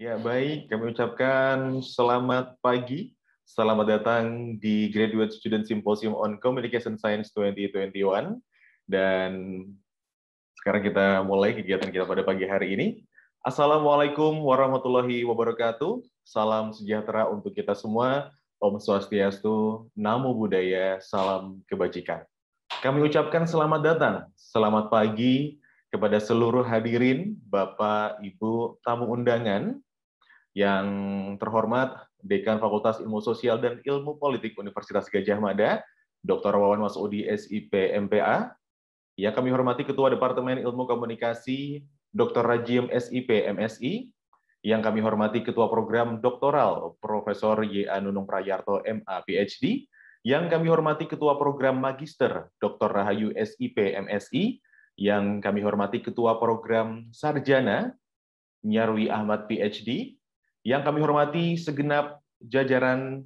Ya, baik. Kami ucapkan selamat pagi. Selamat datang di Graduate Student Symposium on Communication Science 2021. Dan sekarang kita mulai kegiatan kita pada pagi hari ini. Assalamualaikum warahmatullahi wabarakatuh. Salam sejahtera untuk kita semua. Om Swastiastu, Namo Buddhaya, salam kebajikan. Kami ucapkan selamat datang, selamat pagi kepada seluruh hadirin, Bapak, Ibu, tamu undangan, yang terhormat Dekan Fakultas Ilmu Sosial dan Ilmu Politik Universitas Gajah Mada, Dr. Wawan Masudi SIP MPA, yang kami hormati Ketua Departemen Ilmu Komunikasi, Dr. Rajim SIP MSI, yang kami hormati Ketua Program Doktoral Profesor Y. Nunung Prayarto MA PhD, yang kami hormati Ketua Program Magister Dr. Rahayu SIP MSI, yang kami hormati Ketua Program Sarjana Nyarwi Ahmad PhD, yang kami hormati segenap jajaran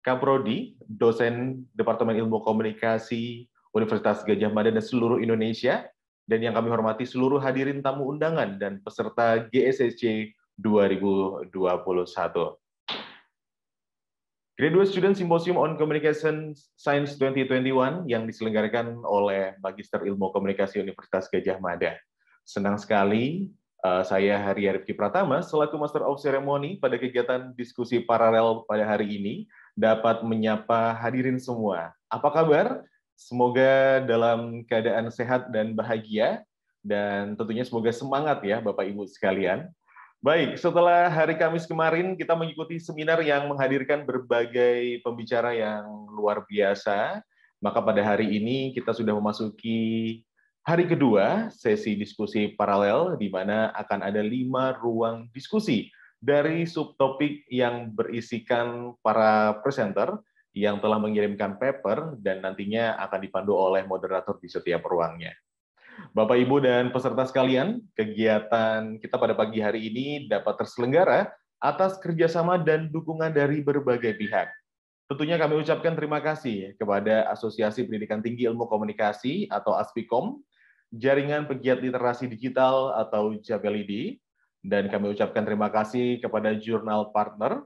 Kaprodi, dosen Departemen Ilmu Komunikasi Universitas Gajah Mada dan seluruh Indonesia, dan yang kami hormati seluruh hadirin tamu undangan dan peserta GSSC 2021. Graduate Student Symposium on Communication Science 2021 yang diselenggarakan oleh Magister Ilmu Komunikasi Universitas Gajah Mada. Senang sekali uh, saya Hari Arifki Pratama selaku Master of Ceremony pada kegiatan diskusi paralel pada hari ini dapat menyapa hadirin semua. Apa kabar? Semoga dalam keadaan sehat dan bahagia dan tentunya semoga semangat ya Bapak Ibu sekalian. Baik, setelah hari Kamis kemarin kita mengikuti seminar yang menghadirkan berbagai pembicara yang luar biasa. Maka pada hari ini kita sudah memasuki hari kedua sesi diskusi paralel di mana akan ada lima ruang diskusi dari subtopik yang berisikan para presenter yang telah mengirimkan paper dan nantinya akan dipandu oleh moderator di setiap ruangnya. Bapak, Ibu, dan peserta sekalian, kegiatan kita pada pagi hari ini dapat terselenggara atas kerjasama dan dukungan dari berbagai pihak. Tentunya kami ucapkan terima kasih kepada Asosiasi Pendidikan Tinggi Ilmu Komunikasi atau ASPIKOM, Jaringan Pegiat Literasi Digital atau JAPELIDI, dan kami ucapkan terima kasih kepada jurnal partner,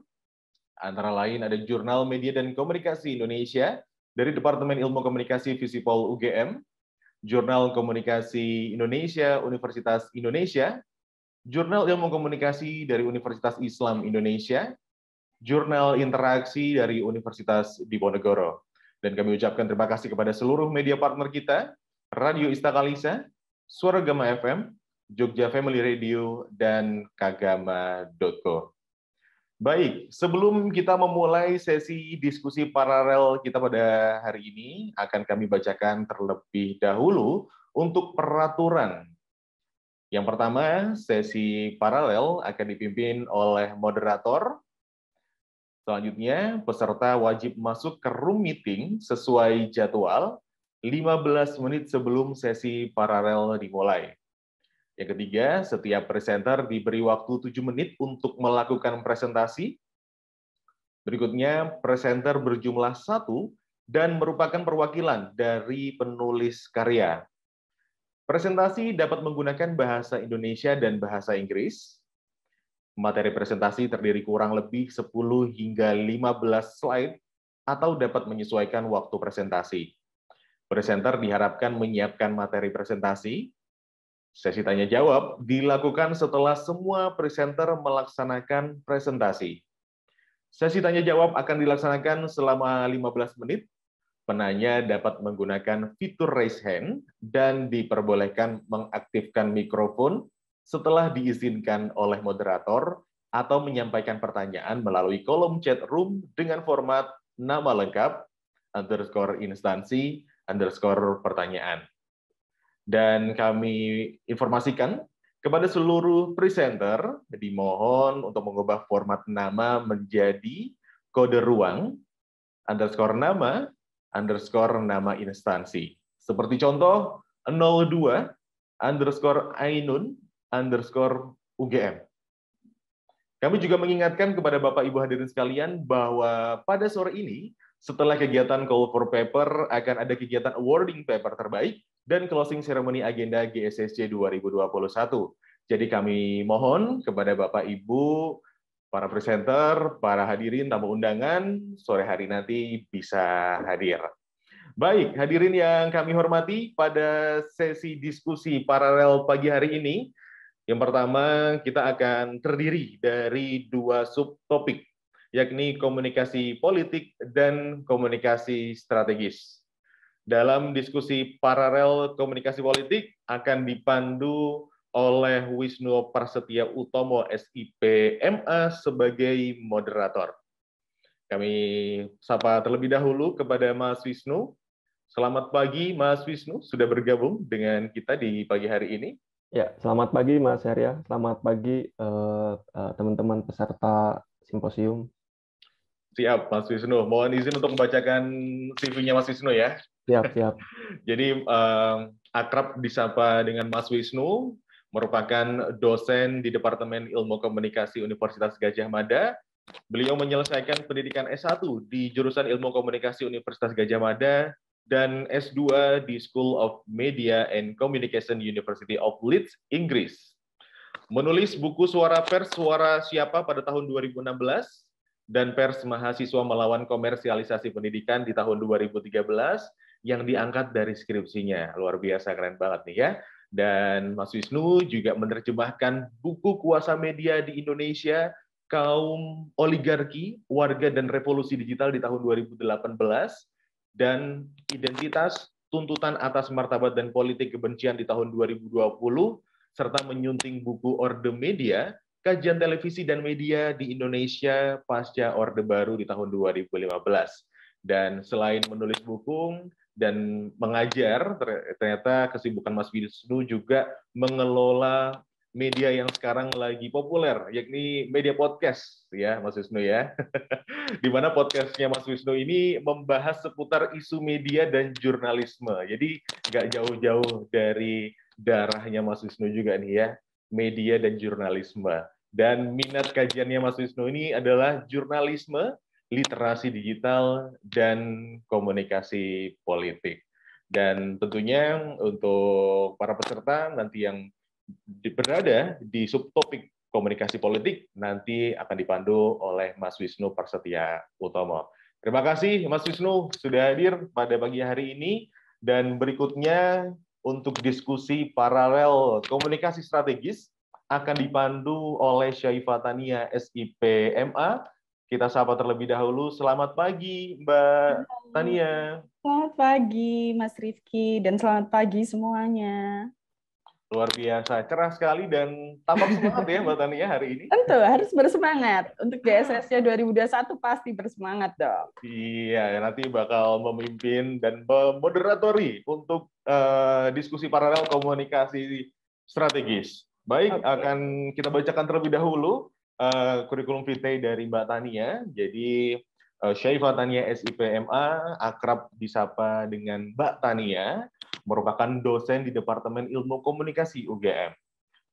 antara lain ada Jurnal Media dan Komunikasi Indonesia dari Departemen Ilmu Komunikasi Visipol UGM, Jurnal Komunikasi Indonesia Universitas Indonesia, Jurnal Ilmu Komunikasi dari Universitas Islam Indonesia, Jurnal Interaksi dari Universitas Diponegoro. Dan kami ucapkan terima kasih kepada seluruh media partner kita, Radio Istakalisa, Suara Gama FM, Jogja Family Radio, dan kagama.co. Baik, sebelum kita memulai sesi diskusi paralel kita pada hari ini, akan kami bacakan terlebih dahulu untuk peraturan. Yang pertama, sesi paralel akan dipimpin oleh moderator. Selanjutnya, peserta wajib masuk ke room meeting sesuai jadwal 15 menit sebelum sesi paralel dimulai. Yang ketiga, setiap presenter diberi waktu 7 menit untuk melakukan presentasi. Berikutnya, presenter berjumlah satu dan merupakan perwakilan dari penulis karya. Presentasi dapat menggunakan bahasa Indonesia dan bahasa Inggris. Materi presentasi terdiri kurang lebih 10 hingga 15 slide atau dapat menyesuaikan waktu presentasi. Presenter diharapkan menyiapkan materi presentasi, Sesi tanya jawab dilakukan setelah semua presenter melaksanakan presentasi. Sesi tanya jawab akan dilaksanakan selama 15 menit. Penanya dapat menggunakan fitur raise hand dan diperbolehkan mengaktifkan mikrofon setelah diizinkan oleh moderator atau menyampaikan pertanyaan melalui kolom chat room dengan format nama lengkap, underscore instansi, underscore pertanyaan dan kami informasikan kepada seluruh presenter dimohon untuk mengubah format nama menjadi kode ruang underscore nama underscore nama instansi. Seperti contoh 02 underscore Ainun underscore UGM. Kami juga mengingatkan kepada Bapak Ibu hadirin sekalian bahwa pada sore ini setelah kegiatan call for paper akan ada kegiatan awarding paper terbaik dan closing ceremony agenda GSSC 2021. Jadi kami mohon kepada Bapak Ibu, para presenter, para hadirin tamu undangan sore hari nanti bisa hadir. Baik, hadirin yang kami hormati pada sesi diskusi paralel pagi hari ini, yang pertama kita akan terdiri dari dua subtopik, yakni komunikasi politik dan komunikasi strategis. Dalam diskusi paralel komunikasi politik akan dipandu oleh Wisnu Prasetya Utomo SIP MA sebagai moderator. Kami sapa terlebih dahulu kepada Mas Wisnu. Selamat pagi Mas Wisnu, sudah bergabung dengan kita di pagi hari ini. Ya, selamat pagi Mas Arya. Selamat pagi eh, eh, teman-teman uh, uh, peserta simposium. Siap, Mas Wisnu. Mohon izin untuk membacakan CV-nya Mas Wisnu ya. Siap, siap. Jadi uh, akrab disapa dengan Mas Wisnu, merupakan dosen di Departemen Ilmu Komunikasi Universitas Gajah Mada. Beliau menyelesaikan pendidikan S1 di jurusan Ilmu Komunikasi Universitas Gajah Mada dan S2 di School of Media and Communication University of Leeds, Inggris. Menulis buku Suara Pers Suara Siapa pada tahun 2016 dan Pers Mahasiswa Melawan Komersialisasi Pendidikan di tahun 2013 yang diangkat dari skripsinya. Luar biasa keren banget nih ya. Dan Mas Wisnu juga menerjemahkan buku Kuasa Media di Indonesia, Kaum Oligarki, Warga dan Revolusi Digital di tahun 2018, dan Identitas, Tuntutan Atas Martabat dan Politik Kebencian di tahun 2020, serta menyunting buku Orde Media, Kajian Televisi dan Media di Indonesia Pasca Orde Baru di tahun 2015. Dan selain menulis buku, dan mengajar, ternyata kesibukan Mas Wisnu juga mengelola media yang sekarang lagi populer, yakni media podcast, ya Mas Wisnu ya. Di mana podcastnya Mas Wisnu ini membahas seputar isu media dan jurnalisme. Jadi nggak jauh-jauh dari darahnya Mas Wisnu juga nih ya, media dan jurnalisme. Dan minat kajiannya Mas Wisnu ini adalah jurnalisme, literasi digital, dan komunikasi politik. Dan tentunya untuk para peserta nanti yang berada di subtopik komunikasi politik nanti akan dipandu oleh Mas Wisnu Prasetya Utomo. Terima kasih Mas Wisnu sudah hadir pada pagi hari ini dan berikutnya untuk diskusi paralel komunikasi strategis akan dipandu oleh Syaifah Tania SIP MA kita sapa terlebih dahulu. Selamat pagi, Mbak Halo. Tania. Selamat pagi, Mas Rifki, dan selamat pagi semuanya. Luar biasa, cerah sekali dan tampak semangat ya Mbak Tania hari ini. Tentu, harus bersemangat. Untuk GSS-nya 2021 pasti bersemangat dong. Iya, nanti bakal memimpin dan memoderatori untuk uh, diskusi paralel komunikasi strategis. Baik, okay. akan kita bacakan terlebih dahulu uh, kurikulum vitae dari Mbak Tania. Jadi uh, Syaifah Tania SIPMA akrab disapa dengan Mbak Tania, merupakan dosen di Departemen Ilmu Komunikasi UGM.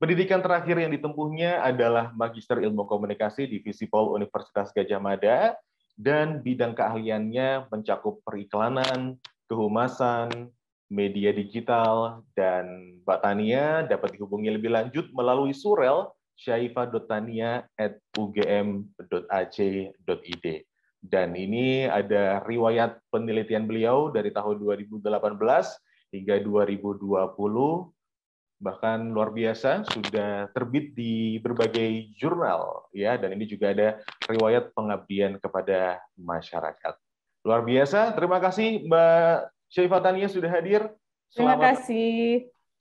Pendidikan terakhir yang ditempuhnya adalah Magister Ilmu Komunikasi di Visipol Universitas Gajah Mada dan bidang keahliannya mencakup periklanan, kehumasan, media digital, dan Mbak Tania dapat dihubungi lebih lanjut melalui surel syaifa.tania@ugm.ac.id. Dan ini ada riwayat penelitian beliau dari tahun 2018 hingga 2020 bahkan luar biasa sudah terbit di berbagai jurnal ya dan ini juga ada riwayat pengabdian kepada masyarakat. Luar biasa. Terima kasih Mbak Syaifah Tania sudah hadir. Selamat Terima kasih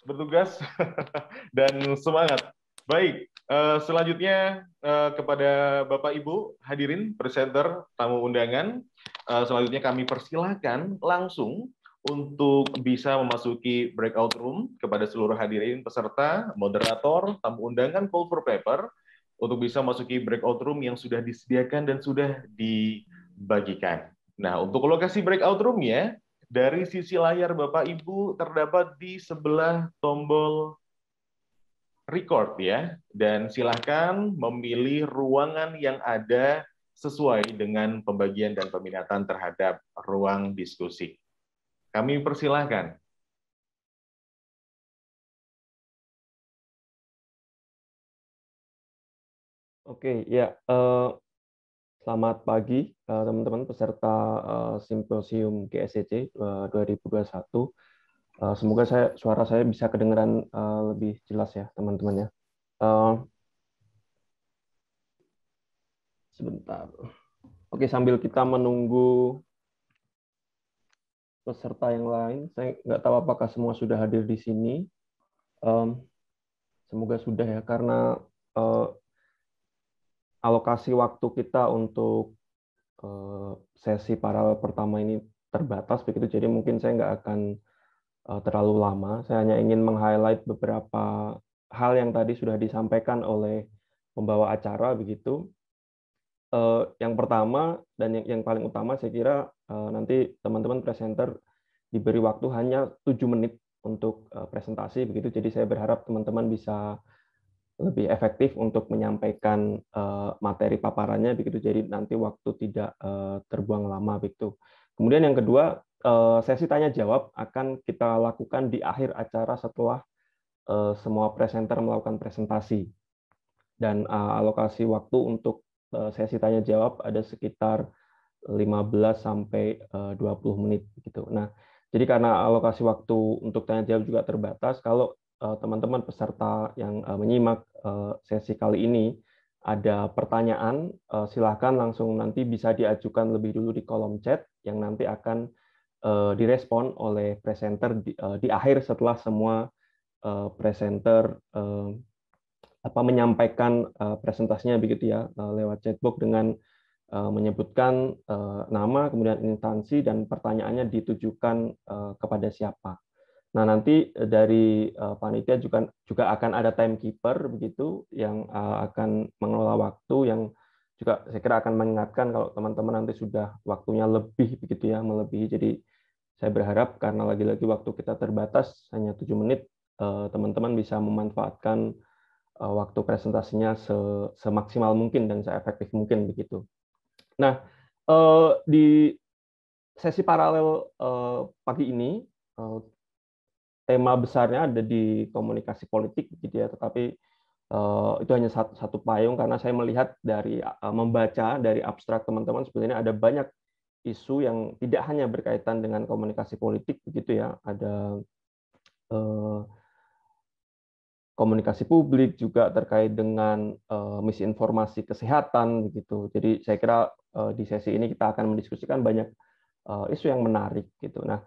bertugas dan semangat. Baik, Eh, selanjutnya eh, kepada Bapak Ibu hadirin presenter tamu undangan, eh, selanjutnya kami persilahkan langsung untuk bisa memasuki breakout room kepada seluruh hadirin peserta, moderator, tamu undangan, call for paper untuk bisa memasuki breakout room yang sudah disediakan dan sudah dibagikan. Nah, untuk lokasi breakout room ya, dari sisi layar Bapak Ibu terdapat di sebelah tombol record ya, dan silahkan memilih ruangan yang ada sesuai dengan pembagian dan peminatan terhadap ruang diskusi. Kami persilahkan Oke, ya. Uh, selamat pagi uh, teman-teman peserta simposium GSCC uh, 2021. Uh, semoga saya suara saya bisa kedengaran uh, lebih jelas ya teman-teman ya. Uh, sebentar. Oke, sambil kita menunggu peserta yang lain, saya nggak tahu apakah semua sudah hadir di sini. Semoga sudah ya, karena alokasi waktu kita untuk uh, sesi paralel pertama ini terbatas begitu. Jadi mungkin saya nggak akan uh, terlalu lama. Saya hanya ingin meng-highlight beberapa hal yang tadi sudah disampaikan oleh pembawa acara begitu. Uh, yang pertama dan yang, yang paling utama saya kira nanti teman-teman presenter diberi waktu hanya tujuh menit untuk presentasi begitu. Jadi saya berharap teman-teman bisa lebih efektif untuk menyampaikan uh, materi paparannya begitu jadi nanti waktu tidak uh, terbuang lama begitu. Kemudian yang kedua uh, sesi tanya jawab akan kita lakukan di akhir acara setelah uh, semua presenter melakukan presentasi dan uh, alokasi waktu untuk uh, sesi tanya jawab ada sekitar 15 sampai uh, 20 menit gitu. Nah, jadi karena alokasi waktu untuk tanya jawab juga terbatas, kalau teman-teman peserta yang menyimak Eh, sesi kali ini ada pertanyaan, eh, silahkan langsung nanti bisa diajukan lebih dulu di kolom chat yang nanti akan eh, direspon oleh presenter di, di akhir setelah semua presenter apa menyampaikan presentasinya begitu ya lewat chatbox dengan menyebutkan nama kemudian instansi dan pertanyaannya ditujukan kepada siapa. Nah, nanti eh, dari uh, panitia juga juga akan ada timekeeper begitu yang uh, akan mengelola waktu yang juga saya kira akan mengingatkan kalau teman-teman nanti sudah waktunya lebih begitu ya, melebihi. Jadi saya berharap karena lagi-lagi waktu kita terbatas hanya tujuh menit, teman-teman bisa memanfaatkan waktu presentasinya semaksimal mungkin dan seefektif mungkin begitu. Nah, di sesi paralel pagi ini tema besarnya ada di komunikasi politik gitu ya, tetapi uh, itu hanya satu, satu payung karena saya melihat dari uh, membaca dari abstrak teman-teman sebenarnya ada banyak isu yang tidak hanya berkaitan dengan komunikasi politik begitu ya, ada uh, komunikasi publik juga terkait dengan uh, misinformasi kesehatan begitu. Jadi saya kira uh, di sesi ini kita akan mendiskusikan banyak uh, isu yang menarik gitu. Nah,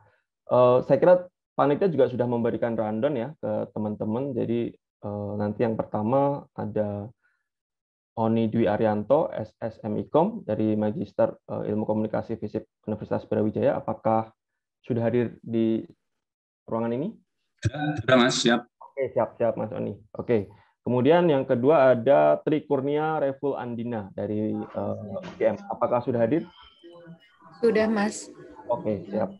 saya kira panitia juga sudah memberikan rundown ya ke teman-teman. Jadi eh, nanti yang pertama ada Oni Dwi Arianto, SSMIKOM dari Magister eh, Ilmu Komunikasi Fisip Universitas Brawijaya. Apakah sudah hadir di ruangan ini? Sudah, Mas. Siap. Oke, siap-siap, Mas Oni. Oke. Kemudian yang kedua ada Tri Kurnia Reful Andina dari uh, eh, UGM. Apakah sudah hadir? Sudah, Mas. Oke, siap.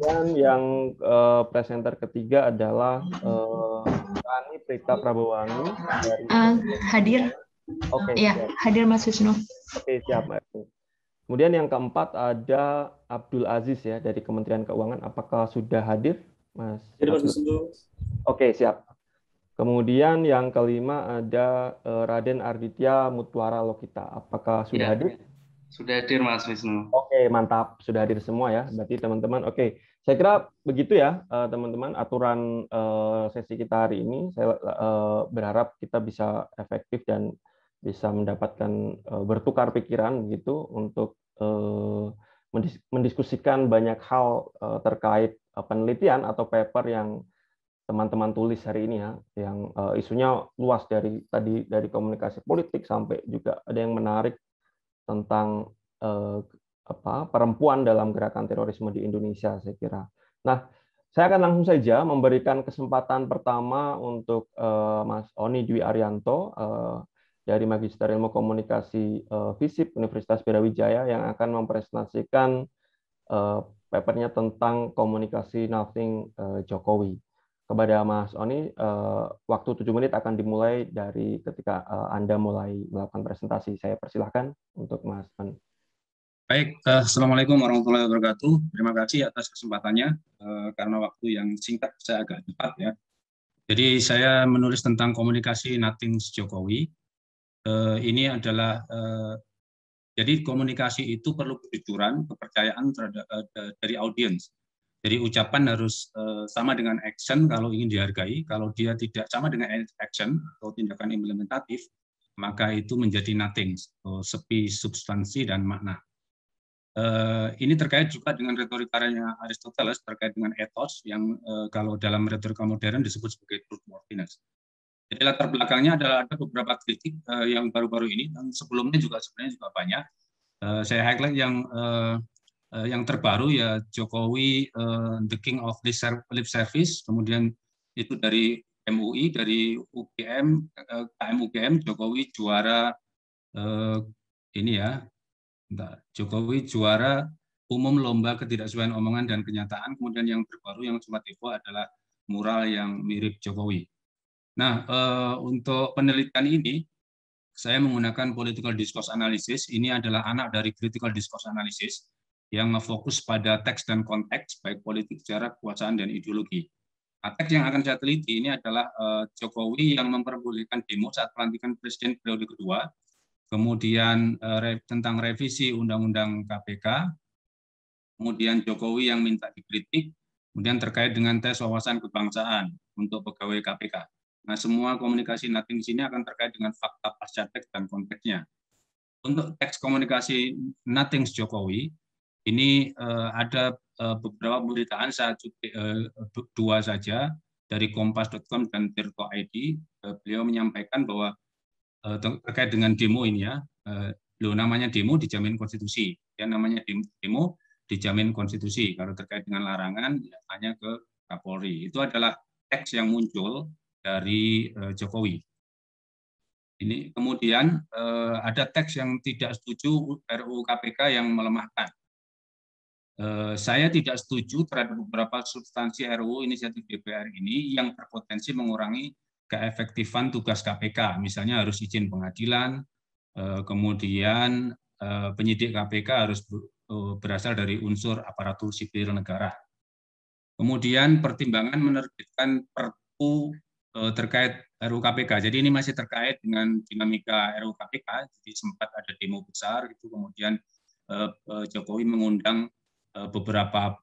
Dan yang uh, presenter ketiga adalah uh, Rani Prita Prabowangi dari uh, hadir. Oke, ya, hadir Mas Wisnu. Oke, siap, Mas. Kemudian yang keempat ada Abdul Aziz ya dari Kementerian Keuangan. Apakah sudah hadir, Mas? Hadir, Mas Wisnu. Oke, siap. Kemudian yang kelima ada uh, Raden Arditya Mutwara Lokita. Apakah sudah ya. hadir? Sudah hadir Mas Wisnu. Oke, mantap. Sudah hadir semua ya. Berarti teman-teman, oke. Saya kira begitu ya, eh, teman-teman, aturan eh, sesi kita hari ini. Saya eh, berharap kita bisa efektif dan bisa mendapatkan bertukar pikiran begitu untuk mendiskusikan banyak hal terkait penelitian atau paper yang teman-teman tulis hari ini ya, yang isunya luas dari tadi dari komunikasi politik sampai juga ada yang menarik tentang eh, apa perempuan dalam gerakan terorisme di Indonesia saya kira. Nah, saya akan langsung saja memberikan kesempatan pertama untuk eh, Mas Oni Dwi Arianto eh, dari Magister Ilmu Komunikasi eh, FISIP Universitas Brawijaya yang akan mempresentasikan eh, papernya tentang komunikasi nothing eh, Jokowi kepada Mas Oni, eh, waktu tujuh menit akan dimulai dari ketika eh, Anda mulai melakukan presentasi. Saya persilahkan untuk Mas Oni. Baik, eh, Assalamualaikum warahmatullahi wabarakatuh. Terima kasih atas kesempatannya. Karena waktu yang singkat, saya agak cepat ya. Jadi saya menulis tentang komunikasi Nothing Jokowi. ini adalah jadi komunikasi itu perlu kejujuran, kepercayaan terhadap dari audiens. Jadi ucapan harus sama dengan action kalau ingin dihargai. Kalau dia tidak sama dengan action atau tindakan implementatif, maka itu menjadi nothing, sepi substansi dan makna. Uh, ini terkait juga dengan retorikanya Aristoteles terkait dengan ethos yang uh, kalau dalam retorika modern disebut sebagai truthworthiness. Jadi latar belakangnya adalah ada beberapa kritik yang baru-baru ini dan sebelumnya juga sebenarnya juga banyak. Saya highlight yang uh, yang terbaru ya Jokowi uh, the king of lip service, kemudian itu dari MUI dari UGM uh, KM UGM Jokowi juara uh, ini ya Jokowi juara umum lomba ketidaksesuaian omongan dan kenyataan. Kemudian yang terbaru yang cuma Devo adalah mural yang mirip Jokowi. Nah, eh, untuk penelitian ini, saya menggunakan political discourse analysis. Ini adalah anak dari critical discourse analysis yang fokus pada teks dan konteks, baik politik, sejarah, kekuasaan, dan ideologi. Nah, teks yang akan saya teliti ini adalah eh, Jokowi yang memperbolehkan demo saat pelantikan presiden periode kedua, kemudian eh, tentang revisi Undang-Undang KPK, kemudian Jokowi yang minta dikritik, kemudian terkait dengan tes wawasan kebangsaan untuk pegawai KPK. Nah, semua komunikasi nating di sini akan terkait dengan fakta pasca teks dan konteksnya. Untuk teks komunikasi nothing Jokowi, ini uh, ada uh, beberapa pemberitaan saya uh, dua saja dari kompas.com dan Tirto ID. Uh, beliau menyampaikan bahwa Eh, terkait dengan demo ini ya. Eh, lo namanya demo dijamin konstitusi. Ya namanya demo dijamin konstitusi. Kalau terkait dengan larangan ya tanya ke Kapolri. Itu adalah teks yang muncul dari eh, Jokowi. Ini kemudian ada teks yang tidak setuju RUU KPK yang melemahkan. Saya tidak setuju terhadap beberapa substansi RUU inisiatif DPR ini yang berpotensi mengurangi keefektifan tugas KPK, misalnya harus izin pengadilan, eh, kemudian eh, penyidik KPK harus eh, berasal dari unsur aparatur sipil negara. Kemudian pertimbangan menerbitkan perpu terkait RUU KPK. Jadi ini masih terkait dengan dinamika RUU KPK. Jadi sempat ada demo besar, gitu. kemudian Jokowi mengundang beberapa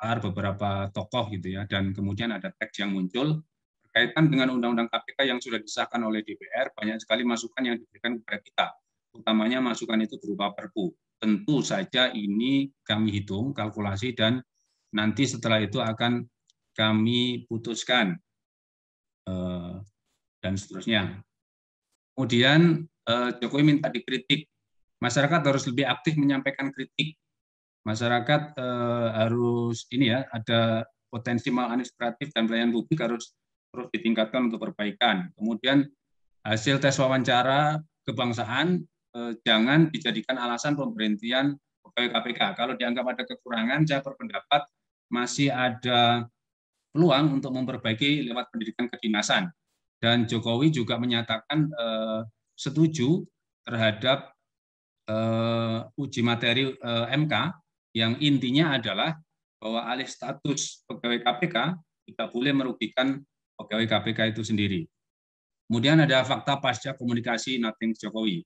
pakar, beberapa tokoh gitu ya, dan kemudian ada teks yang muncul berkaitan dengan Undang-Undang KPK yang sudah disahkan oleh DPR, banyak sekali masukan yang diberikan kepada kita. Utamanya masukan itu berupa perpu. Tentu saja ini kami hitung, kalkulasi, dan nanti setelah itu akan kami putuskan eh, dan seterusnya. Kemudian eh, Jokowi minta dikritik. Masyarakat harus lebih aktif menyampaikan kritik. Masyarakat eh, harus ini ya ada potensi maladministratif dan pelayanan publik harus terus ditingkatkan untuk perbaikan. Kemudian hasil tes wawancara kebangsaan eh, jangan dijadikan alasan pemberhentian pegawai KPK. Kalau dianggap ada kekurangan, saya berpendapat masih ada peluang untuk memperbaiki lewat pendidikan kedinasan. Dan Jokowi juga menyatakan eh, setuju terhadap eh, uji materi eh, MK yang intinya adalah bahwa alih status pegawai KPK tidak boleh merugikan pegawai KPK itu sendiri. Kemudian ada fakta pasca komunikasi Nothing Jokowi.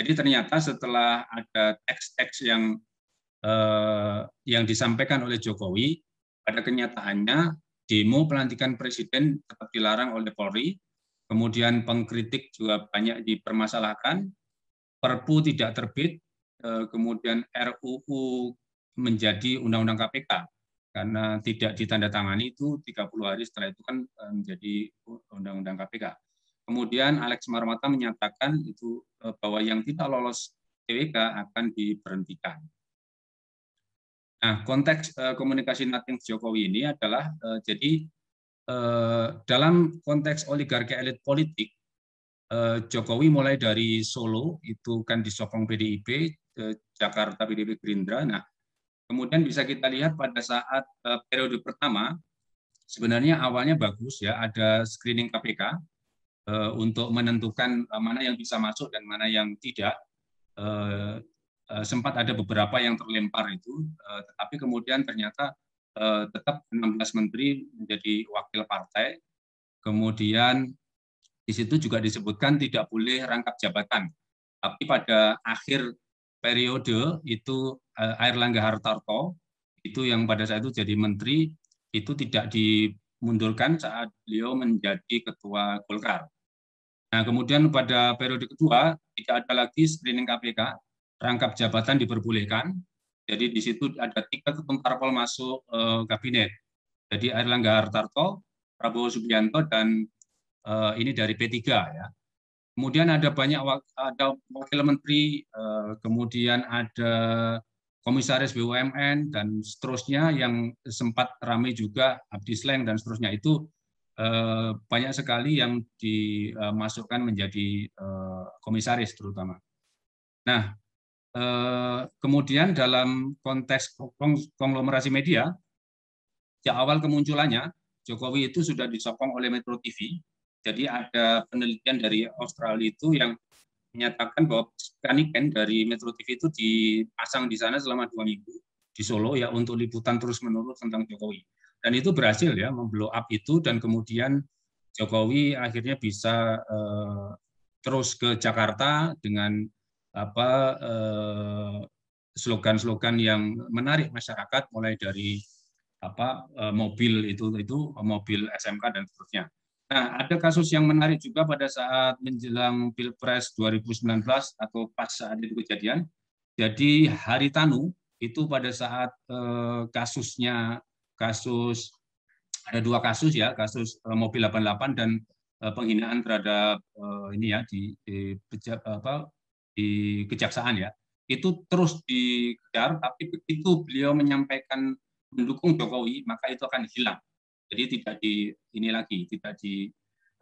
Jadi ternyata setelah ada teks-teks yang eh, yang disampaikan oleh Jokowi, pada kenyataannya demo pelantikan presiden tetap dilarang oleh Polri. Kemudian pengkritik juga banyak dipermasalahkan. Perpu tidak terbit, eh, kemudian RUU menjadi Undang-Undang KPK karena tidak ditandatangani itu 30 hari setelah itu kan eh, menjadi undang-undang KPK. Kemudian Alex Marmata menyatakan itu eh, bahwa yang tidak lolos TWK akan diberhentikan. Nah, konteks eh, komunikasi Nothing Jokowi ini adalah jadi dalam konteks oligarki elit politik Jokowi mulai dari Solo itu kan disokong PDIP, Jakarta PDIP Gerindra. Nah, Kemudian bisa kita lihat pada saat uh, periode pertama, sebenarnya awalnya bagus ya, ada screening KPK eh, untuk menentukan uh, mana yang bisa masuk dan mana yang tidak. Sempat ada beberapa yang terlempar itu, tetapi kemudian ternyata tetap 16 menteri menjadi wakil partai. Kemudian di situ juga disebutkan tidak boleh rangkap jabatan. Tapi pada akhir periode itu eh, Air Langga Hartarto itu yang pada saat itu jadi menteri itu tidak dimundurkan saat beliau menjadi ketua Golkar. Nah, kemudian pada periode kedua tidak ada lagi screening KPK, rangkap jabatan diperbolehkan. Jadi di situ ada tiga ketum parpol masuk eh, kabinet. Jadi Airlangga Hartarto, Prabowo Subianto dan eh, ini dari P3 ya. Kemudian ada banyak ada wakil menteri, eh, kemudian ada komisaris BUMN dan seterusnya yang sempat ramai juga Abdi Sleng dan seterusnya itu eh, banyak sekali yang dimasukkan menjadi eh, komisaris terutama. Nah, kemudian dalam konteks konglomerasi media, sejak awal kemunculannya Jokowi itu sudah disokong oleh Metro TV jadi ada penelitian dari Australia itu yang menyatakan bahwa Kaniken dari Metro TV itu dipasang di sana selama dua minggu di Solo ya untuk liputan terus menerus tentang Jokowi. Dan itu berhasil ya memblow up itu dan kemudian Jokowi akhirnya bisa eh, terus ke Jakarta dengan apa eh, slogan-slogan yang menarik masyarakat mulai dari apa eh, mobil itu itu mobil SMK dan seterusnya. Nah, ada kasus yang menarik juga pada saat menjelang Pilpres 2019 atau pas saat itu kejadian. Jadi Haritanu itu pada saat eh, kasusnya kasus ada dua kasus ya, kasus eh, mobil 88 dan eh, penghinaan terhadap eh, ini ya di, di, apa, di kejaksaan ya. Itu terus dikejar, tapi begitu beliau menyampaikan mendukung Jokowi, maka itu akan hilang jadi tidak di ini lagi, tidak di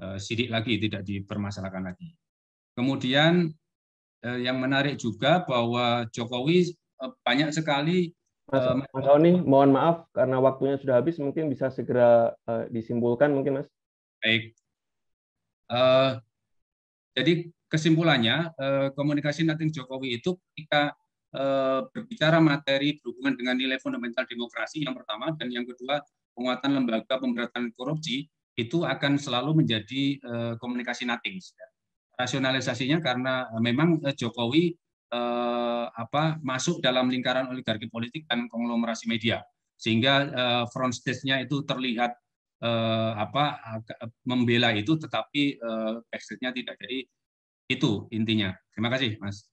uh, sidik lagi, tidak dipermasalahkan lagi. Kemudian uh, yang menarik juga bahwa Jokowi uh, banyak sekali Mas, uh, Mas Oni, mohon maaf karena waktunya sudah habis, mungkin bisa segera uh, disimpulkan mungkin Mas. Baik. Uh, jadi kesimpulannya uh, komunikasi nanti Jokowi itu ketika berbicara materi berhubungan dengan nilai fundamental demokrasi yang pertama dan yang kedua penguatan lembaga pemberantasan korupsi itu akan selalu menjadi uh, komunikasi nothing. Rasionalisasinya karena eh, memang Jokowi apa masuk dalam lingkaran oligarki politik dan konglomerasi media sehingga uh, front stage-nya itu terlihat apa membela itu tetapi uh, backstage-nya tidak. Jadi itu intinya. Terima kasih, Mas.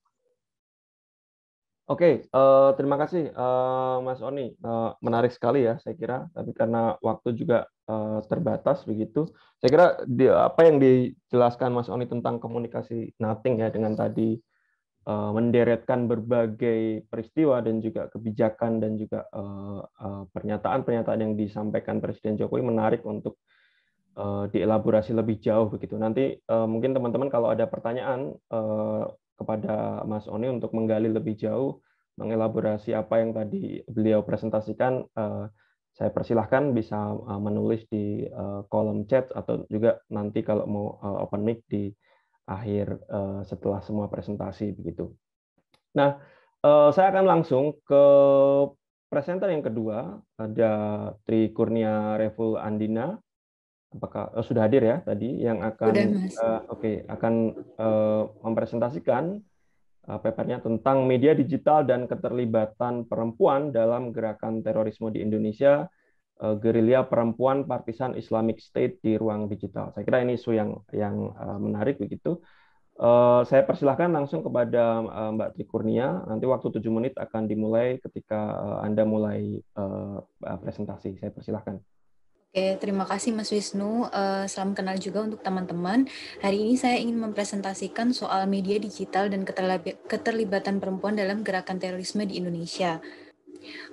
Oke, uh, terima kasih uh, Mas Oni. Uh, menarik sekali ya, saya kira. Tapi karena waktu juga uh, terbatas begitu, saya kira di, apa yang dijelaskan Mas Oni tentang komunikasi nothing ya dengan tadi uh, menderetkan berbagai peristiwa dan juga kebijakan dan juga pernyataan-pernyataan uh, yang disampaikan Presiden Jokowi menarik untuk uh, dielaborasi lebih jauh begitu. Nanti uh, mungkin teman-teman kalau ada pertanyaan uh, kepada Mas Oni untuk menggali lebih jauh, mengelaborasi apa yang tadi beliau presentasikan. Eh, saya persilahkan bisa eh, menulis di eh, kolom chat atau juga nanti kalau mau open mic di akhir setelah semua presentasi begitu. Nah, saya akan langsung ke presenter yang kedua ada Tri Kurnia Revul Andina apakah oh, sudah hadir ya tadi yang akan uh, oke okay, akan uh, mempresentasikan uh, papernya tentang media digital dan keterlibatan perempuan dalam gerakan terorisme di Indonesia uh, gerilya perempuan partisan Islamic State di ruang digital. Saya kira ini isu yang yang uh, menarik begitu. Uh, saya persilahkan langsung kepada uh, Mbak Trikurnia. Nanti waktu tujuh menit akan dimulai ketika uh, Anda mulai uh, presentasi. Saya persilahkan. Oke, terima kasih Mas Wisnu. Uh, salam kenal juga untuk teman-teman. Hari ini saya ingin mempresentasikan soal media digital dan keterlibatan perempuan dalam gerakan terorisme di Indonesia.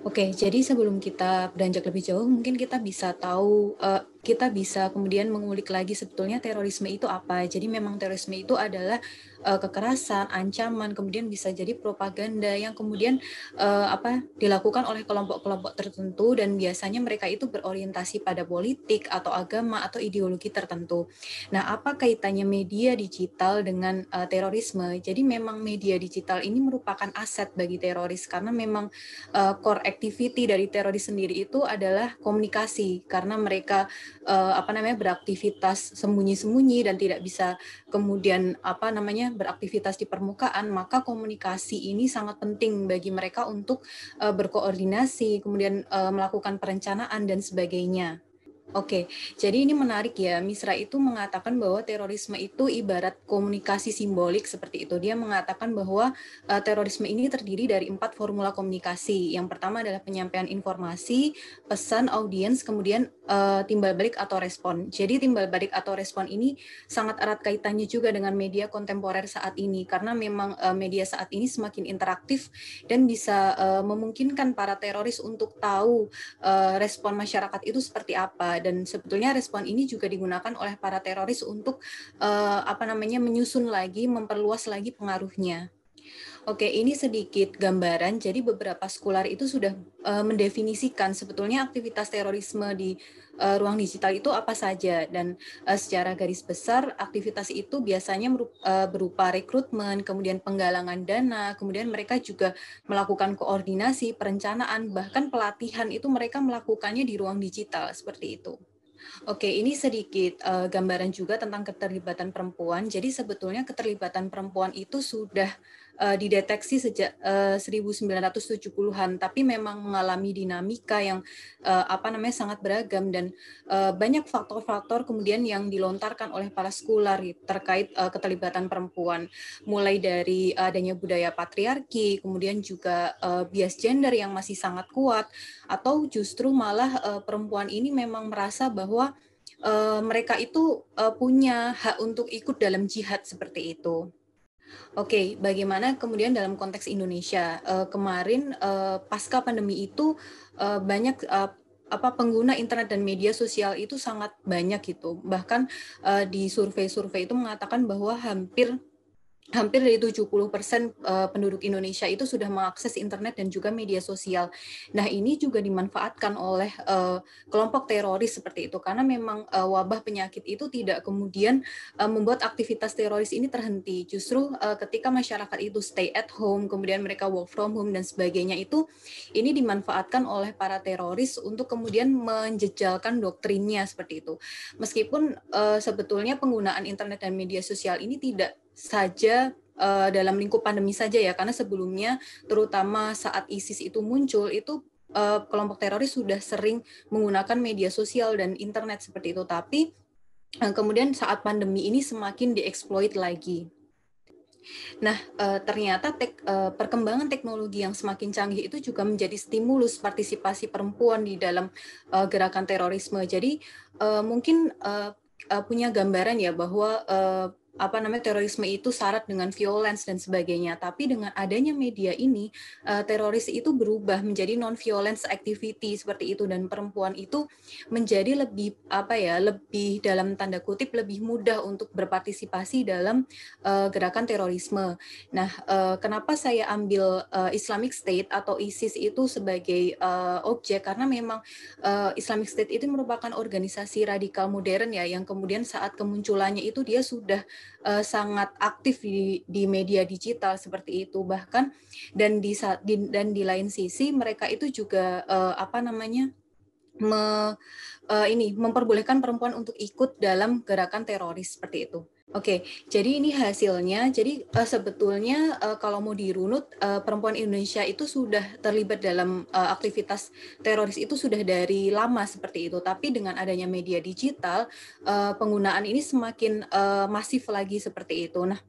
Oke, jadi sebelum kita beranjak lebih jauh, mungkin kita bisa tahu uh, kita bisa kemudian mengulik lagi sebetulnya terorisme itu apa. Jadi memang terorisme itu adalah uh, kekerasan, ancaman, kemudian bisa jadi propaganda yang kemudian uh, apa dilakukan oleh kelompok-kelompok tertentu dan biasanya mereka itu berorientasi pada politik atau agama atau ideologi tertentu. Nah, apa kaitannya media digital dengan uh, terorisme? Jadi memang media digital ini merupakan aset bagi teroris karena memang uh, core activity dari teroris sendiri itu adalah komunikasi karena mereka uh, apa namanya beraktivitas sembunyi-sembunyi dan tidak bisa kemudian apa namanya beraktivitas di permukaan, maka komunikasi ini sangat penting bagi mereka untuk uh, berkoordinasi, kemudian uh, melakukan perencanaan dan sebagainya. Oke, jadi ini menarik ya. Misra itu mengatakan bahwa terorisme itu ibarat komunikasi simbolik seperti itu. Dia mengatakan bahwa uh, terorisme ini terdiri dari empat formula komunikasi. Yang pertama adalah penyampaian informasi, pesan, audiens, kemudian uh, timbal balik atau respon. Jadi timbal balik atau respon ini sangat erat kaitannya juga dengan media kontemporer saat ini karena memang uh, media saat ini semakin interaktif dan bisa uh, memungkinkan para teroris untuk tahu uh, respon masyarakat itu seperti apa dan sebetulnya respon ini juga digunakan oleh para teroris untuk uh, apa namanya menyusun lagi, memperluas lagi pengaruhnya. Oke, ini sedikit gambaran. Jadi beberapa sekular itu sudah uh, mendefinisikan sebetulnya aktivitas terorisme di uh, ruang digital itu apa saja dan uh, secara garis besar aktivitas itu biasanya uh, berupa rekrutmen, kemudian penggalangan dana, kemudian mereka juga melakukan koordinasi, perencanaan, bahkan pelatihan itu mereka melakukannya di ruang digital seperti itu. Oke, ini sedikit uh, gambaran juga tentang keterlibatan perempuan. Jadi sebetulnya keterlibatan perempuan itu sudah uh, dideteksi sejak uh, 1970-an, tapi memang mengalami dinamika yang uh, apa namanya sangat beragam dan uh, banyak faktor-faktor kemudian yang dilontarkan oleh para skular terkait uh, keterlibatan perempuan, mulai dari adanya budaya patriarki, kemudian juga uh, bias gender yang masih sangat kuat, atau justru malah uh, perempuan ini memang merasa bahwa uh, mereka itu uh, punya hak untuk ikut dalam jihad seperti itu. Oke, bagaimana kemudian dalam konteks Indonesia uh, kemarin uh, pasca pandemi itu uh, banyak uh, apa pengguna internet dan media sosial itu sangat banyak gitu. Bahkan uh, di survei-survei itu mengatakan bahwa hampir hampir dari 70% eh, penduduk Indonesia itu sudah mengakses internet dan juga media sosial. Nah, ini juga dimanfaatkan oleh uh, kelompok teroris seperti itu karena memang uh, wabah penyakit itu tidak kemudian membuat aktivitas teroris ini terhenti. Justru ketika masyarakat itu stay at home, kemudian mereka work from home dan sebagainya itu ini dimanfaatkan oleh para teroris untuk kemudian menjejalkan doktrinnya seperti itu. Meskipun sebetulnya penggunaan internet dan media sosial ini tidak saja uh, dalam lingkup pandemi saja ya karena sebelumnya terutama saat ISIS itu muncul itu uh, kelompok teroris sudah sering menggunakan media sosial dan internet seperti itu tapi uh, kemudian saat pandemi ini semakin dieksploit lagi. Nah, ternyata tek, perkembangan teknologi yang semakin canggih itu juga menjadi stimulus partisipasi perempuan di dalam gerakan terorisme. Jadi mungkin punya gambaran ya bahwa apa namanya terorisme itu syarat dengan violence dan sebagainya. Tapi dengan adanya media ini, uh, teroris itu berubah menjadi non violence activity seperti itu dan perempuan itu menjadi lebih apa ya, lebih dalam tanda kutip lebih mudah untuk berpartisipasi dalam uh, gerakan terorisme. Nah, uh, kenapa saya ambil uh, Islamic State atau ISIS itu sebagai uh, objek karena memang uh, Islamic State itu merupakan organisasi radikal modern ya yang kemudian saat kemunculannya itu dia sudah uh, sangat aktif di, di media digital seperti itu bahkan dan di, di dan di lain sisi mereka itu juga uh, apa namanya me, uh, ini memperbolehkan perempuan untuk ikut dalam gerakan teroris seperti itu. Oke, jadi ini hasilnya. Jadi uh, sebetulnya uh, kalau mau dirunut, uh, perempuan Indonesia itu sudah terlibat dalam uh, aktivitas teroris itu sudah dari lama seperti itu. Tapi dengan adanya media digital, uh, penggunaan ini semakin uh, masif lagi seperti itu. Nah,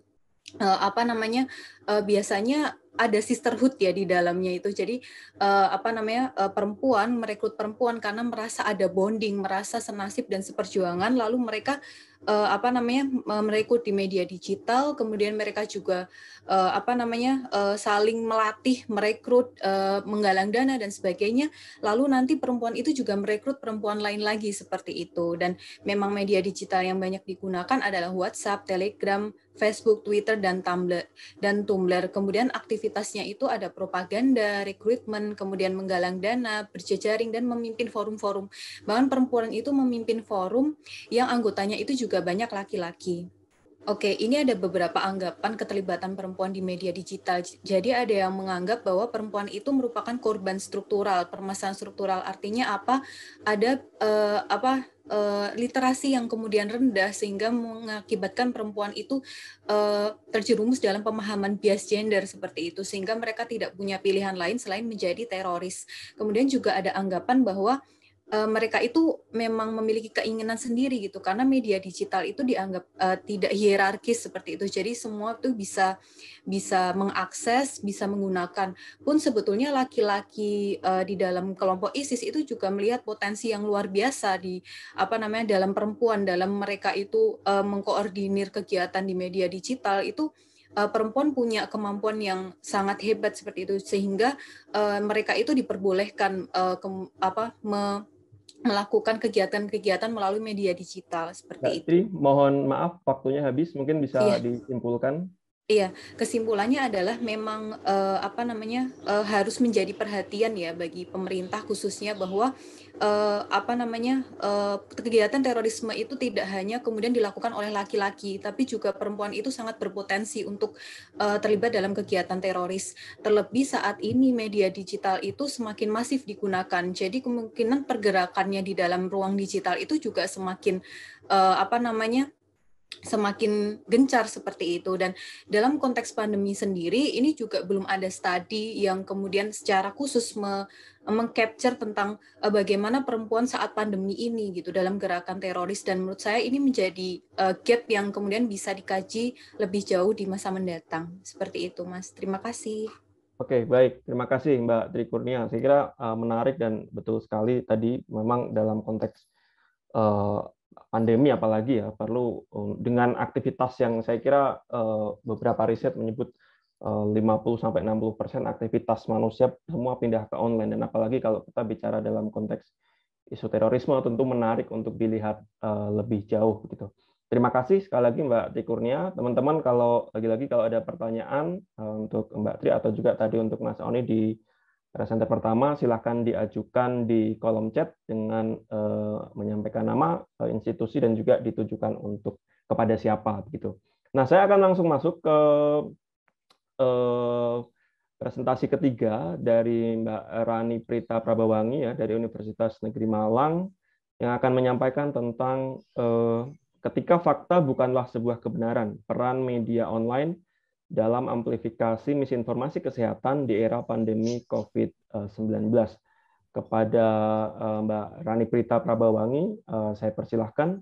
uh, apa namanya? Uh, biasanya ada sisterhood ya di dalamnya itu. Jadi uh, apa namanya uh, perempuan merekrut perempuan karena merasa ada bonding, merasa senasib dan seperjuangan. Lalu mereka uh, apa namanya merekrut di media digital, kemudian mereka juga uh, apa namanya uh, saling melatih, merekrut, uh, menggalang dana dan sebagainya. Lalu nanti perempuan itu juga merekrut perempuan lain lagi seperti itu. Dan memang media digital yang banyak digunakan adalah WhatsApp, Telegram, Facebook, Twitter, dan Tumblr. Dan Tumblr. Kemudian aktivitasnya itu ada propaganda, rekrutmen, kemudian menggalang dana, berjejaring, dan memimpin forum-forum. Bahkan perempuan itu memimpin forum yang anggotanya itu juga banyak laki-laki. Oke, ini ada beberapa anggapan keterlibatan perempuan di media digital. Jadi ada yang menganggap bahwa perempuan itu merupakan korban struktural, permasalahan struktural. Artinya apa? Ada eh, apa uh, literasi yang kemudian rendah sehingga mengakibatkan perempuan itu uh, terjerumus dalam pemahaman bias gender seperti itu sehingga mereka tidak punya pilihan lain selain menjadi teroris. Kemudian juga ada anggapan bahwa uh, mereka itu memang memiliki keinginan sendiri gitu karena media digital itu dianggap uh, tidak hierarkis seperti itu. Jadi semua tuh bisa bisa mengakses bisa menggunakan. Pun sebetulnya laki-laki uh, di dalam kelompok ISIS itu juga melihat potensi yang luar biasa di apa namanya dalam perempuan. Dalam mereka itu uh, mengkoordinir kegiatan di media digital itu perempuan punya kemampuan yang sangat hebat seperti itu. Sehingga uh, mereka itu diperbolehkan uh, ke, apa me, melakukan kegiatan-kegiatan melalui media digital seperti Mbak itu. mohon maaf waktunya habis, mungkin bisa iya. disimpulkan. Iya, kesimpulannya adalah memang uh, apa namanya uh, harus menjadi perhatian ya bagi pemerintah khususnya bahwa uh, apa namanya uh, kegiatan terorisme itu tidak hanya kemudian dilakukan oleh laki-laki, tapi juga perempuan itu sangat berpotensi untuk uh, terlibat dalam kegiatan teroris. Terlebih saat ini media digital itu semakin masif digunakan, jadi kemungkinan pergerakannya di dalam ruang digital itu juga semakin uh, apa namanya semakin gencar seperti itu. Dan dalam konteks pandemi sendiri ini juga belum ada studi yang kemudian secara khusus me mengcapture tentang uh, bagaimana perempuan saat pandemi ini gitu dalam gerakan teroris. Dan menurut saya ini menjadi uh, gap yang kemudian bisa dikaji lebih jauh di masa mendatang. Seperti itu Mas. Terima kasih. Oke baik. Terima kasih Mbak Tri Kurnia. Saya kira uh, menarik dan betul sekali tadi memang dalam konteks uh, pandemi apalagi ya perlu um, dengan aktivitas yang saya kira uh, beberapa riset menyebut 50 uh, sampai 60 persen aktivitas manusia semua pindah ke online dan apalagi kalau kita bicara dalam konteks isu terorisme tentu menarik untuk dilihat lebih jauh gitu. Terima kasih sekali lagi Mbak Tri Kurnia. Teman-teman kalau lagi-lagi kalau ada pertanyaan untuk Mbak Tri atau juga tadi untuk Mas Oni di Presenter pertama silahkan diajukan di kolom chat dengan uh, menyampaikan nama, uh, institusi dan juga ditujukan untuk kepada siapa begitu. Nah, saya akan langsung masuk ke uh, presentasi ketiga dari Mbak Rani Prita Prabawangi ya dari Universitas Negeri Malang yang akan menyampaikan tentang ketika fakta bukanlah sebuah kebenaran, peran media online dalam amplifikasi misinformasi kesehatan di era pandemi COVID-19. Kepada eh, Mbak Rani Prita Prabawangi, eh, saya persilahkan.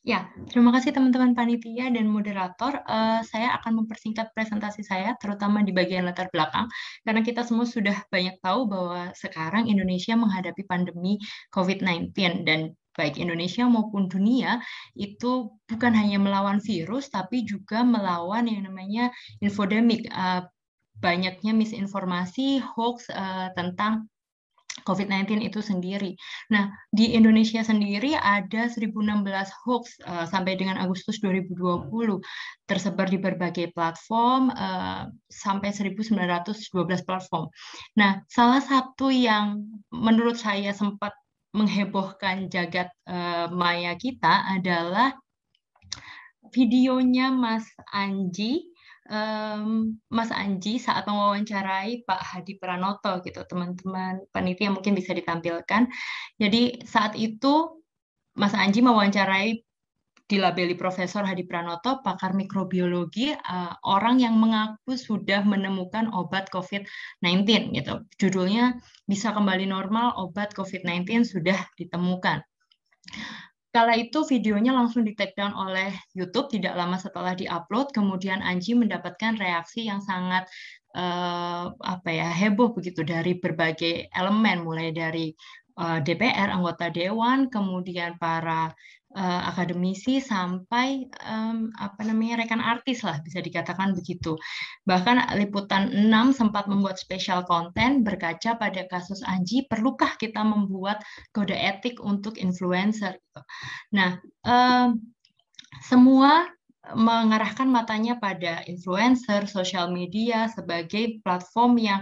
Ya, terima kasih teman-teman panitia dan moderator. Uh, saya akan mempersingkat presentasi saya, terutama di bagian latar belakang, karena kita semua sudah banyak tahu bahwa sekarang Indonesia menghadapi pandemi COVID-19 dan baik Indonesia maupun dunia itu bukan hanya melawan virus tapi juga melawan yang namanya infodemik uh, banyaknya misinformasi hoax uh, tentang COVID-19 itu sendiri. Nah, di Indonesia sendiri ada 1016 hoax uh, sampai dengan Agustus 2020 tersebar di berbagai platform uh, sampai 1912 platform. Nah, salah satu yang menurut saya sempat menghebohkan jagat uh, maya kita adalah videonya Mas Anji um, Mas Anji saat mewawancarai Pak Hadi Pranoto gitu teman-teman panitia mungkin bisa ditampilkan. Jadi saat itu Mas Anji mewawancarai dilabeli Profesor Hadi Pranoto, pakar mikrobiologi, uh, orang yang mengaku sudah menemukan obat COVID-19 gitu. Judulnya bisa kembali normal, obat COVID-19 sudah ditemukan. Kala itu videonya langsung di take down oleh YouTube tidak lama setelah diupload, kemudian Anji mendapatkan reaksi yang sangat uh, apa ya heboh begitu dari berbagai elemen, mulai dari uh, DPR, anggota dewan, kemudian para uh, akademisi sampai um, apa namanya rekan artis lah bisa dikatakan begitu. Bahkan liputan 6 sempat membuat spesial konten berkaca pada kasus Anji, perlukah kita membuat kode etik untuk influencer gitu. Nah, um, semua mengarahkan matanya pada influencer, sosial media sebagai platform yang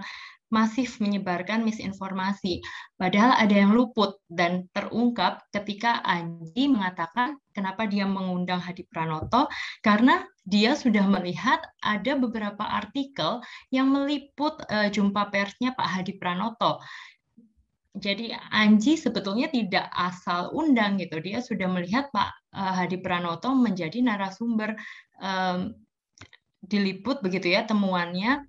masif menyebarkan misinformasi. Padahal ada yang luput dan terungkap ketika Anji mengatakan kenapa dia mengundang Hadi Pranoto karena dia sudah melihat ada beberapa artikel yang meliput uh, jumpa persnya Pak Hadi Pranoto. jadi Anji sebetulnya tidak asal undang gitu. Dia sudah melihat Pak eh, Hadi Pranoto menjadi narasumber um, diliput begitu ya temuannya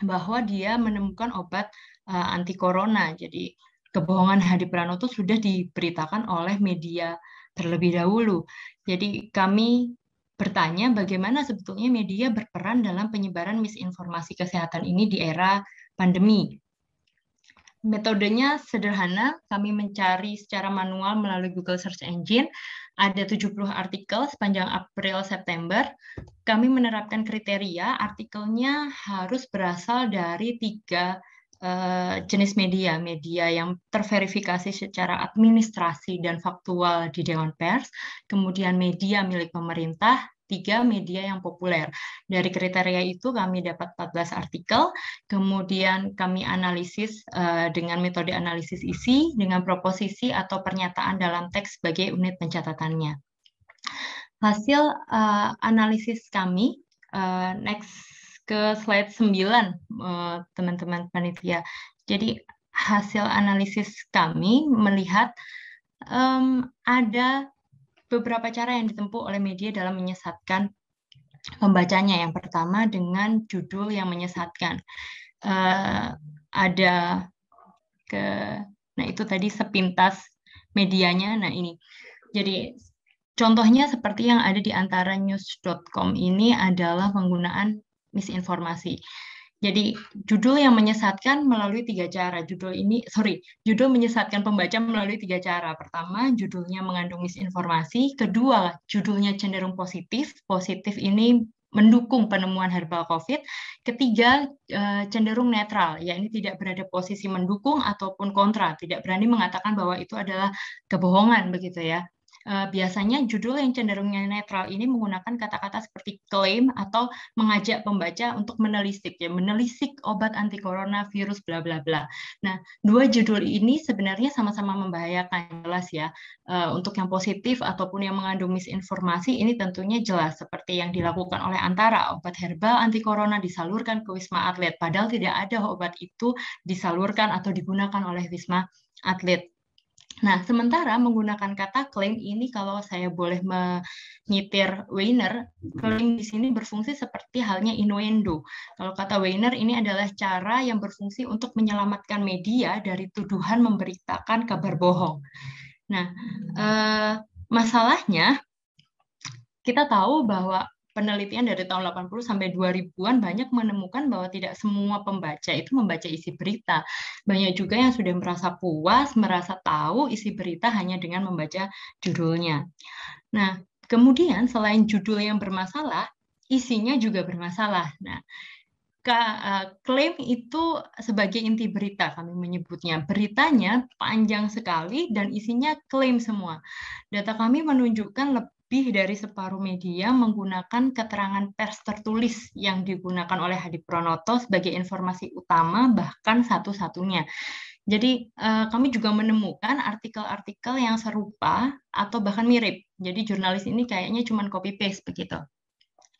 bahwa dia menemukan obat uh, anti corona. Jadi kebohongan Hadi Pranoto sudah diberitakan oleh media terlebih dahulu. Jadi kami bertanya bagaimana sebetulnya media berperan dalam penyebaran misinformasi kesehatan ini di era pandemi. Metodenya sederhana, kami mencari secara manual melalui Google Search Engine. Ada 70 artikel sepanjang April-September. Kami menerapkan kriteria, artikelnya harus berasal dari tiga uh, jenis media. Media yang terverifikasi secara administrasi dan faktual di Dewan Pers, kemudian media milik pemerintah, tiga media yang populer. Dari kriteria itu kami dapat 14 artikel, kemudian kami analisis uh, dengan metode analisis isi dengan proposisi atau pernyataan dalam teks sebagai unit pencatatannya. Hasil uh, analisis kami, uh, next ke slide 9, teman-teman uh, panitia. Jadi hasil analisis kami melihat um, ada beberapa cara yang ditempuh oleh media dalam menyesatkan pembacanya. Yang pertama dengan judul yang menyesatkan. Uh, ada ke, nah itu tadi sepintas medianya. Nah ini, jadi contohnya seperti yang ada di antara news.com ini adalah penggunaan misinformasi. Jadi judul yang menyesatkan melalui tiga cara. Judul ini, sorry, judul menyesatkan pembaca melalui tiga cara. Pertama, judulnya mengandung misinformasi. Kedua, judulnya cenderung positif. Positif ini mendukung penemuan herbal COVID. Ketiga, eh, cenderung netral, ya ini tidak berada posisi mendukung ataupun kontra, tidak berani mengatakan bahwa itu adalah kebohongan begitu ya. Eh, biasanya judul yang cenderungnya netral ini menggunakan kata-kata seperti klaim atau mengajak pembaca untuk menelisik ya menelisik obat anti corona virus bla bla bla. Nah, dua judul ini sebenarnya sama-sama membahayakan jelas ya. Uh, untuk yang positif ataupun yang mengandung misinformasi ini tentunya jelas seperti yang dilakukan oleh antara obat herbal anti corona disalurkan ke Wisma Atlet padahal tidak ada obat itu disalurkan atau digunakan oleh Wisma Atlet. Nah, sementara menggunakan kata claim ini kalau saya boleh menyitir Weiner, claim di sini berfungsi seperti halnya innuendo. Kalau kata Weiner ini adalah cara yang berfungsi untuk menyelamatkan media dari tuduhan memberitakan kabar bohong. Nah, eh, masalahnya kita tahu bahwa penelitian dari tahun 80 sampai 2000-an banyak menemukan bahwa tidak semua pembaca itu membaca isi berita. Banyak juga yang sudah merasa puas, merasa tahu isi berita hanya dengan membaca judulnya. Nah, kemudian selain judul yang bermasalah, isinya juga bermasalah. Nah, eh, klaim itu sebagai inti berita kami menyebutnya. Beritanya panjang sekali dan isinya klaim semua. Data kami menunjukkan lebih dari separuh media menggunakan keterangan pers tertulis yang digunakan oleh Hadi Pronoto sebagai informasi utama bahkan satu-satunya. Jadi eh, kami juga menemukan artikel-artikel yang serupa atau bahkan mirip. Jadi jurnalis ini kayaknya cuma copy paste begitu.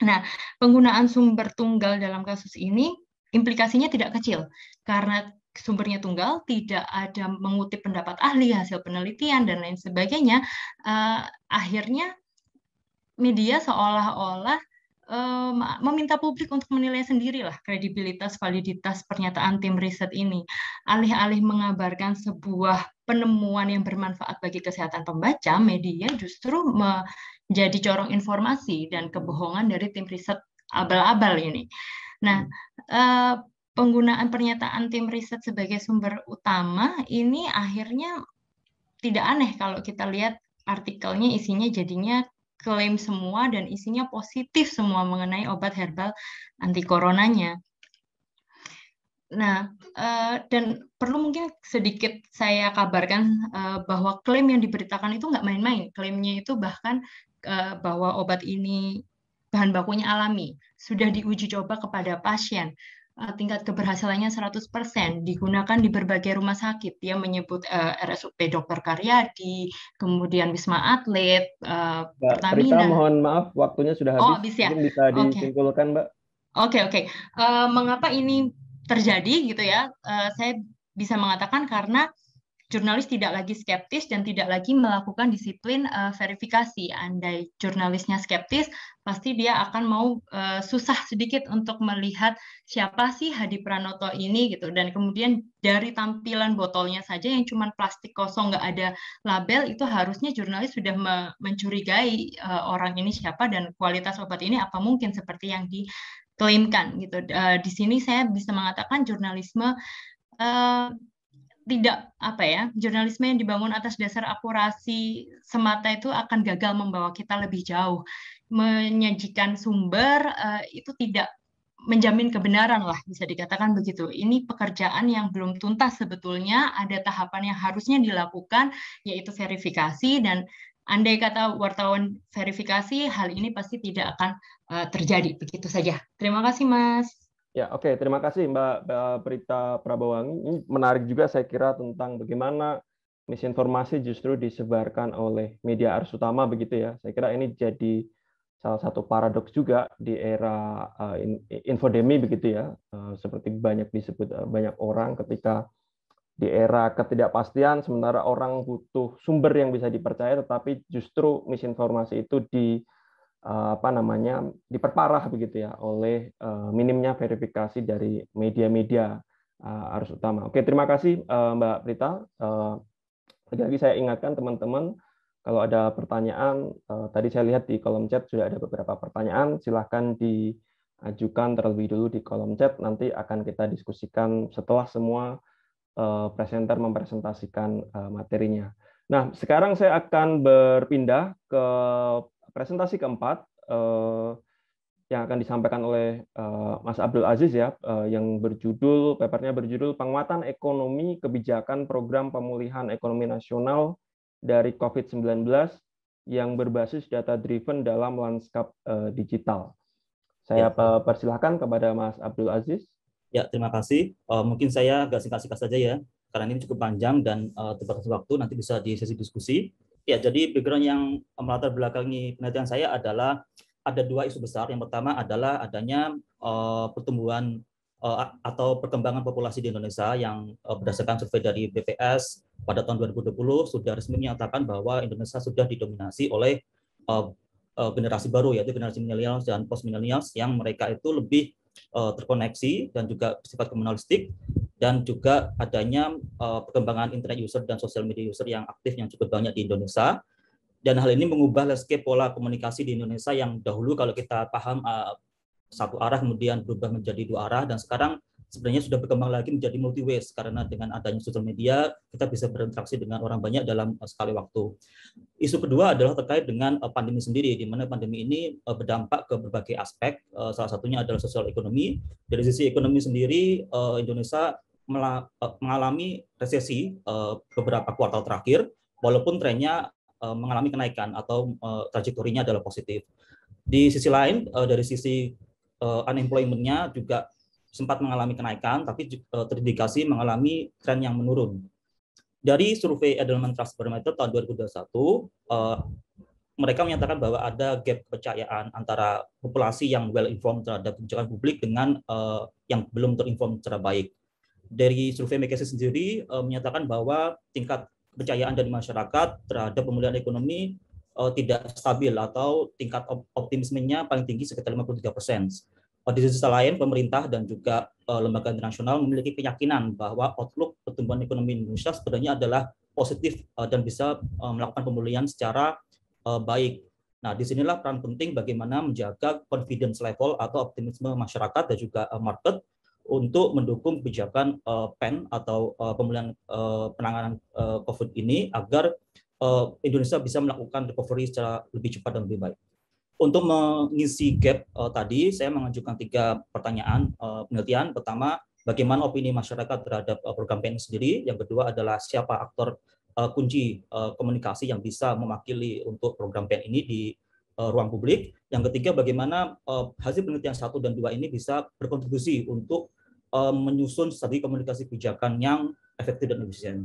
Nah, penggunaan sumber tunggal dalam kasus ini implikasinya tidak kecil karena sumbernya tunggal, tidak ada mengutip pendapat ahli, hasil penelitian dan lain sebagainya. Uh, akhirnya media seolah-olah um, meminta publik untuk menilai sendirilah kredibilitas validitas pernyataan tim riset ini. Alih-alih mengabarkan sebuah penemuan yang bermanfaat bagi kesehatan pembaca, media justru menjadi corong informasi dan kebohongan dari tim riset abal-abal ini. Nah, uh, penggunaan pernyataan tim riset sebagai sumber utama ini akhirnya tidak aneh kalau kita lihat artikelnya isinya jadinya klaim semua dan isinya positif semua mengenai obat herbal anti coronanya. Nah, uh, dan perlu mungkin sedikit saya kabarkan uh, bahwa klaim yang diberitakan itu nggak main-main. Klaimnya itu bahkan uh, bahwa obat ini bahan bakunya alami, sudah diuji coba kepada pasien. Eh, tingkat keberhasilannya 100%, digunakan di berbagai rumah sakit. Dia menyebut uh, eh, RSUP Dr. Karyadi, kemudian Wisma Atlet, uh, Mbak Pertamina. Rita, mohon maaf, waktunya sudah habis. Oh, habis ya? Mungkin bisa disimpulkan, okay. Mbak. Oke, okay, oke. Okay. Uh, mengapa ini terjadi gitu ya? Uh, saya bisa mengatakan karena jurnalis tidak lagi skeptis dan tidak lagi melakukan disiplin uh, verifikasi. Andai jurnalisnya skeptis, pasti dia akan mau uh, susah sedikit untuk melihat siapa sih Hadi Pranoto ini gitu. Dan kemudian dari tampilan botolnya saja yang cuma plastik kosong nggak ada label itu harusnya jurnalis sudah me mencurigai uh, orang ini siapa dan kualitas obat ini apa mungkin seperti yang diklaimkan gitu. Uh, di sini saya bisa mengatakan jurnalisme uh, tidak apa ya jurnalisme yang dibangun atas dasar akurasi semata itu akan gagal membawa kita lebih jauh. Menyajikan sumber uh, itu tidak menjamin kebenaran lah bisa dikatakan begitu. Ini pekerjaan yang belum tuntas sebetulnya ada tahapan yang harusnya dilakukan yaitu verifikasi dan andai kata wartawan verifikasi hal ini pasti tidak akan uh, terjadi begitu saja. Terima kasih mas Ya, oke. Okay. Terima kasih Mbak, Prita Prabowangi. Ini menarik juga saya kira tentang bagaimana misinformasi justru disebarkan oleh media arus utama begitu ya. Saya kira ini jadi salah satu paradoks juga di era uh, infodemi begitu ya. Uh, seperti banyak disebut uh, banyak orang ketika di era ketidakpastian sementara orang butuh sumber yang bisa dipercaya tetapi justru misinformasi itu di Eh, apa namanya diperparah begitu ya oleh eh, minimnya verifikasi dari media-media eh, arus utama. Oke, terima kasih Mbak Prita. Lagi-lagi saya ingatkan teman-teman kalau ada pertanyaan, tadi saya lihat di kolom chat sudah ada beberapa pertanyaan, silahkan diajukan terlebih dulu di kolom chat, nanti akan kita diskusikan setelah semua presenter mempresentasikan materinya. Nah, sekarang saya akan berpindah ke presentasi keempat eh, yang akan disampaikan oleh eh, Mas Abdul Aziz ya, eh, yang berjudul papernya berjudul Penguatan Ekonomi Kebijakan Program Pemulihan Ekonomi Nasional dari COVID-19 yang berbasis data driven dalam lanskap digital. Saya ya. persilahkan kepada Mas Abdul Aziz. Ya, terima kasih. mungkin saya agak singkat-singkat saja ya, karena ini cukup panjang dan uh, terbatas waktu, nanti bisa di sesi diskusi. Ya, jadi background yang melatar belakangi penelitian saya adalah ada dua isu besar. Yang pertama adalah adanya uh, pertumbuhan uh, atau perkembangan populasi di Indonesia yang uh, berdasarkan survei dari BPS pada tahun 2020 sudah resmi menyatakan bahwa Indonesia sudah didominasi oleh uh, uh, generasi baru yaitu generasi milenials dan post millennials yang mereka itu lebih uh, terkoneksi dan juga bersifat komunalistik dan juga adanya uh, perkembangan internet user dan social media user yang aktif yang cukup banyak di Indonesia. Dan hal ini mengubah landscape pola komunikasi di Indonesia yang dahulu kalau kita paham uh, satu arah kemudian berubah menjadi dua arah dan sekarang sebenarnya sudah berkembang lagi menjadi multi ways karena dengan adanya sosial media kita bisa berinteraksi dengan orang banyak dalam uh, sekali waktu. Isu kedua adalah terkait dengan uh, pandemi sendiri di mana pandemi ini uh, berdampak ke berbagai aspek. Salah satunya adalah sosial ekonomi. Dari sisi ekonomi sendiri Indonesia mengalami resesi beberapa kuartal terakhir walaupun trennya mengalami kenaikan atau trajektorinya adalah positif. Di sisi lain dari sisi unemployment-nya juga sempat mengalami kenaikan, tapi uh, terindikasi mengalami tren yang menurun. Dari survei Edelman Trust Barometer tahun 2021, uh, mereka menyatakan bahwa ada gap kepercayaan antara populasi yang well informed terhadap kebijakan publik dengan uh, yang belum terinform secara baik. Dari survei McKinsey sendiri uh, menyatakan bahwa tingkat kepercayaan dari masyarakat terhadap pemulihan ekonomi uh, tidak stabil atau tingkat optimismenya paling tinggi sekitar 53 persen. Di sisi lain, pemerintah dan juga uh, lembaga internasional memiliki keyakinan bahwa outlook pertumbuhan ekonomi Indonesia sebenarnya adalah positif uh, dan bisa uh, melakukan pemulihan secara baik. Nah, di sinilah peran penting bagaimana menjaga confidence level atau optimisme masyarakat dan juga market untuk mendukung kebijakan PEN atau pemulihan penanganan COVID ini agar Indonesia bisa melakukan recovery secara lebih cepat dan lebih baik. Untuk mengisi gap uh, tadi, saya mengajukan tiga pertanyaan uh, penelitian. Pertama, bagaimana opini masyarakat terhadap uh, program PN sendiri. Yang kedua adalah siapa aktor uh, kunci uh, komunikasi yang bisa mewakili untuk program PN ini di uh, ruang publik. Yang ketiga, bagaimana uh, hasil penelitian satu dan dua ini bisa berkontribusi untuk uh, menyusun strategi komunikasi kebijakan yang efektif dan efisien.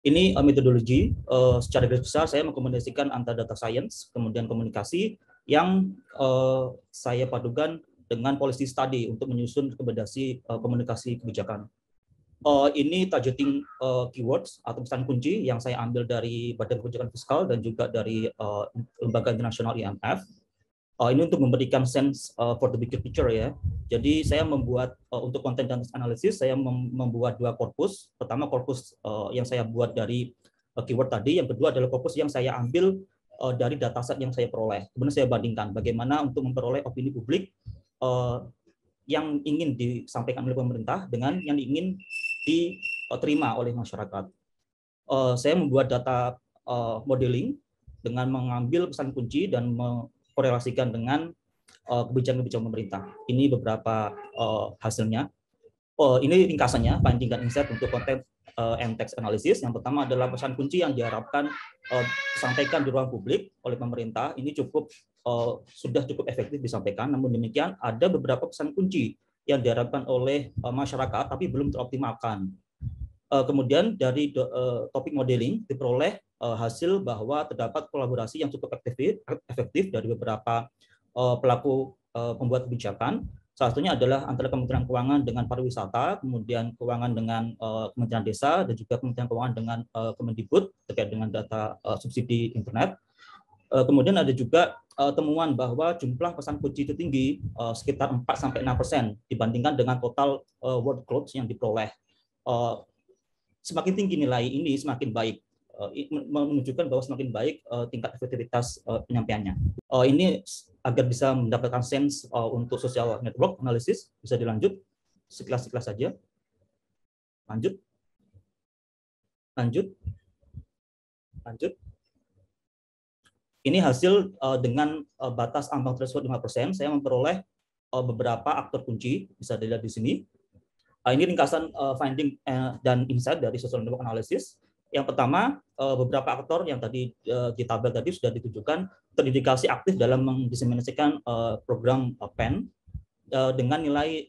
Ini uh, metodologi, uh, secara garis besar saya mengkomunikasikan antara data science, kemudian komunikasi, yang uh, saya padukan dengan policy study untuk menyusun rekomendasi uh, komunikasi kebijakan. uh, ini targeting uh, keywords atau pesan kunci yang saya ambil dari Badan Kebijakan Fiskal dan juga dari uh, lembaga internasional IMF. Uh, ini untuk memberikan sense uh, for the bigger picture ya. Jadi saya membuat uh, untuk konten dan analisis saya mem membuat dua korpus. Pertama korpus uh, yang saya buat dari uh, keyword tadi, yang kedua adalah korpus yang saya ambil uh, dari dataset yang saya peroleh. Kemudian saya bandingkan bagaimana untuk memperoleh opini publik uh, yang ingin disampaikan oleh pemerintah dengan yang ingin diterima oleh masyarakat. Uh, saya membuat data uh, modeling dengan mengambil pesan kunci dan mengkorelasikan dengan kebijakan-kebijakan pemerintah. Ini beberapa uh, hasilnya. Oh, ini ringkasannya, finding dan insight untuk konten uh, and text analysis. Yang pertama adalah pesan kunci yang diharapkan uh, disampaikan di ruang publik oleh pemerintah. Ini cukup uh, sudah cukup efektif disampaikan. Namun demikian ada beberapa pesan kunci yang diharapkan oleh uh, masyarakat tapi belum teroptimalkan. Uh, kemudian dari uh, topik modeling diperoleh uh, hasil bahwa terdapat kolaborasi yang cukup efektif, efektif dari beberapa uh, pelaku uh, pembuat kebijakan. Salah satunya adalah antara Kementerian Keuangan dengan pariwisata, kemudian keuangan dengan uh, Kementerian Desa, dan juga Kementerian Keuangan dengan uh, Kemendikbud terkait dengan data uh, subsidi internet. Uh, kemudian ada juga uh, temuan bahwa jumlah pesan kunci itu tinggi uh, sekitar 4 sampai 6 persen dibandingkan dengan total uh, word clouds yang diperoleh. Uh, semakin tinggi nilai ini semakin baik menunjukkan bahwa semakin baik uh, tingkat efektivitas uh, penyampaiannya. Ini agar bisa mendapatkan sense untuk social network analysis bisa dilanjut sekelas-sekelas saja. Lanjut. Lanjut. Lanjut. Ini hasil dengan batas ambang threshold 5%, saya memperoleh beberapa aktor kunci, bisa dilihat di sini. Ini ringkasan finding dan insight dari social network analysis. Yang pertama, beberapa aktor yang tadi di tabel tadi sudah ditujukan terindikasi aktif dalam mendiseminasikan uh, program PEN dengan nilai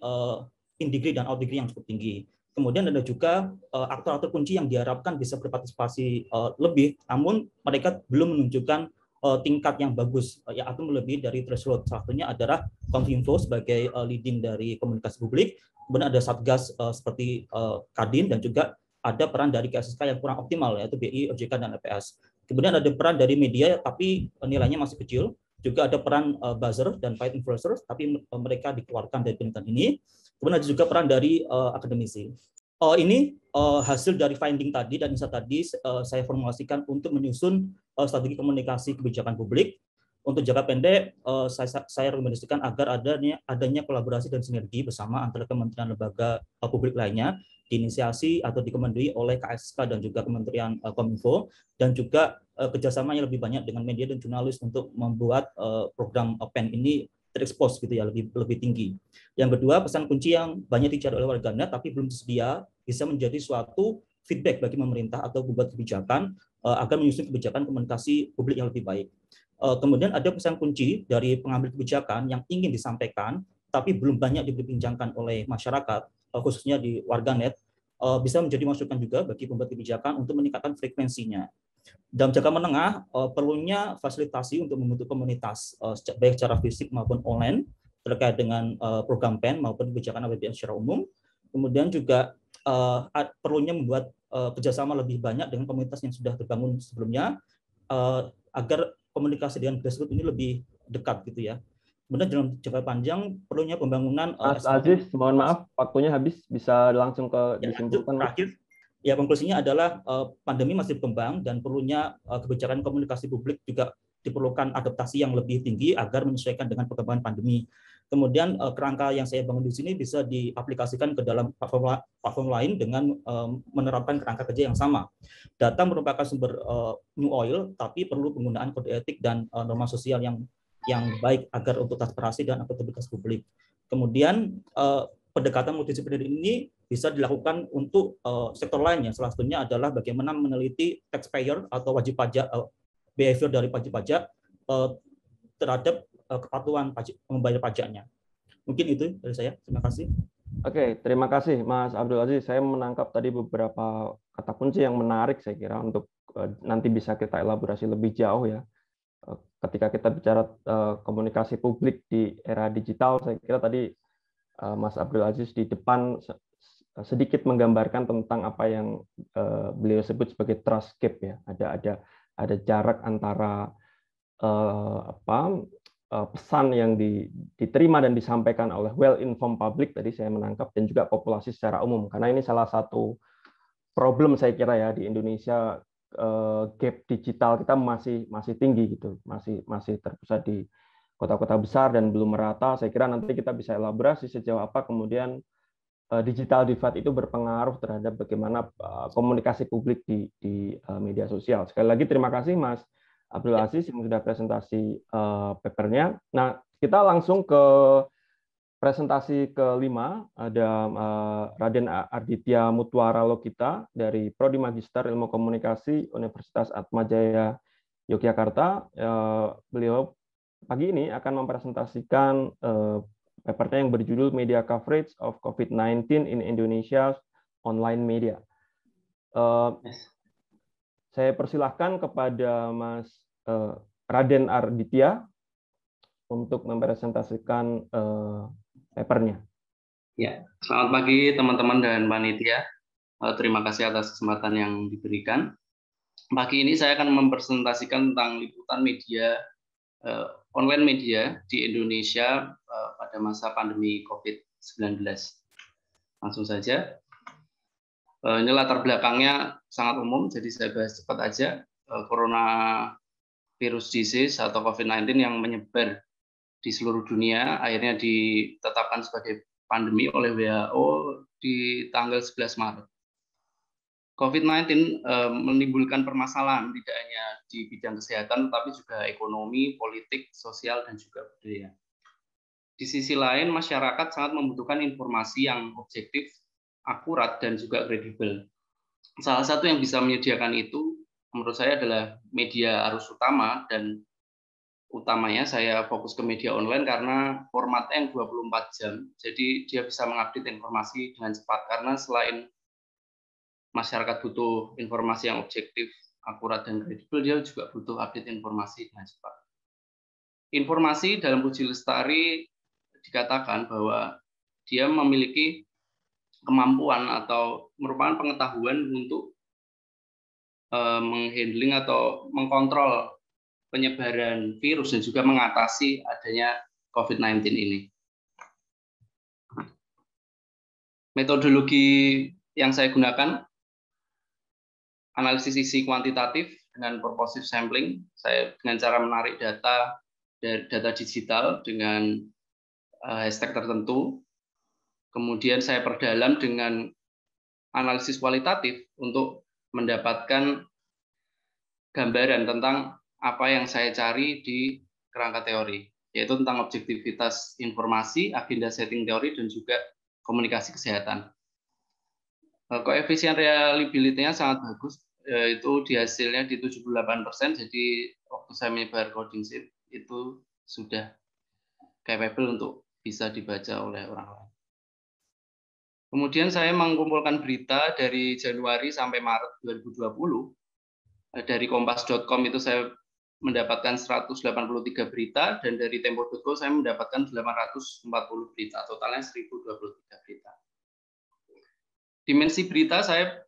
in degree dan out degree yang cukup tinggi. Kemudian ada juga aktor-aktor kunci yang diharapkan bisa berpartisipasi lebih, namun mereka belum menunjukkan tingkat yang bagus ya atau melebihi dari threshold. Satunya adalah Kominfo sebagai leading dari komunikasi publik, kemudian ada satgas seperti Kadin dan juga ada peran dari KSSK yang kurang optimal yaitu BI, OJK dan EPS. Kemudian ada peran dari media tapi nilainya masih kecil. Juga ada peran uh, buzzer dan paid influencers tapi mereka dikeluarkan dari penelitian ini. Kemudian ada juga peran dari uh, akademisi. Uh, ini uh, hasil dari finding tadi dan insight tadi uh, saya formulasikan untuk menyusun uh, strategi komunikasi kebijakan publik. Untuk jangka pendek, uh, saya, saya rekomendasikan agar adanya adanya kolaborasi dan sinergi bersama antara kementerian lembaga uh, publik lainnya diinisiasi atau dikemendui oleh KSK dan juga Kementerian uh, Kominfo dan juga uh, kerjasama yang lebih banyak dengan media dan jurnalis untuk membuat uh, program PEN ini terekspos gitu ya lebih lebih tinggi. Yang kedua pesan kunci yang banyak dicari oleh warganet tapi belum tersedia bisa menjadi suatu feedback bagi pemerintah atau pembuat kebijakan uh, agar menyusun kebijakan komunikasi publik yang lebih baik. Uh, kemudian ada pesan kunci dari pengambil kebijakan yang ingin disampaikan, tapi belum banyak diperbincangkan oleh masyarakat, uh, khususnya di warganet, uh, bisa menjadi masukan juga bagi pembuat kebijakan untuk meningkatkan frekuensinya. Dalam jangka menengah, perlunya fasilitasi untuk membentuk komunitas, baik secara fisik maupun online, terkait dengan program PEN maupun kebijakan APBN secara umum. Kemudian juga perlunya membuat kerjasama lebih banyak dengan komunitas yang sudah terbangun sebelumnya agar komunikasi dengan grassroots ini lebih dekat gitu ya. Kemudian dalam jangka panjang perlunya pembangunan. Mas uh, Aziz, mohon maaf waktunya habis, bisa langsung ke ya, disimpulkan. Terakhir, ya konklusinya adalah uh, pandemi masih berkembang dan perlunya uh, kebijakan komunikasi publik juga diperlukan adaptasi yang lebih tinggi agar menyesuaikan dengan perkembangan pandemi. Kemudian uh, kerangka yang saya bangun di sini bisa diaplikasikan ke dalam platform, platform lain dengan um, menerapkan kerangka kerja yang sama. Data merupakan sumber uh, new oil, tapi perlu penggunaan kode etik dan uh, norma sosial yang yang baik agar untuk transparansi dan akuntabilitas publik. Kemudian uh, pendekatan multidisipliner ini bisa dilakukan untuk uh, sektor lainnya. Salah satunya adalah bagaimana meneliti taxpayer atau wajib pajak uh, behavior dari wajib pajak uh, terhadap kepatuhan pajak, pajaknya. Mungkin itu dari saya. Terima kasih. Oke, terima kasih Mas Abdul Aziz. Saya menangkap tadi beberapa kata kunci yang menarik saya kira untuk eh, nanti bisa kita elaborasi lebih jauh ya. Eh, ketika kita bicara komunikasi publik di era digital, saya kira tadi Mas Abdul Aziz di depan sedikit menggambarkan tentang apa yang beliau sebut sebagai trust gap ya. Ada ada ada jarak antara apa pesan yang diterima dan disampaikan oleh well informed public tadi saya menangkap dan juga populasi secara umum. Karena ini salah satu problem saya kira ya di Indonesia gap digital kita masih masih tinggi gitu. Masih masih terpusat di kota-kota besar dan belum merata. Saya kira nanti kita bisa elaborasi sejauh apa kemudian Eh, digital divide itu berpengaruh terhadap bagaimana eh, komunikasi publik di, di eh, media sosial. Sekali lagi terima kasih Mas Abdul ya. Aziz yang sudah presentasi papernya. Nah, kita langsung ke presentasi kelima. Ada Raden Arditya Mutwara Lokita dari Prodi Magister Ilmu Komunikasi Universitas Atmajaya Yogyakarta. Beliau pagi ini akan mempresentasikan papernya yang berjudul Media Coverage of COVID-19 in Indonesia Online Media. Uh, Saya persilahkan kepada Mas uh, Raden Arditya untuk mempresentasikan uh, papernya. Ya, selamat pagi teman-teman dan panitia. Uh, terima kasih atas kesempatan yang diberikan. Pagi ini saya akan mempresentasikan tentang liputan media uh, online media di Indonesia pada masa pandemi COVID-19. Langsung saja. Ini latar belakangnya sangat umum, jadi saya bahas cepat aja. Uh, Corona virus disease atau COVID-19 yang menyebar di seluruh dunia akhirnya ditetapkan sebagai pandemi oleh WHO di tanggal 11 Maret. COVID-19 menimbulkan permasalahan tidak hanya di bidang kesehatan, tetapi juga ekonomi, politik, sosial, dan juga budaya. Di sisi lain, masyarakat sangat membutuhkan informasi yang objektif, akurat, dan juga kredibel. Salah satu yang bisa menyediakan itu, menurut saya adalah media arus utama, dan utamanya saya fokus ke media online karena formatnya yang 24 jam. Jadi dia bisa mengupdate informasi dengan cepat, karena selain masyarakat butuh informasi yang objektif, akurat dan kredibel, dia juga butuh update informasi dengan cepat. Informasi dalam uji lestari dikatakan bahwa dia memiliki kemampuan atau merupakan pengetahuan untuk uh, menghandling atau mengkontrol penyebaran virus dan juga mengatasi adanya COVID-19 ini. Metodologi yang saya gunakan analisis sisi kuantitatif dengan purposive sampling. Saya dengan cara menarik data dari data digital dengan uh, hashtag tertentu. Kemudian saya perdalam dengan analisis kualitatif untuk mendapatkan gambaran tentang apa yang saya cari di kerangka teori, yaitu tentang objektivitas informasi, agenda setting teori, dan juga komunikasi kesehatan. Eh, koefisien reliability-nya sangat bagus, eh, itu di hasilnya di 78 persen, jadi waktu saya menyebar coding sheet itu sudah capable untuk bisa dibaca oleh orang lain. Kemudian saya mengumpulkan berita dari Januari sampai Maret 2020. Eh, dari kompas.com itu saya mendapatkan 183 berita dan dari tempo.co saya mendapatkan 840 berita, totalnya 1023 berita dimensi berita saya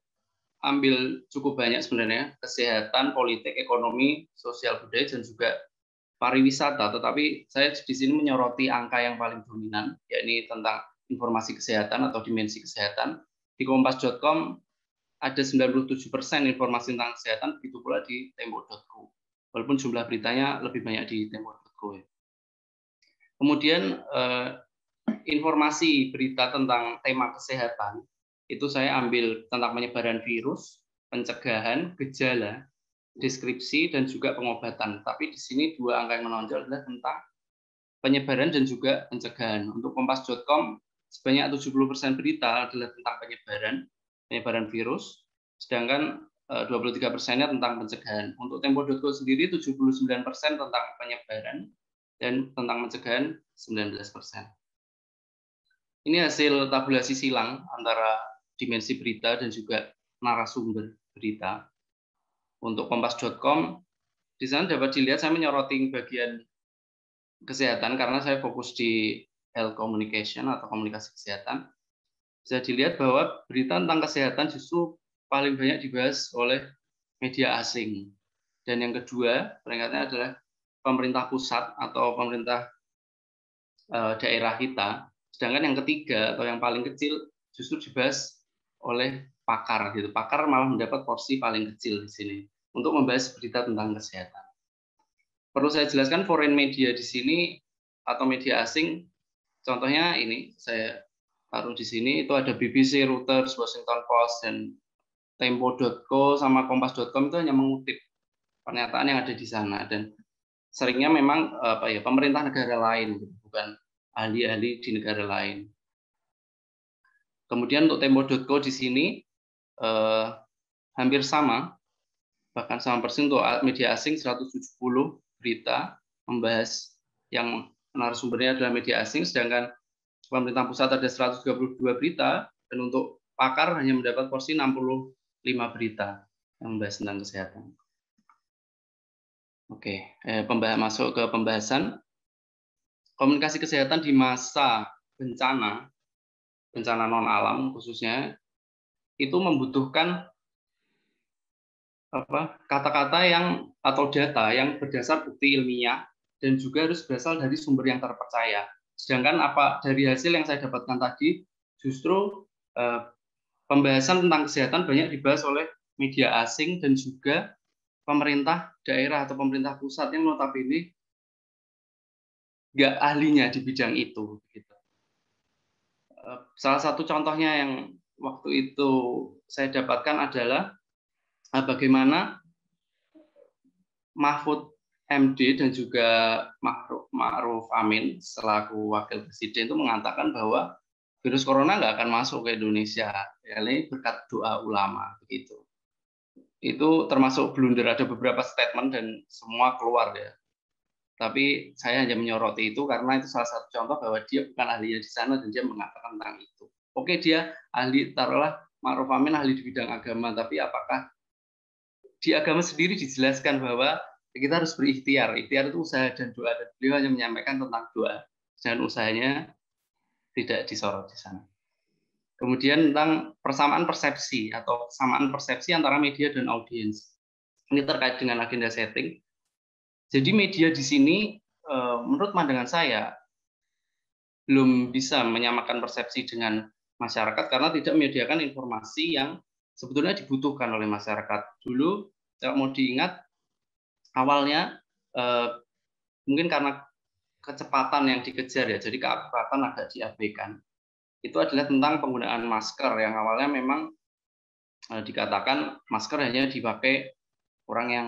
ambil cukup banyak sebenarnya kesehatan, politik, ekonomi, sosial budaya dan juga pariwisata. Tetapi saya di sini menyoroti angka yang paling dominan, yakni tentang informasi kesehatan atau dimensi kesehatan. Di kompas.com ada 97% informasi tentang kesehatan, begitu pula di tempo.co. Walaupun jumlah beritanya lebih banyak di tempo.co. Ya. Kemudian eh, informasi berita tentang tema kesehatan itu saya ambil tentang penyebaran virus, pencegahan, gejala, deskripsi, dan juga pengobatan. Tapi di sini dua angka yang menonjol adalah tentang penyebaran dan juga pencegahan. Untuk kompas.com, sebanyak 70% berita adalah tentang penyebaran, penyebaran virus, sedangkan 23 eh, persennya tentang pencegahan. Untuk Tempo.co sendiri 79 persen tentang penyebaran dan tentang pencegahan 19 persen. Ini hasil tabulasi silang antara dimensi berita dan juga narasumber berita. Untuk kompas.com, di sana dapat dilihat saya menyoroti bagian kesehatan karena saya fokus di health communication atau komunikasi kesehatan. bisa dilihat bahwa berita tentang kesehatan justru paling banyak dibahas oleh media asing. Dan yang kedua, peringkatnya adalah pemerintah pusat atau pemerintah eh, daerah kita. Sedangkan yang ketiga atau yang paling kecil justru dibahas oleh pakar gitu. Pakar malah mendapat porsi paling kecil di sini untuk membahas berita tentang kesehatan. Perlu saya jelaskan foreign media di sini atau media asing contohnya ini saya taruh di sini itu ada BBC, Reuters, Washington Post dan Tempo.co sama Kompas.com itu hanya mengutip pernyataan yang ada di sana dan seringnya memang apa ya pemerintah negara lain gitu, bukan ahli-ahli di negara lain. Kemudian untuk Tempo.co di sini eh, hampir sama bahkan sama persis untuk media asing 170 berita membahas yang narasumbernya adalah media asing sedangkan pemerintah pusat ada 132 berita dan untuk pakar hanya mendapat porsi 65 berita yang membahas tentang kesehatan. Oke, eh, pembahas masuk ke pembahasan komunikasi kesehatan di masa bencana, bencana non alam khususnya itu membutuhkan kata-kata yang atau data yang berdasar bukti ilmiah dan juga harus berasal dari sumber yang terpercaya. Sedangkan apa dari hasil yang saya dapatkan tadi, justru eh, pembahasan tentang kesehatan banyak dibahas oleh media asing dan juga pemerintah daerah atau pemerintah pusat yang notabene nggak ahlinya di bidang itu. Gitu. Eh, salah satu contohnya yang waktu itu saya dapatkan adalah eh, bagaimana Mahfud MD dan juga Ma'ruf Amin selaku wakil presiden itu mengatakan bahwa virus corona nggak akan masuk ke Indonesia. Ya, ini berkat doa ulama begitu. Itu termasuk blunder ada beberapa statement dan semua keluar ya. Tapi saya hanya menyoroti itu karena itu salah satu contoh bahwa dia bukan ahlinya di sana dan dia mengatakan tentang itu. Oke dia ahli taruhlah Ma'ruf Amin ahli di bidang agama, tapi apakah di agama sendiri dijelaskan bahwa kita harus berikhtiar. Ikhtiar itu usaha dan doa. Dan beliau hanya menyampaikan tentang doa. Dan usahanya tidak disorot di sana. Kemudian tentang persamaan persepsi atau kesamaan persepsi antara media dan audiens. Ini terkait dengan agenda setting. Jadi media di sini, eh, menurut pandangan saya, belum bisa menyamakan persepsi dengan masyarakat karena tidak menyediakan informasi yang sebetulnya dibutuhkan oleh masyarakat. Dulu, kalau mau diingat, awalnya eh, mungkin karena kecepatan yang dikejar ya, jadi keakuratan agak diabaikan. Itu adalah tentang penggunaan masker yang awalnya memang eh, dikatakan masker hanya dipakai orang yang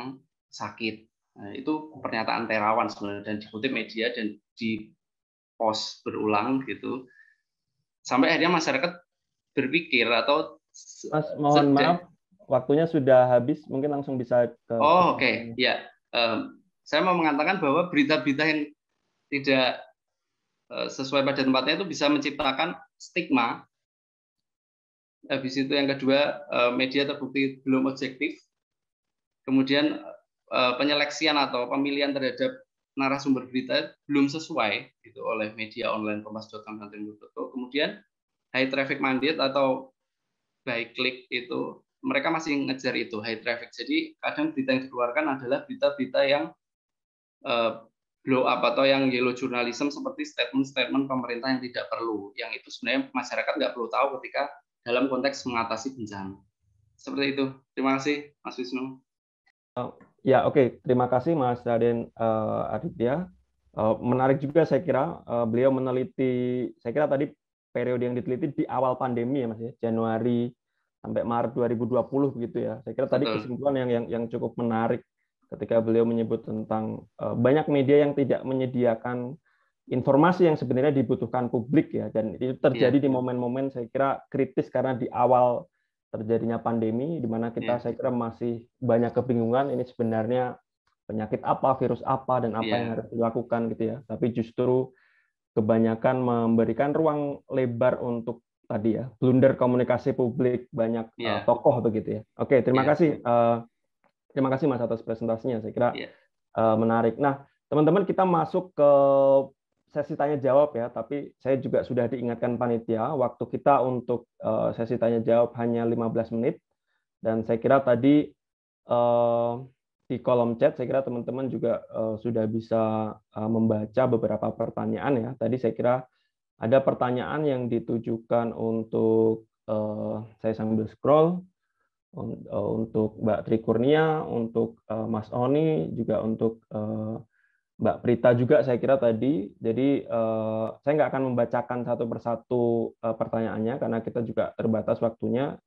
sakit. Nah, itu pernyataan terawan sebenarnya dan dikutip media dan di post berulang gitu. Sampai akhirnya masyarakat berpikir atau Mas mohon maaf waktunya sudah habis mungkin langsung bisa ke Oh oke okay. ya saya mau mengatakan bahwa berita-berita yang tidak eh, sesuai pada tempatnya itu bisa menciptakan stigma. Habis itu yang kedua, eh, media terbukti belum objektif. Kemudian eh, penyeleksian atau pemilihan terhadap narasumber berita belum sesuai gitu oleh media online kompas.com dan. Kemudian high traffic mandate atau baik klik itu mereka masih ngejar itu high traffic. Jadi kadang berita yang dikeluarkan adalah berita-berita yang uh, blow up atau yang yellow journalism seperti statement-statement pemerintah yang tidak perlu. Yang itu sebenarnya masyarakat nggak perlu tahu ketika dalam konteks mengatasi bencana. Seperti itu. Terima kasih, Mas Wisnu. Oh, ya, oke. Okay. Terima kasih, Mas Raden uh, Aditya. Uh, menarik juga saya kira uh, beliau meneliti, saya kira tadi periode yang diteliti di awal pandemi ya, Mas ya, Januari sampai Maret 2020 begitu ya. Saya kira tadi kesimpulan yang yang yang cukup menarik ketika beliau menyebut tentang uh, banyak media yang tidak menyediakan informasi yang sebenarnya dibutuhkan publik ya dan itu terjadi yeah. di momen-momen saya kira kritis karena di awal terjadinya pandemi di mana kita yeah. saya kira masih banyak kebingungan ini sebenarnya penyakit apa, virus apa dan apa yeah. yang harus dilakukan gitu ya. Tapi justru kebanyakan memberikan ruang lebar untuk tadi ya blunder komunikasi publik banyak yeah. uh, iya. tokoh begitu ya. Oke terima yeah. kasih uh, terima kasih mas atas presentasinya saya kira yeah. Iya. uh, menarik. Nah teman-teman kita masuk ke sesi tanya jawab ya, tapi saya juga sudah diingatkan panitia waktu kita untuk uh, sesi tanya jawab hanya 15 menit dan saya kira tadi uh, di kolom chat saya kira teman-teman juga uh, sudah bisa uh, membaca beberapa pertanyaan ya. Tadi saya kira ada pertanyaan yang ditujukan untuk uh, saya sambil scroll untuk Mbak Tri Kurnia, untuk Mas Oni, juga untuk Mbak Prita juga saya kira tadi. Jadi uh, saya nggak akan membacakan satu persatu uh, pertanyaannya karena kita juga terbatas waktunya.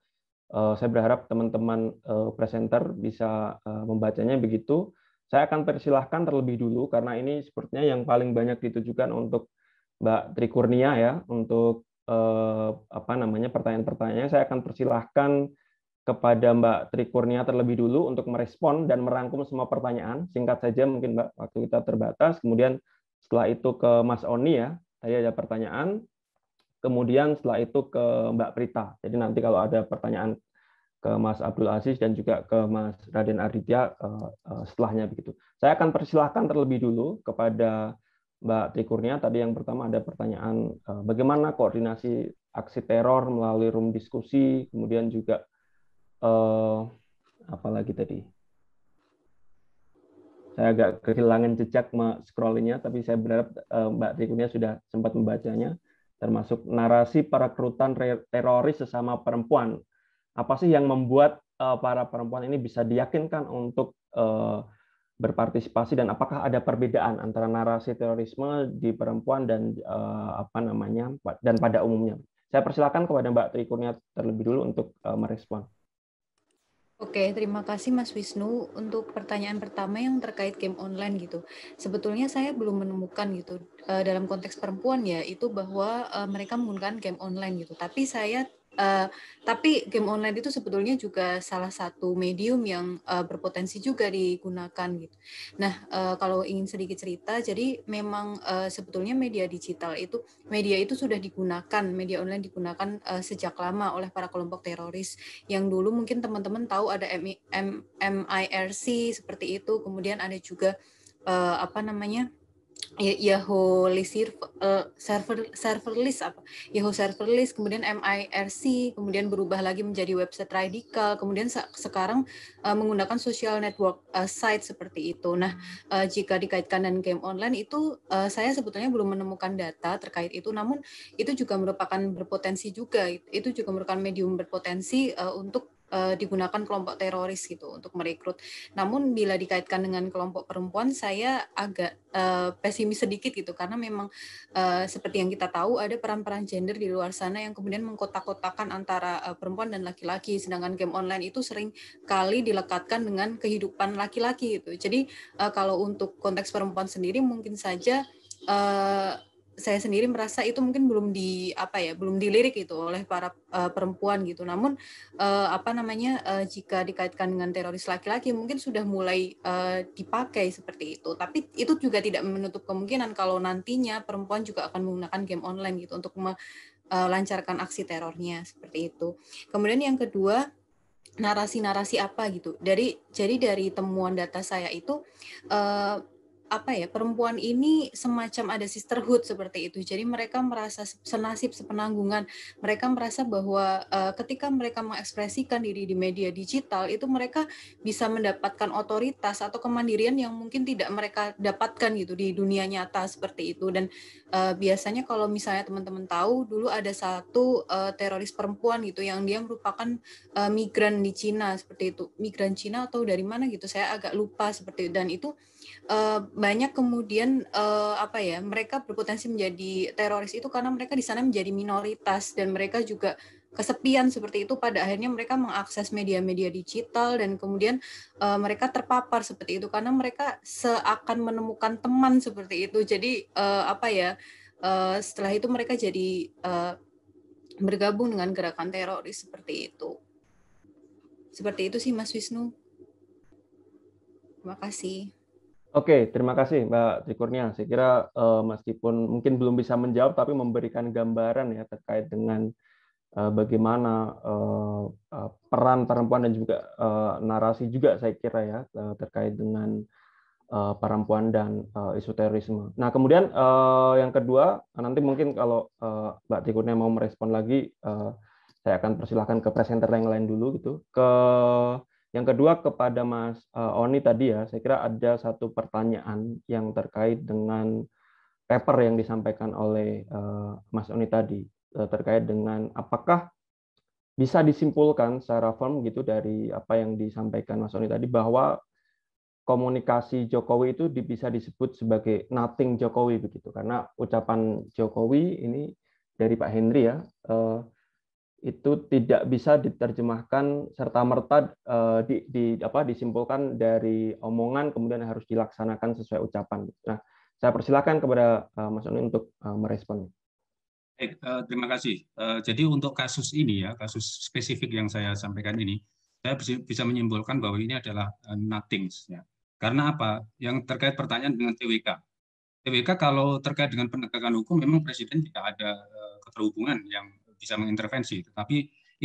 Uh, saya berharap teman-teman uh, presenter bisa uh, membacanya begitu. Saya akan persilahkan terlebih dulu karena ini sepertinya yang paling banyak ditujukan untuk Mbak Trikurnia ya untuk uh, apa namanya pertanyaan-pertanyaannya. Saya akan persilahkan kepada Mbak Tri Kurnia terlebih dulu untuk merespon dan merangkum semua pertanyaan. Singkat saja mungkin Mbak, waktu kita terbatas. Kemudian setelah itu ke Mas Oni ya, tadi ada pertanyaan. Kemudian setelah itu ke Mbak Prita. Jadi nanti kalau ada pertanyaan ke Mas Abdul Aziz dan juga ke Mas Raden Arditya eh, eh, setelahnya begitu. Saya akan persilahkan terlebih dulu kepada Mbak Tri Kurnia. Tadi yang pertama ada pertanyaan eh, bagaimana koordinasi aksi teror melalui room diskusi, kemudian juga uh, apa lagi tadi? Saya agak kehilangan jejak scrollingnya, tapi saya berharap uh, Mbak Trikunia sudah sempat membacanya, termasuk narasi para kerutan teroris sesama perempuan. Apa sih yang membuat uh, para perempuan ini bisa diyakinkan untuk uh, berpartisipasi dan apakah ada perbedaan antara narasi terorisme di perempuan dan uh, apa namanya dan pada umumnya. Saya persilakan kepada Mbak Trikunia terlebih dulu untuk uh, merespon. Oke, terima kasih Mas Wisnu untuk pertanyaan pertama yang terkait game online gitu. Sebetulnya saya belum menemukan gitu uh, dalam konteks perempuan ya itu bahwa mereka menggunakan game online gitu. Tapi saya Uh, tapi game online itu sebetulnya juga salah satu medium yang uh, berpotensi juga digunakan gitu. Nah, uh, kalau ingin sedikit cerita, jadi memang uh, sebetulnya media digital itu media itu sudah digunakan, media online digunakan uh, sejak lama oleh para kelompok teroris yang dulu mungkin teman-teman tahu ada MIRC seperti itu, kemudian ada juga uh, apa namanya? Yahoo server, uh, server serverless apa? Yahoo serverless kemudian MIRC kemudian berubah lagi menjadi website radikal kemudian sekarang uh, menggunakan social network uh, site seperti itu. Nah jika dikaitkan dengan game online itu saya sebetulnya belum menemukan data terkait itu namun itu juga merupakan berpotensi juga itu juga merupakan medium berpotensi untuk uh, digunakan kelompok teroris gitu untuk merekrut. Namun bila dikaitkan dengan kelompok perempuan, saya agak uh, pesimis sedikit gitu karena memang uh, seperti yang kita tahu ada peran-peran gender di luar sana yang kemudian mengkotak-kotakan antara uh, perempuan dan laki-laki. Sedangkan game online itu sering kali dilekatkan dengan kehidupan laki-laki gitu. Jadi uh, kalau untuk konteks perempuan sendiri mungkin saja uh, saya sendiri merasa itu mungkin belum di apa ya belum dilirik itu oleh para uh, perempuan gitu. Namun uh, apa namanya uh, jika dikaitkan dengan teroris laki-laki mungkin sudah mulai uh, dipakai seperti itu. Tapi itu juga tidak menutup kemungkinan kalau nantinya perempuan juga akan menggunakan game online gitu untuk melancarkan aksi terornya seperti itu. Kemudian yang kedua narasi-narasi apa gitu. Dari jadi dari temuan data saya itu uh, apa ya perempuan ini semacam ada sisterhood seperti itu. Jadi mereka merasa senasib sepenanggungan. Mereka merasa bahwa uh, ketika mereka mengekspresikan diri di media digital itu mereka bisa mendapatkan otoritas atau kemandirian yang mungkin tidak mereka dapatkan gitu di dunia nyata seperti itu. Dan uh, biasanya kalau misalnya teman-teman tahu dulu ada satu uh, teroris perempuan gitu yang dia merupakan uh, migran di Cina seperti itu. Migran Cina atau dari mana gitu saya agak lupa seperti itu. Dan itu uh, banyak kemudian uh, apa ya mereka berpotensi menjadi teroris itu karena mereka di sana menjadi minoritas dan mereka juga kesepian seperti itu. Pada akhirnya mereka mengakses media-media digital dan kemudian uh, mereka terpapar seperti itu karena mereka seakan menemukan teman seperti itu. Jadi uh, apa ya uh, setelah itu mereka jadi uh, bergabung dengan gerakan teroris seperti itu. Seperti itu sih Mas Wisnu. Terima kasih Oke, terima kasih Mbak Trikurnia. Saya kira uh, meskipun mungkin belum bisa menjawab, tapi memberikan gambaran ya terkait dengan uh, bagaimana uh, peran perempuan dan juga uh, narasi juga saya kira ya uh, terkait dengan uh, perempuan dan uh, isu terorisme. Nah, kemudian uh, yang kedua, nanti mungkin kalau uh, Mbak Tikurnya mau merespon lagi, uh, saya akan persilahkan ke presenter yang lain dulu gitu. Ke yang kedua kepada Mas Oni tadi ya, saya kira ada satu pertanyaan yang terkait dengan paper yang disampaikan oleh Mas Oni tadi terkait dengan apakah bisa disimpulkan secara firm gitu dari apa yang disampaikan Mas Oni tadi bahwa komunikasi Jokowi itu bisa disebut sebagai nothing Jokowi begitu. Karena ucapan Jokowi ini dari Pak Henry ya eh, itu tidak bisa diterjemahkan serta merta eh, di, di apa disimpulkan dari omongan kemudian harus dilaksanakan sesuai ucapan. Nah, saya persilakan kepada eh, Mas Oni untuk merespon. Baik, terima kasih. Jadi untuk kasus ini ya, kasus spesifik yang saya sampaikan ini, saya bisa menyimpulkan bahwa ini adalah nothing ya karena apa? Yang terkait pertanyaan dengan TWK. TWK kalau terkait dengan penegakan hukum memang Presiden tidak ada keterhubungan yang bisa mengintervensi. Tetapi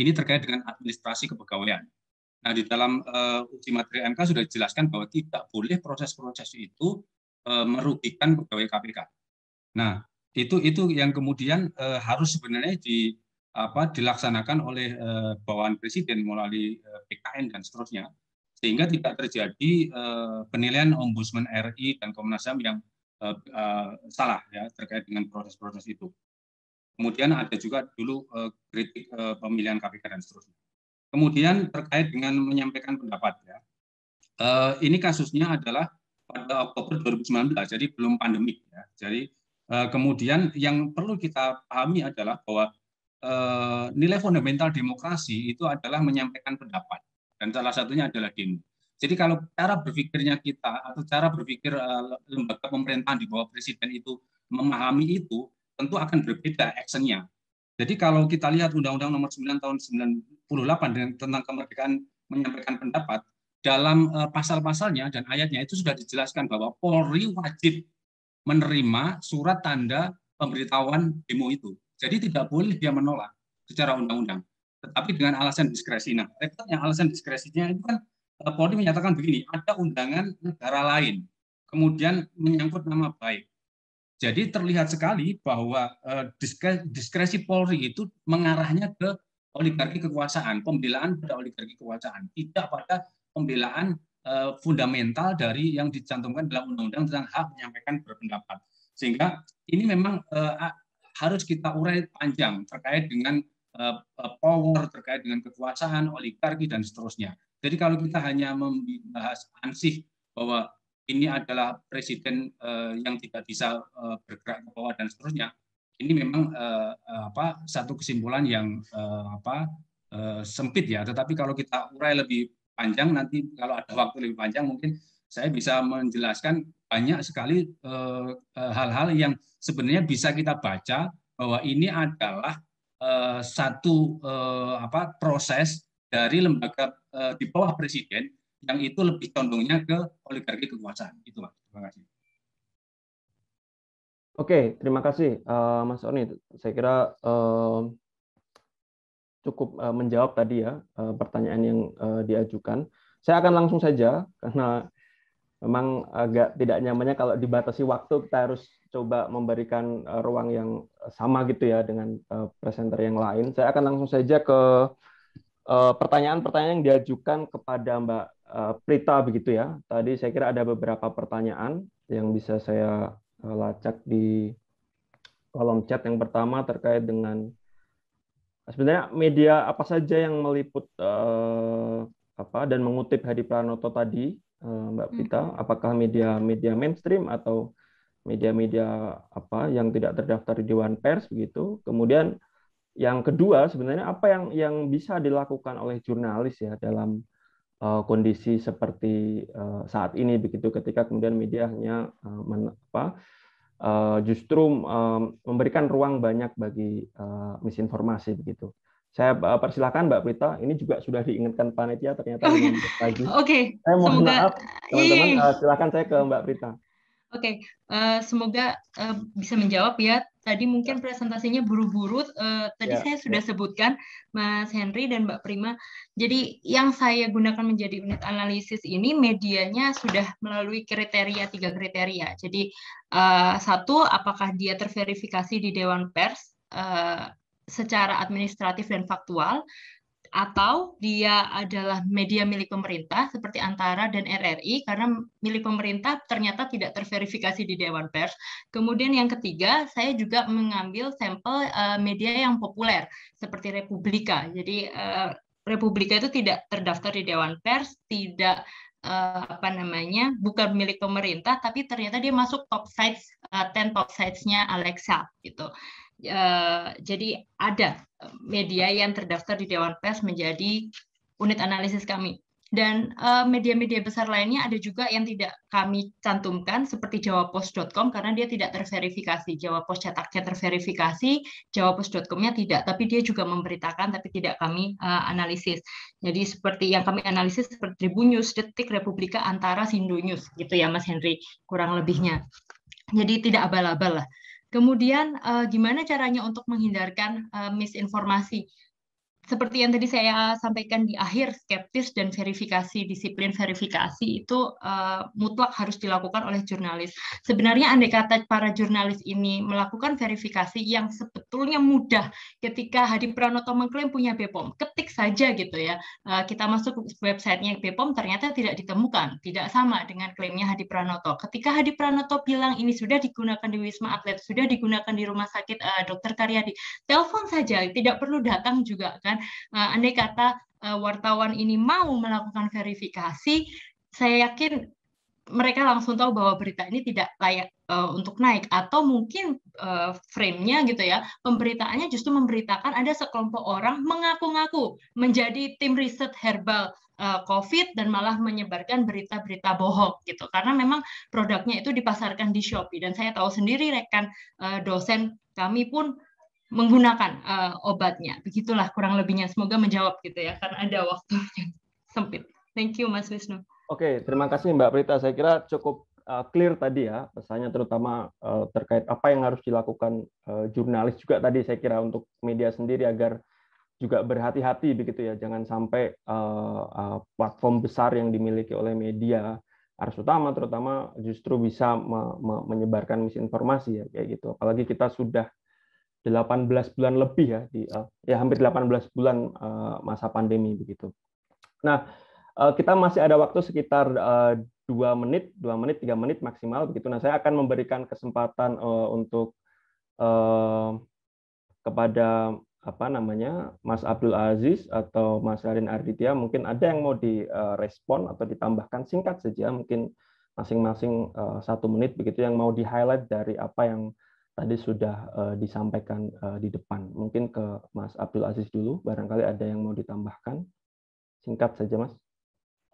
ini terkait dengan administrasi kepegawaian. Nah, di dalam uh, uji materi MK sudah dijelaskan bahwa tidak boleh proses-proses itu uh, merugikan pegawai KPK. Nah, itu itu yang kemudian uh, harus sebenarnya di apa dilaksanakan oleh uh, bawahan presiden melalui uh, PKN dan seterusnya sehingga tidak terjadi uh, penilaian Ombudsman RI dan Komnas HAM yang uh, uh, salah ya terkait dengan proses-proses itu. Kemudian ada juga dulu uh, kritik uh, pemilihan KPK dan seterusnya. Kemudian terkait dengan menyampaikan pendapat ya. Uh, ini kasusnya adalah pada Oktober 2019, jadi belum pandemik ya. Jadi uh, kemudian yang perlu kita pahami adalah bahwa uh, nilai fundamental demokrasi itu adalah menyampaikan pendapat dan salah satunya adalah demo. Jadi kalau cara berpikirnya kita atau cara berpikir uh, lembaga pemerintahan di bawah presiden itu memahami itu, tentu akan berbeda actionnya. Jadi kalau kita lihat Undang-Undang Nomor 9 Tahun 98 tentang kemerdekaan menyampaikan pendapat, dalam uh, pasal-pasalnya dan ayatnya itu sudah dijelaskan bahwa Polri wajib menerima surat tanda pemberitahuan demo itu. Jadi tidak boleh dia menolak secara undang-undang tetapi dengan alasan diskresi. Nah, repotnya alasan diskresinya itu kan eh, Polri menyatakan begini, ada undangan negara lain, kemudian menyangkut nama baik. Jadi terlihat sekali bahwa eh, diskresi Polri itu mengarahnya ke oligarki kekuasaan, pembelaan pada oligarki kekuasaan, tidak pada pembelaan eh, fundamental dari yang dicantumkan dalam undang-undang tentang hak menyampaikan berpendapat. Sehingga ini memang harus kita urai panjang terkait dengan Eh, eh, power terkait dengan kekuasaan, oligarki dan seterusnya. Jadi kalau kita hanya membahas ansih bahwa ini adalah presiden eh, yang tidak bisa bergerak ke bawah dan seterusnya, ini memang apa satu kesimpulan yang apa sempit ya. Tetapi kalau kita urai lebih panjang nanti kalau ada waktu lebih panjang mungkin saya bisa menjelaskan banyak sekali hal-hal yang sebenarnya bisa kita baca bahwa ini adalah Eh, satu eh, apa proses dari lembaga eh, di bawah presiden yang itu lebih condongnya ke oligarki kekuasaan. Itu Pak. Terima kasih. Oke, terima kasih uh, Mas Oni. Saya kira uh, cukup uh, menjawab tadi ya uh, pertanyaan yang uh, diajukan. Saya akan langsung saja karena memang agak tidak nyamannya kalau dibatasi waktu kita harus coba memberikan ruang yang sama gitu ya dengan presenter yang lain. Saya akan langsung saja ke pertanyaan-pertanyaan yang diajukan kepada Mbak Prita begitu ya. Tadi saya kira ada beberapa pertanyaan yang bisa saya uh, lacak di kolom chat. Yang pertama terkait dengan sebenarnya media apa saja yang meliput uh, apa dan mengutip Hadi Pranoto tadi, uh, Mbak Prita. Hmm. Apakah media media mainstream atau media-media apa yang tidak terdaftar di Dewan Pers begitu. Kemudian yang kedua sebenarnya apa yang yang bisa dilakukan oleh jurnalis ya dalam kondisi seperti uh, saat ini begitu ketika kemudian media hanya uh, men, apa, uh, justru um, memberikan ruang banyak bagi uh, misinformasi begitu. Saya persilakan Mbak Prita, ini juga sudah diingatkan panitia ternyata. Okay. Oke. Okay. Saya mohon Semoga... maaf teman-teman, uh, silakan saya ke Mbak Prita. Oke, uh, semoga uh, bisa menjawab ya. Tadi mungkin presentasinya buru-buru. Uh, tadi yeah. saya sudah ya. sebutkan, Mas Henry dan Mbak Prima. Jadi yang saya gunakan menjadi unit analisis ini medianya sudah melalui kriteria tiga kriteria. Jadi uh, satu, apakah dia terverifikasi di Dewan Pers uh, secara administratif dan faktual atau dia adalah media milik pemerintah seperti Antara dan RRI karena milik pemerintah ternyata tidak terverifikasi di Dewan Pers. Kemudian yang ketiga, saya juga mengambil sampel uh, media yang populer seperti Republika. Jadi uh, Republika itu tidak terdaftar di Dewan Pers, tidak uh, apa namanya bukan milik pemerintah tapi ternyata dia masuk top sites 10 top sites-nya Alexa gitu. Eh, jadi ada media yang terdaftar di Dewan Pers menjadi unit analisis kami. Dan eh, media-media besar lainnya ada juga yang tidak kami cantumkan seperti jawapos.com karena dia tidak terverifikasi. Jawa Pos cetaknya terverifikasi, jawapos.com-nya tidak, tapi dia juga memberitakan tapi tidak kami uh, analisis. Jadi seperti yang kami analisis seperti Tribun News, Detik, Republika, Antara, Sindo News gitu ya Mas Henry kurang lebihnya. Jadi tidak abal-abal lah. Kemudian uh, gimana caranya untuk menghindarkan uh, misinformasi? Seperti yang tadi saya sampaikan di akhir, skeptis dan verifikasi, disiplin verifikasi itu uh, mutlak harus dilakukan oleh jurnalis. Sebenarnya andai kata para jurnalis ini melakukan verifikasi yang sebetulnya mudah ketika Hadi Pranoto mengklaim punya BPOM, ketik saja gitu ya. Uh, kita masuk websitenya BPOM ternyata tidak ditemukan, tidak sama dengan klaimnya Hadi Pranoto. Ketika Hadi Pranoto bilang ini sudah digunakan di Wisma Atlet, sudah digunakan di Rumah Sakit uh, Dr. Karyadi, telepon saja, tidak perlu datang juga kan kan. Uh, andai kata uh, wartawan ini mau melakukan verifikasi saya yakin mereka langsung tahu bahwa berita ini tidak layak uh, untuk naik. Atau mungkin uh, frame-nya gitu ya pemberitaannya justru memberitakan ada sekelompok orang mengaku-ngaku menjadi tim riset herbal COVID dan malah menyebarkan berita-berita bohong gitu. Karena memang produknya itu dipasarkan di Shopee. Dan saya tahu sendiri rekan dosen kami pun menggunakan uh, obatnya. Begitulah kurang lebihnya. Semoga menjawab gitu ya, karena ada waktu yang sempit. Thank you, Mas Wisnu. Oke, terima kasih Mbak Prita. Saya kira cukup uh, clear tadi ya, pesannya terutama uh, terkait apa yang harus dilakukan uh, jurnalis juga tadi saya kira untuk media sendiri agar juga berhati-hati begitu ya, jangan sampai uh, uh, platform besar yang dimiliki oleh media harus utama terutama justru bisa me me menyebarkan misinformasi ya kayak gitu. Apalagi kita sudah 18 bulan lebih ya di uh, ya hampir 18 bulan uh, masa pandemi begitu. Nah, uh, kita masih ada waktu sekitar dua menit, dua menit, tiga menit maksimal begitu. Nah, saya akan memberikan kesempatan untuk kepada apa namanya Mas Abdul Aziz atau Mas Raden Arditya mungkin ada yang mau direspon atau ditambahkan singkat saja mungkin masing-masing satu menit begitu yang mau di highlight dari apa yang tadi sudah uh, disampaikan uh, di depan. Mungkin ke Mas Abdul Aziz dulu, barangkali ada yang mau ditambahkan. Singkat saja, Mas.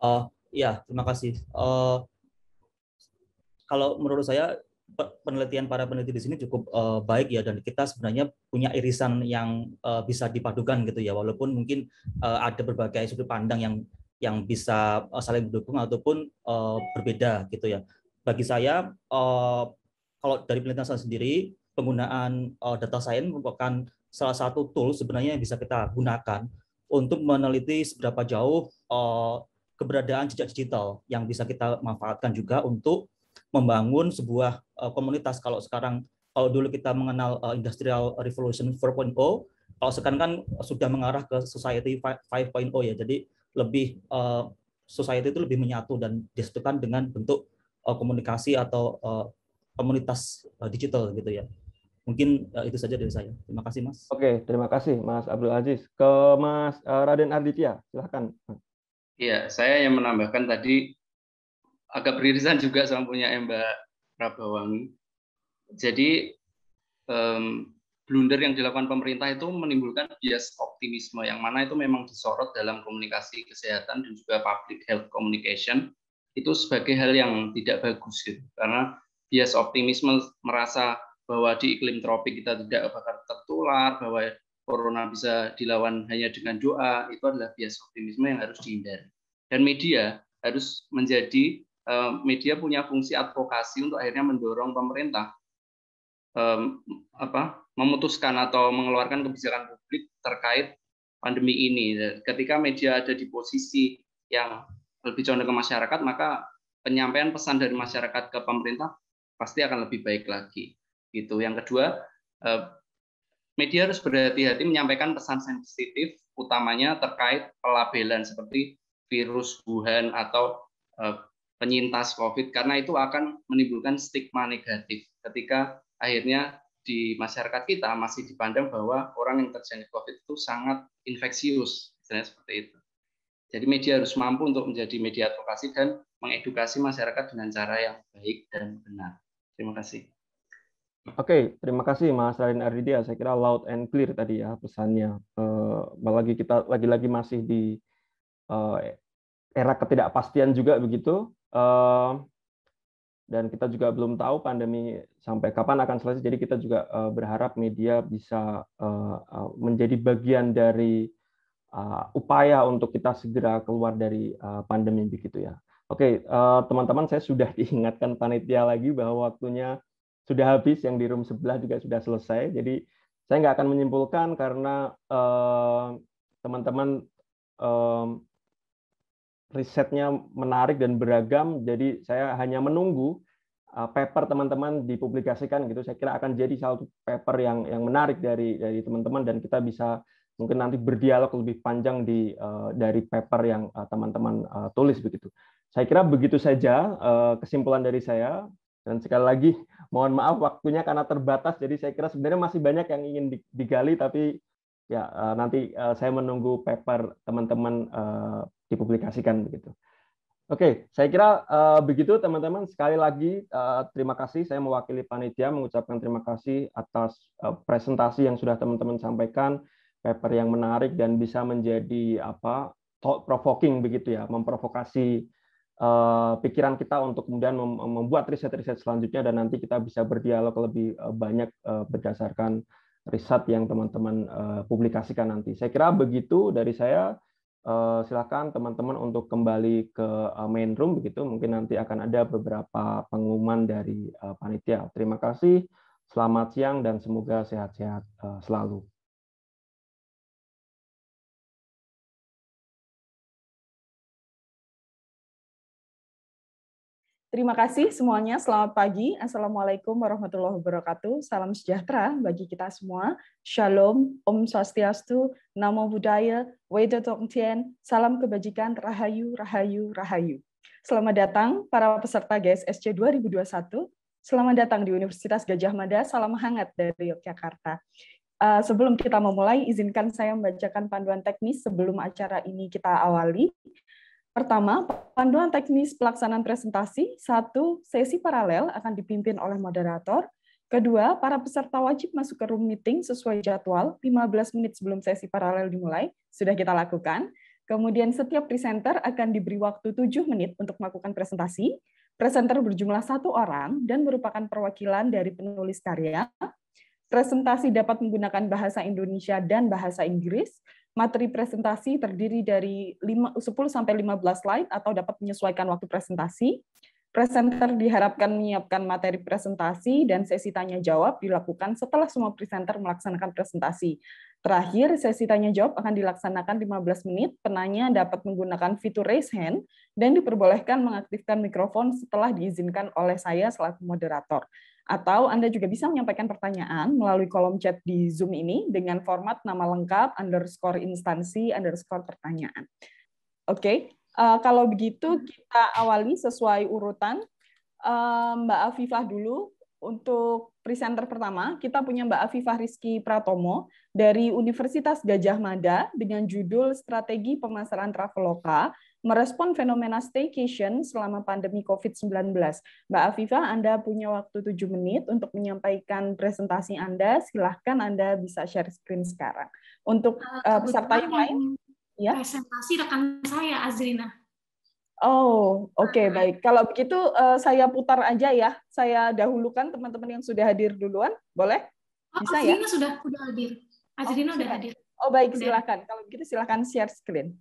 Uh, ya, terima kasih. Uh, kalau menurut saya penelitian para peneliti di sini cukup uh, baik ya dan kita sebenarnya punya irisan yang uh, bisa dipadukan gitu ya walaupun mungkin uh, ada berbagai sudut pandang yang yang bisa saling mendukung ataupun uh, berbeda gitu ya bagi saya uh, kalau dari penelitian saya sendiri, penggunaan uh, data science merupakan salah satu tool sebenarnya yang bisa kita gunakan untuk meneliti seberapa jauh uh, keberadaan jejak digital yang bisa kita manfaatkan juga untuk membangun sebuah uh, komunitas. Kalau sekarang, kalau dulu kita mengenal uh, Industrial Revolution 4.0, kalau sekarang kan sudah mengarah ke Society 5.0 ya. Jadi lebih uh, society itu lebih menyatu dan disatukan dengan bentuk uh, komunikasi atau uh, komunitas uh, digital gitu ya. Mungkin uh, itu saja dari saya. Terima kasih Mas. Oke, terima kasih Mas Abdul Aziz. Ke Mas uh, Raden Arditya, silahkan. Iya, saya yang menambahkan tadi agak beririsan juga sama punya Mbak Prabawangi. Jadi um, blunder yang dilakukan pemerintah itu menimbulkan bias optimisme yang mana itu memang disorot dalam komunikasi kesehatan dan juga public health communication itu sebagai hal yang tidak bagus gitu karena bias optimisme merasa bahwa di iklim tropik kita tidak bakal tertular, bahwa corona bisa dilawan hanya dengan doa, itu adalah bias optimisme yang harus dihindari. Dan media harus menjadi eh, media punya fungsi advokasi untuk akhirnya mendorong pemerintah apa memutuskan atau mengeluarkan kebijakan publik terkait pandemi ini. Ketika media ada di posisi yang lebih condong ke masyarakat, maka penyampaian pesan dari masyarakat ke pemerintah pasti akan lebih baik lagi. Gitu. Yang kedua, media harus berhati-hati menyampaikan pesan sensitif utamanya terkait pelabelan seperti virus Wuhan atau eh, penyintas COVID karena itu akan menimbulkan stigma negatif ketika akhirnya di masyarakat kita masih dipandang bahwa orang yang terjangkit COVID itu sangat infeksius, misalnya seperti itu. Jadi media harus mampu untuk menjadi media advokasi dan mengedukasi masyarakat dengan cara yang baik dan benar. Terima kasih. Oke, terima kasih Mas Rarin Ardidia. Saya kira loud and clear tadi ya pesannya. Uh, lagi kita lagi-lagi masih di uh, era ketidakpastian juga begitu. Uh, dan kita juga belum tahu pandemi sampai kapan akan selesai. Jadi kita juga uh, berharap media bisa uh, uh, menjadi bagian dari uh, upaya untuk kita segera keluar dari uh, pandemi begitu ya. Oke, uh, teman-teman, saya sudah diingatkan panitia lagi bahwa waktunya sudah habis, yang di room sebelah juga sudah selesai. Jadi saya nggak akan menyimpulkan karena eh, teman-teman eh, risetnya menarik dan beragam. Jadi saya hanya menunggu paper teman-teman dipublikasikan gitu. Saya kira akan jadi satu paper yang yang menarik dari dari teman-teman dan kita bisa mungkin nanti berdialog lebih panjang di dari paper yang teman-teman tulis begitu. Saya kira begitu saja kesimpulan dari saya. Dan sekali lagi, mohon maaf waktunya karena terbatas, jadi saya kira sebenarnya masih banyak yang ingin digali, tapi ya eh, nanti eh, saya menunggu paper teman-teman eh, dipublikasikan begitu. Oke, saya kira begitu teman-teman. Sekali lagi terima kasih. Saya mewakili panitia mengucapkan terima kasih atas presentasi yang sudah teman-teman sampaikan, paper yang menarik dan bisa menjadi apa provoking begitu ya, memprovokasi Eh, pikiran kita untuk kemudian membuat riset-riset selanjutnya dan nanti kita bisa berdialog lebih eh, banyak eh, berdasarkan riset yang teman-teman publikasikan nanti. Saya kira begitu dari saya. Silakan teman-teman untuk kembali ke main room begitu. Mungkin nanti akan ada beberapa pengumuman dari panitia. Terima kasih. Selamat siang dan semoga sehat-sehat selalu. Terima kasih semuanya. Selamat pagi. Assalamualaikum warahmatullahi wabarakatuh. Salam sejahtera bagi kita semua. Shalom, Om Swastiastu, Namo Buddhaya, Wedo Tongtien, salam kebajikan, Rahayu, Rahayu, Rahayu. Selamat datang para peserta GSSC 2021. Selamat datang di Universitas Gajah Mada. Salam hangat dari Yogyakarta. Uh, sebelum kita memulai, izinkan saya membacakan panduan teknis sebelum acara ini kita awali. Pertama, panduan teknis pelaksanaan presentasi. Satu, sesi paralel akan dipimpin oleh moderator. Kedua, para peserta wajib masuk ke room meeting sesuai jadwal 15 menit sebelum sesi paralel dimulai. Sudah kita lakukan. Kemudian setiap presenter akan diberi waktu 7 menit untuk melakukan presentasi. Presenter berjumlah satu orang dan merupakan perwakilan dari penulis karya. Presentasi dapat menggunakan bahasa Indonesia dan bahasa Inggris materi presentasi terdiri dari 5, 10 sampai 15 slide atau dapat menyesuaikan waktu presentasi. Presenter diharapkan menyiapkan materi presentasi dan sesi tanya jawab dilakukan setelah semua presenter melaksanakan presentasi. Terakhir, sesi tanya jawab akan dilaksanakan 15 menit. Penanya dapat menggunakan fitur raise hand dan diperbolehkan mengaktifkan mikrofon setelah diizinkan oleh saya selaku moderator. Atau Anda juga bisa menyampaikan pertanyaan melalui kolom chat di Zoom ini dengan format nama lengkap, underscore instansi, underscore pertanyaan. Oke, okay. uh, eh, kalau begitu kita awali sesuai urutan. Uh, Mbak Afifah dulu untuk presenter pertama, kita punya Mbak Afifah Rizky Pratomo dari Universitas Gajah Mada dengan judul Strategi Pemasaran Traveloka merespon fenomena staycation selama pandemi COVID-19. Mbak Afifah, Anda punya waktu 7 menit untuk menyampaikan presentasi Anda. Silahkan Anda bisa share screen sekarang. Untuk uh, peserta yang lain, ya. Presentasi rekan saya, Azrina. Oh, oke okay, baik. Kalau begitu uh, saya putar aja ya. Saya dahulukan teman-teman yang sudah hadir duluan. Boleh? Oh, Bisa ya? Azrina ya? sudah sudah hadir. Azrina oh, sudah hadir. Oh baik, silakan. Kalau begitu silakan share screen.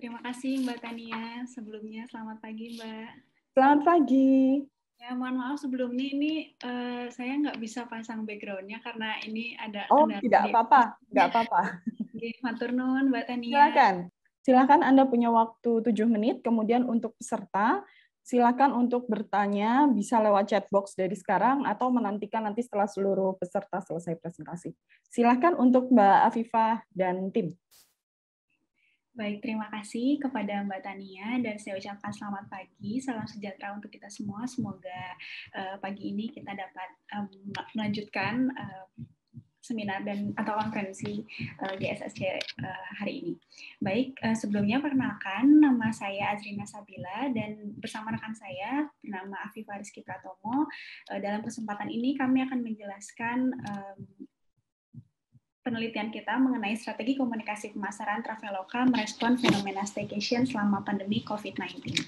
Terima kasih Mbak Tania. Sebelumnya selamat pagi Mbak. Selamat pagi. Ya, mohon maaf sebelumnya ini uh, saya nggak bisa pasang backgroundnya karena ini ada Oh, tidak apa-apa, nggak apa-apa. Matur nuwun Mbak Tania. Silakan. Silakan Anda punya waktu 7 menit, kemudian untuk peserta silakan untuk bertanya bisa lewat chat box dari sekarang atau menantikan nanti setelah seluruh peserta selesai presentasi. Silakan untuk Mbak Afifah dan tim. Baik, terima kasih kepada Mbak Tania dan saya ucapkan selamat pagi, salam sejahtera untuk kita semua. Semoga uh, pagi ini kita dapat um, melanjutkan uh, seminar dan atau konferensi uh, GSSC uh, hari ini. Baik, uh, sebelumnya perkenalkan nama saya Azrina Sabila dan bersama rekan saya bernama Afifah Rizky Pratomo. Uh, dalam kesempatan ini kami akan menjelaskan um, penelitian kita mengenai strategi komunikasi pemasaran Traveloka merespon fenomena staycation selama pandemi COVID-19.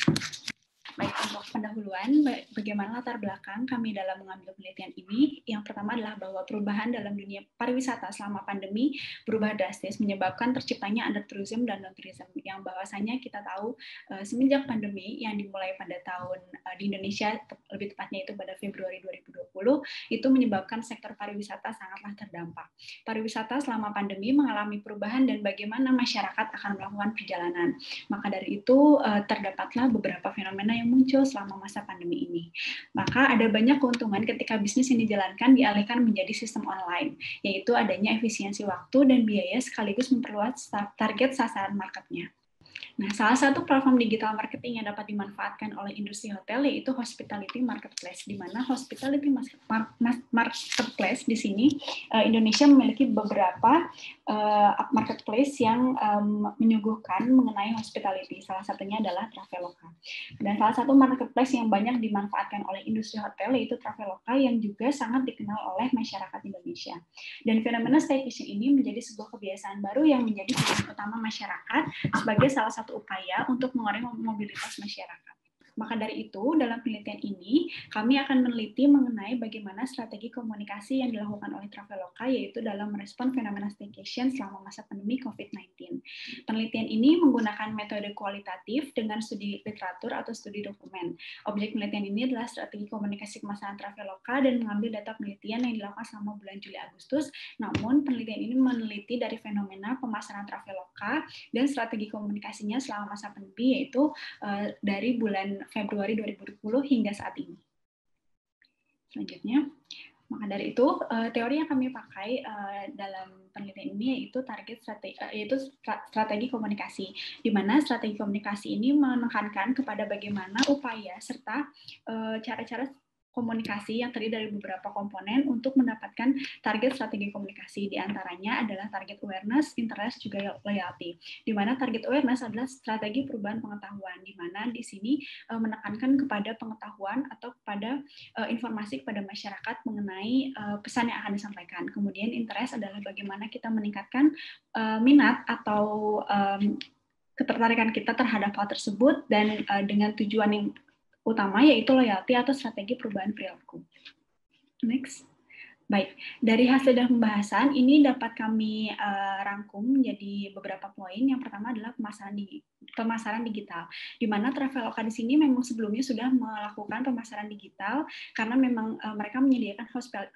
Baik, pendahuluan, bagaimana latar belakang kami dalam mengambil penelitian ini? Yang pertama adalah bahwa perubahan dalam dunia pariwisata selama pandemi berubah drastis, menyebabkan terciptanya undertourism dan non-tourism, yang bahwasanya kita tahu uh, semenjak pandemi yang dimulai pada tahun uh, di Indonesia, lebih tepatnya itu pada Februari 2020, itu menyebabkan sektor pariwisata sangatlah terdampak. Pariwisata selama pandemi mengalami perubahan dan bagaimana masyarakat akan melakukan perjalanan. Maka dari itu, uh, terdapatlah beberapa fenomena yang muncul selama masa pandemi ini. Maka ada banyak keuntungan ketika bisnis yang dijalankan dialihkan menjadi sistem online, yaitu adanya efisiensi waktu dan biaya sekaligus memperluas target sasaran marketnya. Nah, salah satu platform digital marketing yang dapat dimanfaatkan oleh industri hotel yaitu hospitality marketplace, di mana hospitality marketplace di sini eh, Indonesia memiliki beberapa eh, marketplace yang menyuguhkan mengenai hospitality. Salah satunya adalah Traveloka. Dan salah satu marketplace yang banyak dimanfaatkan oleh industri hotel yaitu Traveloka yang juga sangat dikenal oleh masyarakat Indonesia. Dan fenomena staycation ini menjadi sebuah kebiasaan baru yang menjadi tujuan utama masyarakat sebagai salah satu satu upaya untuk mengurangi mobilitas masyarakat. Maka dari itu, dalam penelitian ini, kami akan meneliti mengenai bagaimana strategi komunikasi yang dilakukan oleh Traveloka, yaitu dalam merespon fenomena staycation selama masa pandemi COVID-19. Penelitian ini menggunakan metode kualitatif dengan studi literatur atau studi dokumen. Objek penelitian ini adalah strategi komunikasi kemasan Traveloka dan mengambil data penelitian yang dilakukan selama bulan Juli-Agustus. Namun, penelitian ini meneliti dari fenomena pemasaran Traveloka dan strategi komunikasinya selama masa pandemi, yaitu uh, dari bulan Februari 2020 hingga saat ini. Selanjutnya, maka dari itu eh, teori yang kami pakai eh, dalam penelitian ini yaitu target strategi eh, yaitu strategi komunikasi di mana strategi komunikasi ini menekankan kepada bagaimana upaya serta cara-cara komunikasi yang terdiri dari beberapa komponen untuk mendapatkan target strategi komunikasi. Di antaranya adalah target awareness, interest, juga loyalty. Di mana target awareness adalah strategi perubahan pengetahuan, di mana di sini uh, menekankan kepada pengetahuan atau kepada uh, informasi kepada masyarakat mengenai uh, pesan yang akan disampaikan. Kemudian interest adalah bagaimana kita meningkatkan minat atau ketertarikan kita terhadap hal tersebut dan dengan tujuan yang utama yaitu loyalty atau strategi perubahan perilaku. Next. Baik, dari hasil dan pembahasan ini dapat kami uh, rangkum menjadi beberapa poin. Yang pertama adalah pemasaran di pemasaran digital, di mana Traveloka di sini memang sebelumnya sudah melakukan pemasaran digital karena memang uh, mereka menyediakan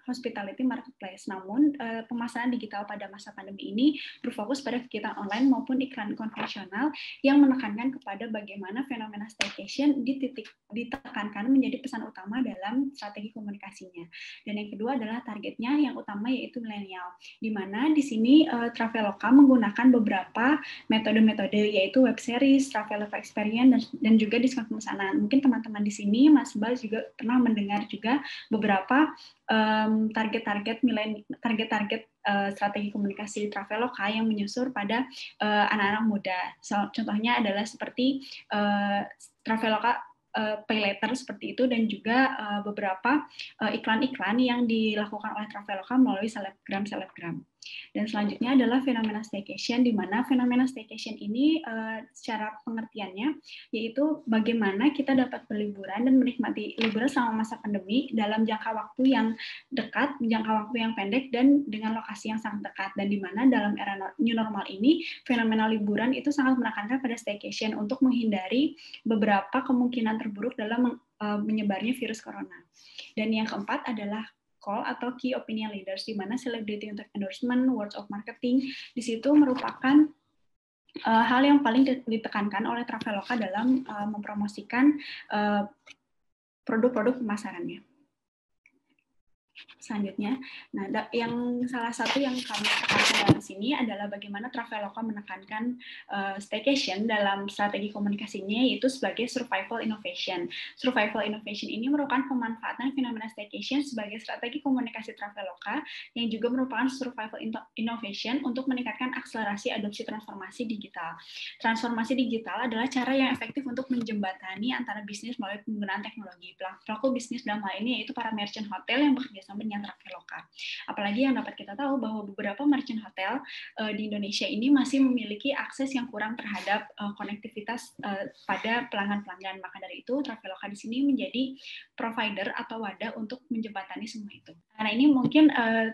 hospitality marketplace. Namun uh, pemasaran digital pada masa pandemi ini berfokus pada kegiatan online maupun iklan konvensional yang menekankan kepada bagaimana fenomena staycation dititik ditekankan menjadi pesan utama dalam strategi komunikasinya. Dan yang kedua adalah target targetnya yang utama yaitu milenial. Di mana di sini uh, Traveloka menggunakan beberapa metode-metode yaitu web series, Traveloka Experience dan, dan juga diskon pemesanan. Mungkin teman-teman di sini Mas Bal juga pernah mendengar juga beberapa target-target um, target-target uh, strategi komunikasi Traveloka yang menyusur pada anak anak-anak muda. So, contohnya adalah seperti uh, Traveloka uh, pay letter seperti itu dan juga uh, beberapa iklan-iklan uh, yang dilakukan oleh Traveloka melalui selebgram selebgram. Dan selanjutnya adalah fenomena staycation, di mana fenomena staycation ini uh, secara pengertiannya yaitu bagaimana kita dapat berliburan dan menikmati liburan selama masa pandemi dalam jangka waktu yang dekat, jangka waktu yang pendek, dan dengan lokasi yang sangat dekat. Dan di mana dalam era new normal ini, fenomena liburan itu sangat menekankan pada staycation untuk menghindari beberapa kemungkinan terburuk dalam uh, menyebarnya virus corona. Dan yang keempat adalah call atau key opinion leaders di mana celebrity untuk endorsement, words of marketing di situ merupakan uh, hal yang paling ditekankan oleh Traveloka dalam uh, mempromosikan uh, produk-produk pemasarannya selanjutnya. Nah, yang salah satu yang kami tekankan dalam sini adalah bagaimana Traveloka menekankan uh, staycation dalam strategi komunikasinya yaitu sebagai survival innovation. Survival innovation ini merupakan pemanfaatan fenomena staycation sebagai strategi komunikasi Traveloka yang juga merupakan survival innovation untuk meningkatkan akselerasi adopsi transformasi digital. Transformasi digital adalah cara yang efektif untuk menjembatani antara bisnis melalui penggunaan teknologi. Pelaku bisnis dalam hal ini yaitu para merchant hotel yang bekerja sama dengan Traveloka. Apalagi yang dapat kita tahu bahwa beberapa merchant hotel uh, di Indonesia ini masih memiliki akses yang kurang terhadap uh, konektivitas uh, pada pelanggan-pelanggan. Maka dari itu Traveloka di sini menjadi provider atau wadah untuk menjembatani semua itu. Karena ini mungkin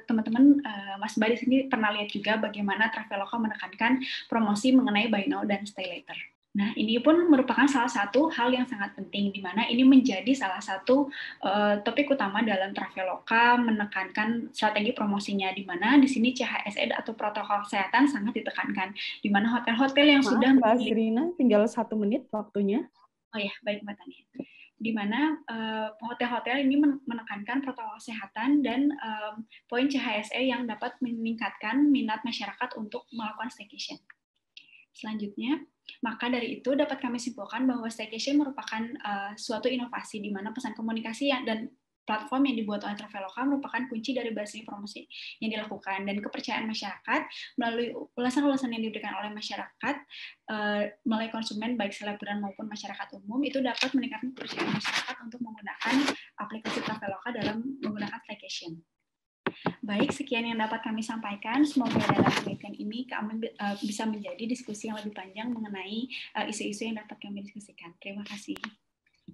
teman-teman uh, Mas Badi sini pernah lihat juga bagaimana Traveloka menekankan promosi mengenai buy now dan stay later. Nah, ini pun merupakan salah satu hal yang sangat penting, di mana ini menjadi salah satu uh, topik utama dalam Traveloka menekankan strategi promosinya, di mana di sini CHSE atau protokol kesehatan sangat ditekankan, di mana hotel-hotel yang Maaf, sudah Mbak Sirina, tinggal satu menit waktunya. Oh ya, baik Mbak Tania. Di mana uh, hotel-hotel ini menekankan protokol kesehatan dan um, poin CHSE yang dapat meningkatkan minat masyarakat untuk melakukan staycation. Selanjutnya, maka dari itu dapat kami simpulkan bahwa staycation merupakan uh, suatu inovasi di mana pesan komunikasi yang, dan platform yang dibuat oleh Traveloka merupakan kunci dari bahasanya promosi yang dilakukan dan kepercayaan masyarakat melalui ulasan-ulasan yang diberikan oleh masyarakat uh, melalui konsumen baik selebgram maupun masyarakat umum itu dapat meningkatkan kepercayaan masyarakat untuk menggunakan aplikasi Traveloka dalam menggunakan staycation. Baik, sekian yang dapat kami sampaikan. Semoga dalam penelitian ini kami uh, bisa menjadi diskusi yang lebih panjang mengenai eh, isu-isu yang dapat kami diskusikan. Terima kasih.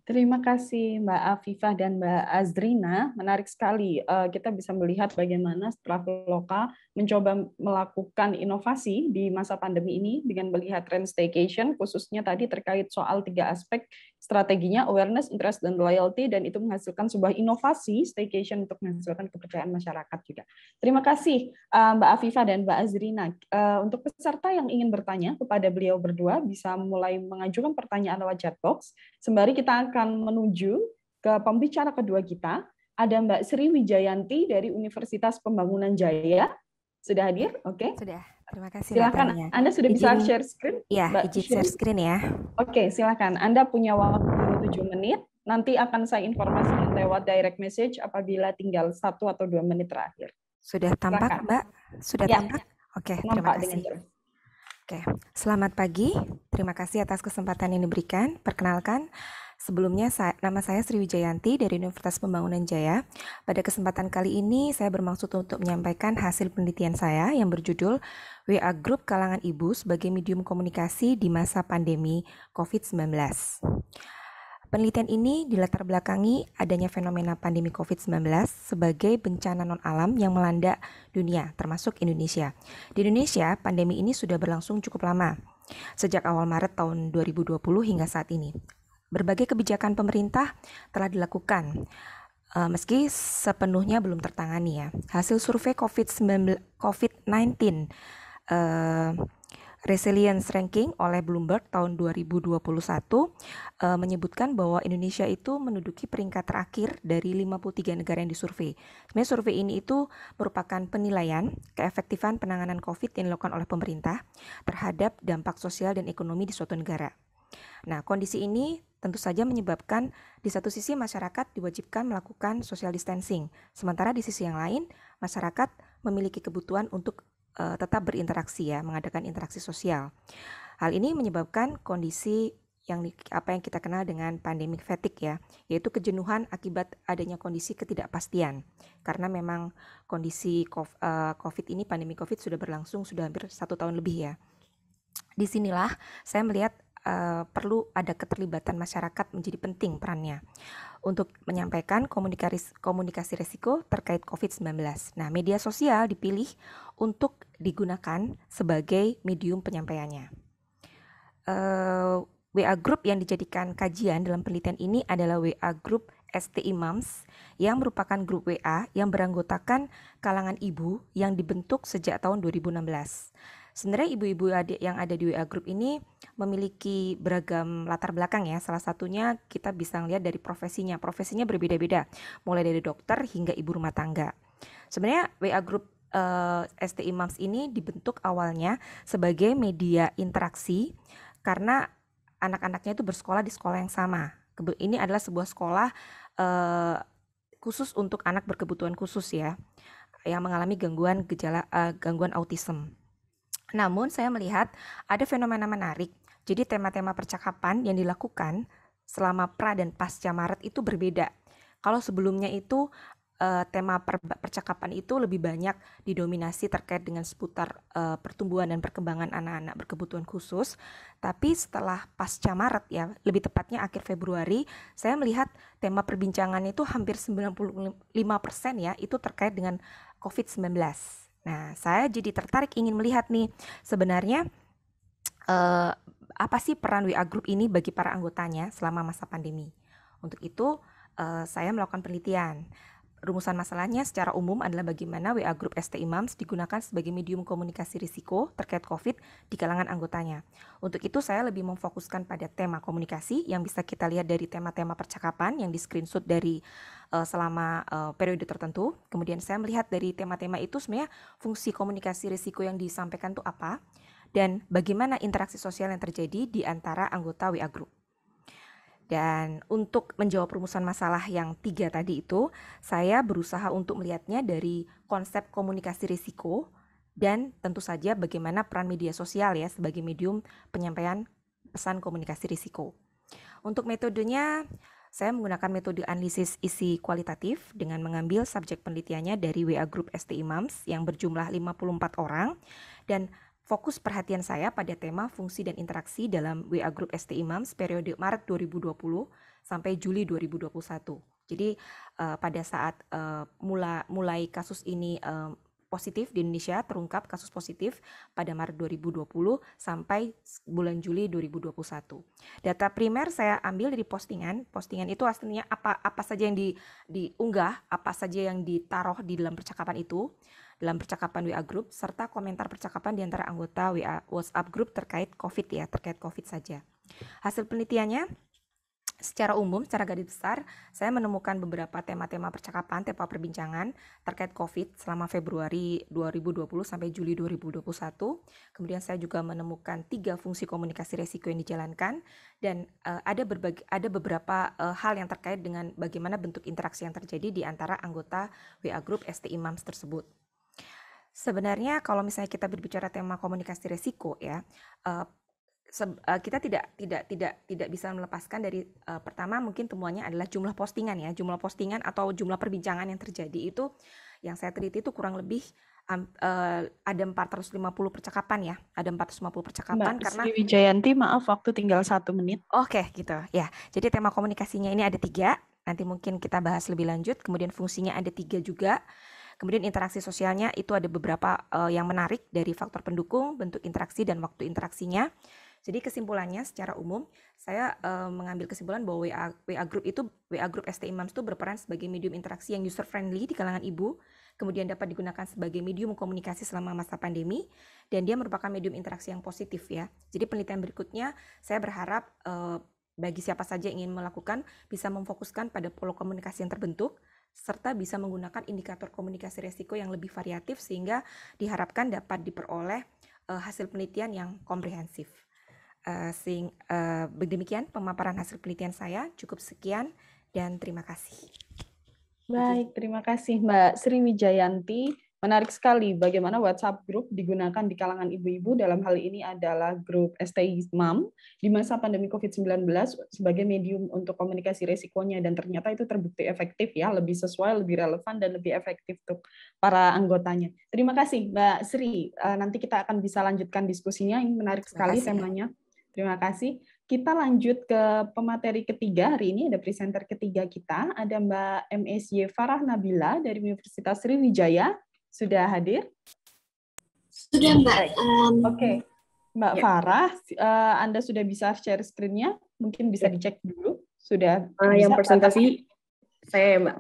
Terima kasih Mbak Afifah dan Mbak Azrina. Menarik sekali uh, kita bisa melihat bagaimana Traveloka mencoba melakukan inovasi di masa pandemi ini dengan melihat trend staycation, khususnya tadi terkait soal tiga aspek strateginya awareness, interest, dan loyalty, dan itu menghasilkan sebuah inovasi staycation untuk menghasilkan kepercayaan masyarakat juga. Terima kasih uh, Mbak Afifah dan Mbak Azrina. Uh, untuk peserta yang ingin bertanya kepada beliau berdua, bisa mulai mengajukan pertanyaan lewat chat box. Sembari kita akan menuju ke pembicara kedua kita, ada Mbak Sri Wijayanti dari Universitas Pembangunan Jaya. Sudah hadir? Oke. Okay. Sudah. Terima kasih. Silakan. Anda sudah izin, bisa share screen? Iya, izin share screen ya. Oke, silakan. Anda punya waktu 7 menit. Nanti akan saya informasikan lewat direct message apabila tinggal satu atau dua menit terakhir. Sudah tampak, silakan. Mbak? Sudah ya. tampak? Oke, terima kasih. Oke, selamat pagi. Terima kasih atas kesempatan yang diberikan. Perkenalkan, Sebelumnya, saya, nama saya Sri Wijayanti dari Universitas Pembangunan Jaya. Pada kesempatan kali ini, saya bermaksud untuk menyampaikan hasil penelitian saya yang berjudul WA Group Kalangan Ibu sebagai Medium Komunikasi di Masa Pandemi COVID-19. Penelitian ini dilatar belakangi adanya fenomena pandemi COVID-19 sebagai bencana non-alam yang melanda dunia, termasuk Indonesia. Di Indonesia, pandemi ini sudah berlangsung cukup lama, sejak awal Maret tahun 2020 hingga saat ini berbagai kebijakan pemerintah telah dilakukan uh, meski sepenuhnya belum tertangani ya. Hasil survei COVID-19 COVID-19 uh, Resilience Ranking oleh Bloomberg tahun 2021 uh, menyebutkan bahwa Indonesia itu menduduki peringkat terakhir dari 53 negara yang disurvei. Sebenarnya survei ini itu merupakan penilaian keefektifan penanganan COVID yang dilakukan oleh pemerintah terhadap dampak sosial dan ekonomi di suatu negara. Nah, kondisi ini tentu saja menyebabkan di satu sisi masyarakat diwajibkan melakukan social distancing, sementara di sisi yang lain masyarakat memiliki kebutuhan untuk uh, tetap berinteraksi ya, mengadakan interaksi sosial. Hal ini menyebabkan kondisi yang apa yang kita kenal dengan pandemic fatigue ya, yaitu kejenuhan akibat adanya kondisi ketidakpastian. Karena memang kondisi eh, COVID ini, pandemi COVID sudah berlangsung sudah hampir satu tahun lebih ya. Di sinilah saya melihat uh, perlu ada keterlibatan masyarakat menjadi penting perannya untuk menyampaikan komunikasi, komunikasi resiko terkait COVID-19. Nah, media sosial dipilih untuk digunakan sebagai medium penyampaiannya. Uh, WA Group yang dijadikan kajian dalam penelitian ini adalah WA Group STI Moms yang merupakan grup WA yang beranggotakan kalangan ibu yang dibentuk sejak tahun 2016. Sebenarnya ibu-ibu yang ada di WA Group ini memiliki beragam latar belakang ya. Salah satunya kita bisa lihat dari profesinya. Profesinya berbeda-beda, mulai dari dokter hingga ibu rumah tangga. Sebenarnya WA Group uh, eh, STI Moms ini dibentuk awalnya sebagai media interaksi karena anak-anaknya itu bersekolah di sekolah yang sama. Ini adalah sebuah sekolah uh, khusus untuk anak berkebutuhan khusus ya, yang mengalami gangguan gejala uh, gangguan autism. Namun saya melihat ada fenomena menarik. Jadi tema-tema percakapan yang dilakukan selama pra dan pasca Maret itu berbeda. Kalau sebelumnya itu uh, tema per percakapan itu lebih banyak didominasi terkait dengan seputar uh, pertumbuhan dan perkembangan anak-anak berkebutuhan khusus. Tapi setelah pasca Maret ya, lebih tepatnya akhir Februari, saya melihat tema perbincangan itu hampir 95% ya, itu terkait dengan COVID-19. Nah, saya jadi tertarik ingin melihat nih sebenarnya uh, apa sih peran WA Group ini bagi para anggotanya selama masa pandemi. Untuk itu, uh, saya melakukan penelitian. Rumusan masalahnya secara umum adalah bagaimana WA Group ST Imams digunakan sebagai medium komunikasi risiko terkait COVID di kalangan anggotanya. Untuk itu saya lebih memfokuskan pada tema komunikasi yang bisa kita lihat dari tema-tema percakapan yang di screenshot dari uh, selama uh, periode tertentu. Kemudian saya melihat dari tema-tema itu sebenarnya fungsi komunikasi risiko yang disampaikan itu apa dan bagaimana interaksi sosial yang terjadi di antara anggota WA Group. Dan untuk menjawab rumusan masalah yang tiga tadi itu, saya berusaha untuk melihatnya dari konsep komunikasi risiko dan tentu saja bagaimana peran media sosial ya sebagai medium penyampaian pesan komunikasi risiko. Untuk metodenya, saya menggunakan metode analisis isi kualitatif dengan mengambil subjek penelitiannya dari WA Group ST Imams yang berjumlah 54 orang dan Fokus perhatian saya pada tema fungsi dan interaksi dalam WA Group ST Imams periode Maret 2020 sampai Juli 2021. Jadi uh, pada saat uh, mula, mulai kasus ini uh, positif di Indonesia terungkap kasus positif pada Maret 2020 sampai bulan Juli 2021. Data primer saya ambil dari postingan. Postingan itu aslinya apa apa saja yang di, diunggah, apa saja yang ditaruh di dalam percakapan itu dalam percakapan WA Group serta komentar percakapan di antara anggota WA WhatsApp Group terkait COVID ya, terkait COVID saja. Hasil penelitiannya Secara umum, secara garis besar, saya menemukan beberapa tema-tema percakapan, tema perbincangan terkait COVID selama Februari 2020 sampai Juli 2021. Kemudian saya juga menemukan tiga fungsi komunikasi resiko yang dijalankan dan uh, ada berbagi, ada beberapa uh, hal yang terkait dengan bagaimana bentuk interaksi yang terjadi di antara anggota WA Group ST Imams tersebut. Sebenarnya kalau misalnya kita berbicara tema komunikasi resiko ya, uh, kita tidak tidak tidak tidak bisa melepaskan dari uh, pertama mungkin temuannya adalah jumlah postingan ya, jumlah postingan atau jumlah perbincangan yang terjadi itu yang saya teliti itu kurang lebih um, uh, ada 450 percakapan ya, ada 450 percakapan Mbak karena Sri Wijayanti maaf waktu tinggal satu menit. Oke okay, gitu ya. Jadi tema komunikasinya ini ada tiga, nanti mungkin kita bahas lebih lanjut. Kemudian fungsinya ada tiga juga. Kemudian interaksi sosialnya itu ada beberapa uh, yang menarik dari faktor pendukung, bentuk interaksi dan waktu interaksinya. Jadi kesimpulannya secara umum saya uh, mengambil kesimpulan bahwa WA, WA Group itu WA Group ST Imams itu berperan sebagai medium interaksi yang user friendly di kalangan ibu, kemudian dapat digunakan sebagai medium komunikasi selama masa pandemi dan dia merupakan medium interaksi yang positif ya. Jadi penelitian berikutnya saya berharap uh, bagi siapa saja yang ingin melakukan bisa memfokuskan pada pola komunikasi yang terbentuk serta bisa menggunakan indikator komunikasi resiko yang lebih variatif sehingga diharapkan dapat diperoleh uh, hasil penelitian yang komprehensif. Uh, sing, uh, demikian pemaparan hasil penelitian saya. Cukup sekian dan terima kasih. Baik, terima kasih Mbak Sri Wijayanti Menarik sekali bagaimana WhatsApp group digunakan di kalangan ibu-ibu dalam hal ini adalah grup STI Mom di masa pandemi COVID-19 sebagai medium untuk komunikasi resikonya dan ternyata itu terbukti efektif ya, lebih sesuai, lebih relevan dan lebih efektif untuk para anggotanya. Terima kasih Mbak Sri. Eh, nanti kita akan bisa lanjutkan diskusinya. Ini menarik sekali temanya. Terima kasih. Kita lanjut ke pemateri ketiga hari ini, ada presenter ketiga kita, ada Mbak MSY Farah Nabila dari Universitas Sriwijaya. Sudah hadir? Sudah, Mbak. Um, Oke. Okay. Mbak ya. Farah, uh, Anda sudah bisa share screen-nya? Mungkin bisa ya. dicek dulu. Sudah uh, Yang presentasi saya, Mbak.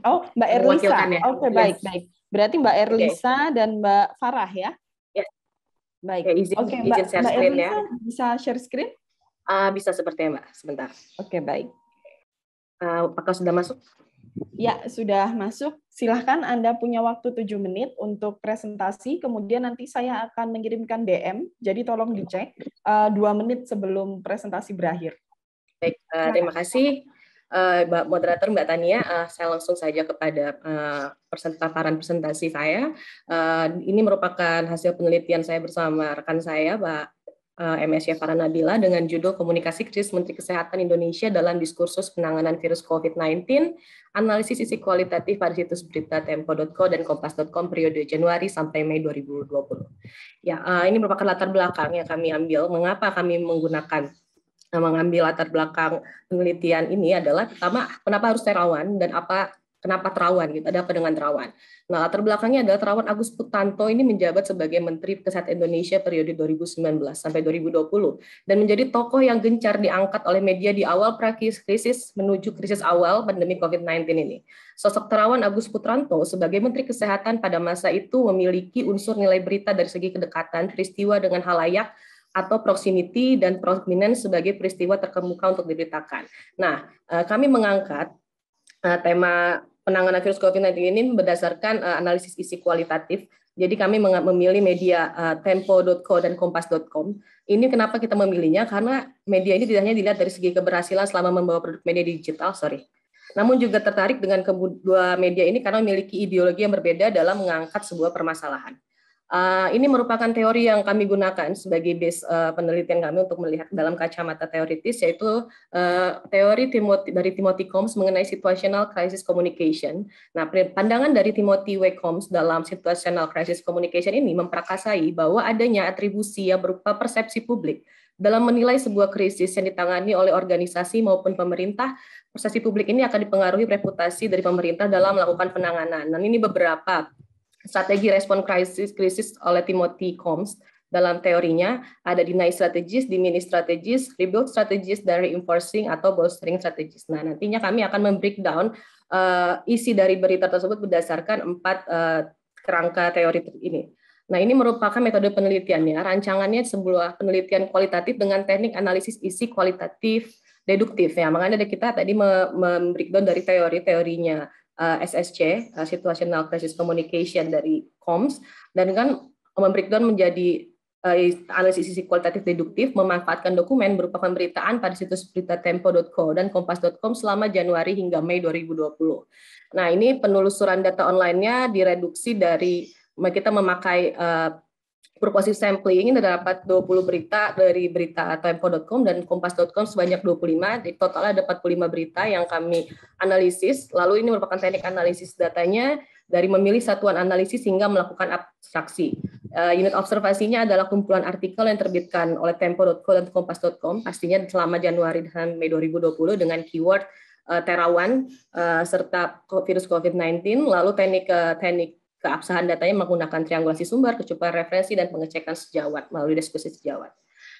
Oh, Mbak Erlisa. Ya. Oke, okay, yes. baik, baik. Berarti Mbak Erlisa okay. dan Mbak Farah ya? Ya. Baik. Ya, izin, Oke, okay, Mbak, izin share Mbak screen Erlisa ya. bisa share screen? Uh, bisa sepertinya, Mbak. Sebentar. Oke, okay, baik. Uh, apakah sudah masuk? Ya, sudah masuk. Silahkan Anda punya waktu 7 menit untuk presentasi, kemudian nanti saya akan mengirimkan DM, jadi tolong dicek uh, dua menit sebelum presentasi berakhir. Baik, uh, terima kasih uh, Mbak Moderator Mbak Tania. Uh, saya langsung saja kepada uh, paparan presentasi saya. Uh, ini merupakan hasil penelitian saya bersama rekan saya, Mbak MSY Farah Nabila dengan judul Komunikasi Krisis Menteri Kesehatan Indonesia dalam Diskursus Penanganan Virus COVID-19, analisis isi kualitatif pada situs berita tempo.co dan kompas.com periode Januari sampai Mei 2020. Ya, uh, ini merupakan latar belakang yang kami ambil. Mengapa kami menggunakan uh, mengambil latar belakang penelitian ini adalah pertama, kenapa harus terawan dan apa kenapa terawan gitu, ada apa dengan terawan. Nah, latar belakangnya adalah terawan Agus Putanto ini menjabat sebagai Menteri Kesehatan Indonesia periode 2019 sampai 2020 dan menjadi tokoh yang gencar diangkat oleh media di awal krisis menuju krisis awal pandemi COVID-19 ini. Sosok terawan Agus Putranto sebagai Menteri Kesehatan pada masa itu memiliki unsur nilai berita dari segi kedekatan peristiwa dengan halayak atau proximity dan prominence sebagai peristiwa terkemuka untuk diberitakan. Nah, eh, kami mengangkat eh, tema penanganan virus COVID-19 ini berdasarkan uh, analisis isi kualitatif. Jadi kami memilih media uh, tempo.co dan kompas.com. Ini kenapa kita memilihnya? Karena media ini tidak hanya dilihat dari segi keberhasilan selama membawa produk media digital, sorry. Namun juga tertarik dengan kedua media ini karena memiliki ideologi yang berbeda dalam mengangkat sebuah permasalahan. Uh, ini merupakan teori yang kami gunakan sebagai base uh, penelitian kami untuk melihat dalam kacamata teoritis, yaitu uh, teori Timothy, dari Timothy Combs mengenai situational crisis communication. Nah, pandangan dari Timothy W. Combs dalam situational crisis communication ini memprakasai bahwa adanya atribusi yang berupa persepsi publik dalam menilai sebuah krisis yang ditangani oleh organisasi maupun pemerintah, persepsi publik ini akan dipengaruhi reputasi dari pemerintah dalam melakukan penanganan. Dan ini beberapa strategi respon krisis krisis oleh Timothy Combs dalam teorinya ada deny strategis, dimini strategis, rebuild strategis, dan reinforcing atau bolstering strategis. Nah, nantinya kami akan membreakdown uh, isi dari berita tersebut berdasarkan empat uh, kerangka teori ini. Nah, ini merupakan metode penelitiannya. Rancangannya sebuah penelitian kualitatif dengan teknik analisis isi kualitatif deduktif. Ya, makanya kita tadi membreakdown dari teori-teorinya uh, eh, SSC, uh, Situational Crisis Communication dari COMS, dan kan membreakdown menjadi uh, analisis sisi kualitatif deduktif, memanfaatkan dokumen berupa pemberitaan pada situs berita tempo.co dan kompas.com selama Januari hingga Mei 2020. Nah, ini penelusuran data online-nya direduksi dari kita memakai uh, Purposive sampling ini terdapat 20 berita dari berita tempo.com dan kompas.com sebanyak 25. Di total ada 45 berita yang kami analisis. Lalu ini merupakan teknik analisis datanya dari memilih satuan analisis hingga melakukan abstraksi. Uh, unit observasinya adalah kumpulan artikel yang terbitkan oleh tempo.co dan kompas.com pastinya selama Januari dan Mei 2020 dengan keyword uh, terawan uh, serta virus COVID-19, lalu teknik uh, teknik keabsahan datanya menggunakan triangulasi sumber, kecukupan referensi, dan pengecekan sejawat melalui diskusi sejawat.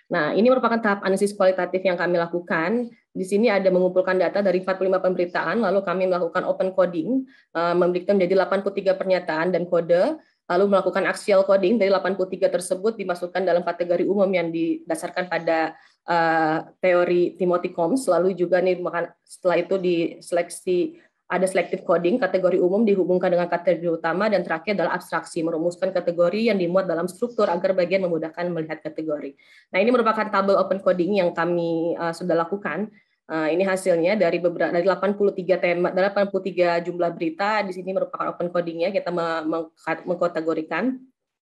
Nah, ini merupakan tahap analisis kualitatif yang kami lakukan. Di sini ada mengumpulkan data dari 45 pemberitaan, lalu kami melakukan open coding, uh, memberikan menjadi 83 pernyataan dan kode, lalu melakukan axial coding dari 83 tersebut dimasukkan dalam kategori umum yang didasarkan pada uh, teori Timothy Combs, lalu juga nih setelah itu diseleksi ada selective coding, kategori umum dihubungkan dengan kategori utama, dan terakhir adalah abstraksi, merumuskan kategori yang dimuat dalam struktur agar bagian memudahkan melihat kategori. Nah, ini merupakan tabel open coding yang kami uh, sudah lakukan. Uh, ini hasilnya dari beberapa dari 83 tema, dari 83 jumlah berita di sini merupakan open codingnya kita mengkategorikan.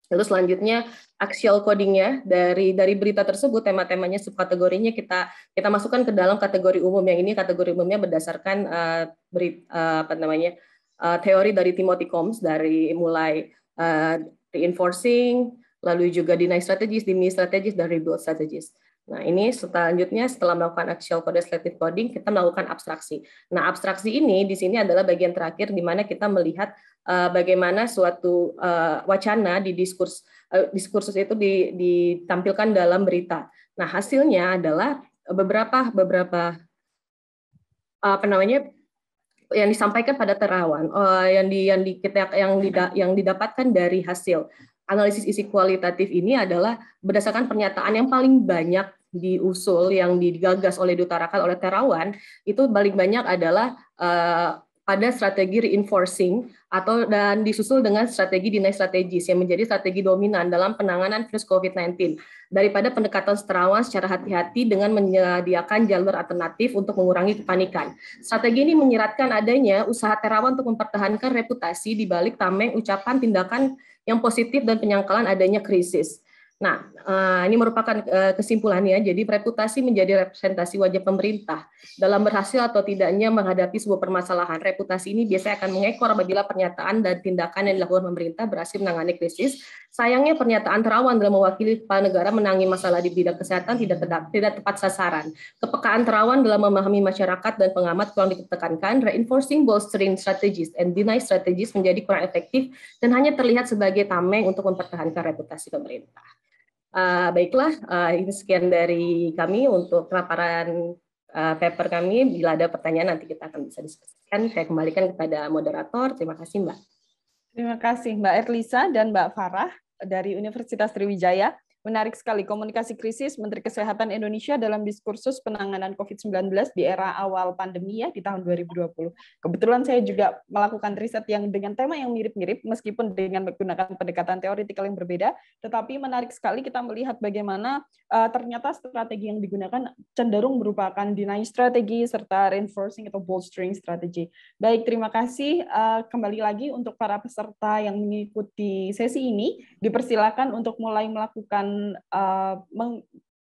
Lalu selanjutnya actual codingnya dari dari berita tersebut tema-temanya subkategorinya kita kita masukkan ke dalam kategori umum yang ini kategori umumnya berdasarkan uh, beri, uh, apa namanya uh, teori dari Timothy Combs dari mulai uh, reinforcing lalu juga deny strategies, demi strategies dan rebuild strategies. Nah, ini selanjutnya setelah melakukan actual code selective coding, kita melakukan abstraksi. Nah, abstraksi ini di sini adalah bagian terakhir di mana kita melihat uh, bagaimana suatu uh, wacana di diskurs uh, diskursus itu di, ditampilkan dalam berita. Nah, hasilnya adalah beberapa beberapa apa namanya yang disampaikan pada terawan, uh, yang di yang di kita yang dida, yang didapatkan dari hasil analisis isi kualitatif ini adalah berdasarkan pernyataan yang paling banyak diusul yang digagas oleh diutarakan oleh Terawan itu paling banyak adalah pada strategi reinforcing atau dan disusul dengan strategi deny strategis yang menjadi strategi dominan dalam penanganan virus COVID-19 daripada pendekatan terawan secara hati-hati dengan menyediakan jalur alternatif untuk mengurangi kepanikan. Strategi ini menyiratkan adanya usaha terawan untuk mempertahankan reputasi di balik tameng ucapan tindakan yang positif dan penyangkalan adanya krisis. Nah, eh, ini merupakan eh, kesimpulannya. Jadi reputasi menjadi representasi wajah pemerintah dalam berhasil atau tidaknya menghadapi sebuah permasalahan. Reputasi ini biasanya akan mengekor apabila pernyataan dan tindakan yang dilakukan pemerintah berhasil menangani krisis. Sayangnya pernyataan terawan dalam mewakili kepala negara menangani masalah di bidang kesehatan tidak tepat, tidak tepat sasaran. Kepekaan terawan dalam memahami masyarakat dan pengamat kurang ditekankan. Reinforcing bolstering strategies and deny strategies menjadi kurang efektif dan hanya terlihat sebagai tameng untuk mempertahankan reputasi pemerintah. Uh, baiklah, uh, ini sekian dari kami untuk pemaparan uh, paper kami. Bila ada pertanyaan nanti kita akan bisa diskusikan. Saya kembalikan kepada moderator. Terima kasih Mbak. Terima kasih Mbak Erlisa dan Mbak Farah dari Universitas Sriwijaya. Menarik sekali komunikasi krisis Menteri Kesehatan Indonesia dalam diskursus penanganan COVID-19 di era awal pandemi ya di tahun 2020. Kebetulan saya juga melakukan riset yang dengan tema yang mirip-mirip meskipun dengan menggunakan pendekatan teoritikal yang berbeda, tetapi menarik sekali kita melihat bagaimana uh, ternyata strategi yang digunakan cenderung merupakan deny strategi serta reinforcing atau bolstering strategi. Baik, terima kasih uh, kembali lagi untuk para peserta yang mengikuti sesi ini dipersilakan untuk mulai melakukan uh,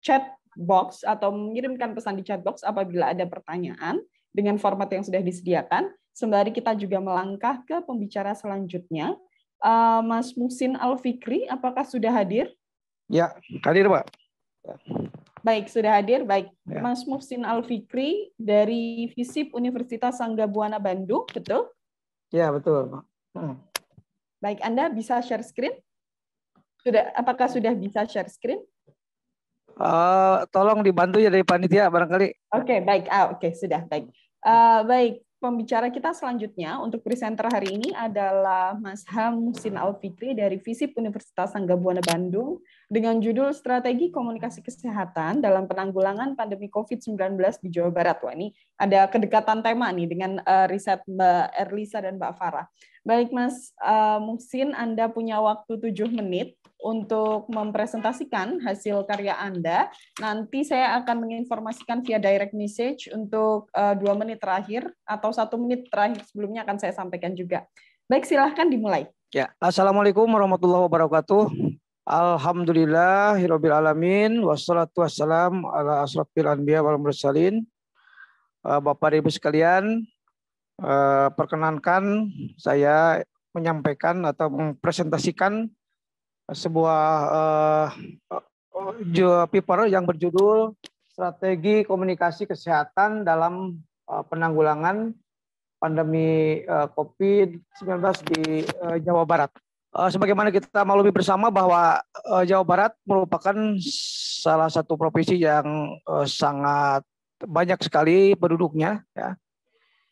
chat box atau mengirimkan pesan di chat box apabila ada pertanyaan dengan format yang sudah disediakan. Sembari kita juga melangkah ke pembicara selanjutnya. Uh, Mas Musin Alfikri, apakah sudah hadir? Ya, hadir Pak. Baik, sudah hadir. Baik, ya. Mas Musin Alfikri dari FISIP Universitas Sangga Buana Bandung, betul? Ya, betul Pak. Hmm. Baik, Anda bisa share screen? Sudah, apakah sudah bisa share screen? Uh, tolong dibantu ya dari panitia barangkali. Oke, okay, baik. Ah, oke, okay, sudah baik. Uh, baik, pembicara kita selanjutnya untuk presenter hari ini adalah Mas Ham Musin Alfikri dari FISIP Universitas Sangga Buana Bandung dengan judul Strategi Komunikasi Kesehatan dalam Penanggulangan Pandemi COVID-19 di Jawa Barat. Wah, ini ada kedekatan tema nih dengan uh, riset Mbak Erlisa dan Mbak Farah. Baik, Mas uh, Musin, Anda punya waktu tujuh menit untuk mempresentasikan hasil karya Anda. Nanti saya akan menginformasikan via direct message untuk uh, dua menit terakhir atau satu menit terakhir sebelumnya akan saya sampaikan juga. Baik, silahkan dimulai. Ya, Assalamualaikum warahmatullahi wabarakatuh. Alhamdulillah, hirobil alamin, wassalatu wassalam ala asrafil anbiya wal mursalin. Eh, Bapak Ibu sekalian, eh, perkenankan saya menyampaikan atau mempresentasikan sebuah uh, paper yang berjudul Strategi Komunikasi Kesehatan dalam uh, Penanggulangan Pandemi uh, COVID-19 di uh, Jawa Barat. Sebagaimana kita maklumi bersama bahwa Jawa Barat merupakan salah satu provinsi yang sangat banyak sekali penduduknya, ya.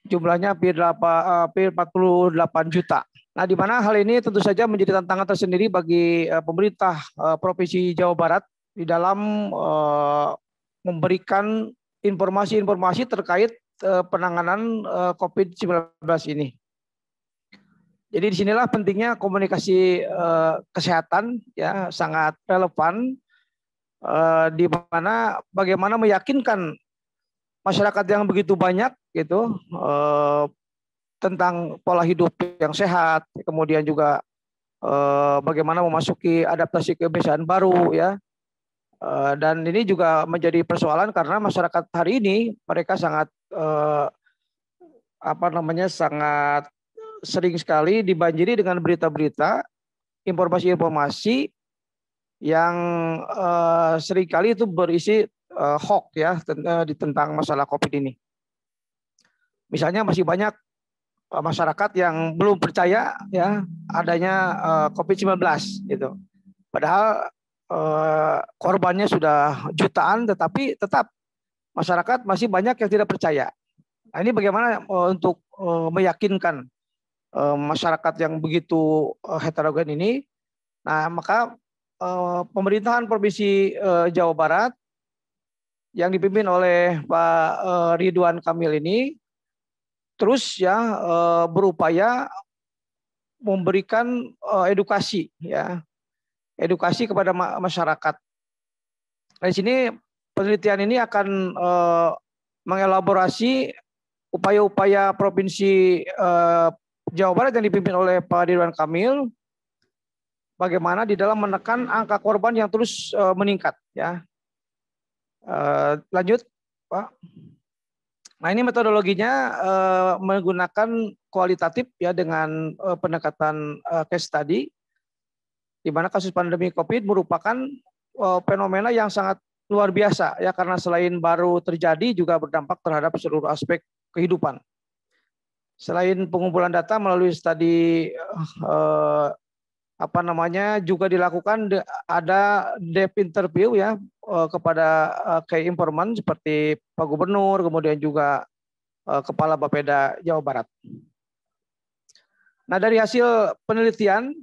Jumlahnya hampir 48 juta. Nah, di mana hal ini tentu saja menjadi tantangan tersendiri bagi uh, pemerintah uh, Provinsi Jawa Barat di dalam memberikan informasi-informasi terkait penanganan uh, COVID-19 ini. Jadi di sinilah pentingnya komunikasi kesehatan ya sangat relevan di mana bagaimana meyakinkan masyarakat yang begitu banyak gitu eh, tentang pola hidup yang sehat, kemudian juga eh, bagaimana memasuki adaptasi kebiasaan baru ya. Eh, dan ini juga menjadi persoalan karena masyarakat hari ini mereka sangat eh, apa namanya sangat sering sekali dibanjiri dengan berita-berita, informasi-informasi yang uh, sering kali itu berisi uh, hoax ya di tentang masalah COVID ini. Misalnya masih banyak masyarakat yang belum percaya ya adanya uh, COVID-19 gitu. Padahal uh, korbannya sudah jutaan tetapi tetap masyarakat masih banyak yang tidak percaya. Nah, ini bagaimana untuk meyakinkan masyarakat yang begitu uh, heterogen ini? Nah, maka pemerintahan provinsi Jawa Barat yang dipimpin oleh Pak Ridwan Kamil ini terus ya uh, berupaya memberikan uh, edukasi ya edukasi kepada ma masyarakat. Di sini penelitian ini akan uh, mengelaborasi upaya-upaya provinsi Jawa Barat yang dipimpin oleh Pak Ridwan Kamil bagaimana di dalam menekan angka korban yang terus meningkat ya. Lanjut, Pak. Nah, ini metodologinya uh, menggunakan kualitatif ya dengan uh, pendekatan uh, case study di mana kasus pandemi Covid merupakan uh, fenomena yang sangat luar biasa ya karena selain baru terjadi juga berdampak terhadap seluruh aspek kehidupan. Selain pengumpulan data melalui studi uh, apa namanya juga dilakukan ada dep interview ya eh, kepada eh, key informan seperti Pak Gubernur kemudian juga eh, Kepala Bapeda Jawa Barat. Nah dari hasil penelitian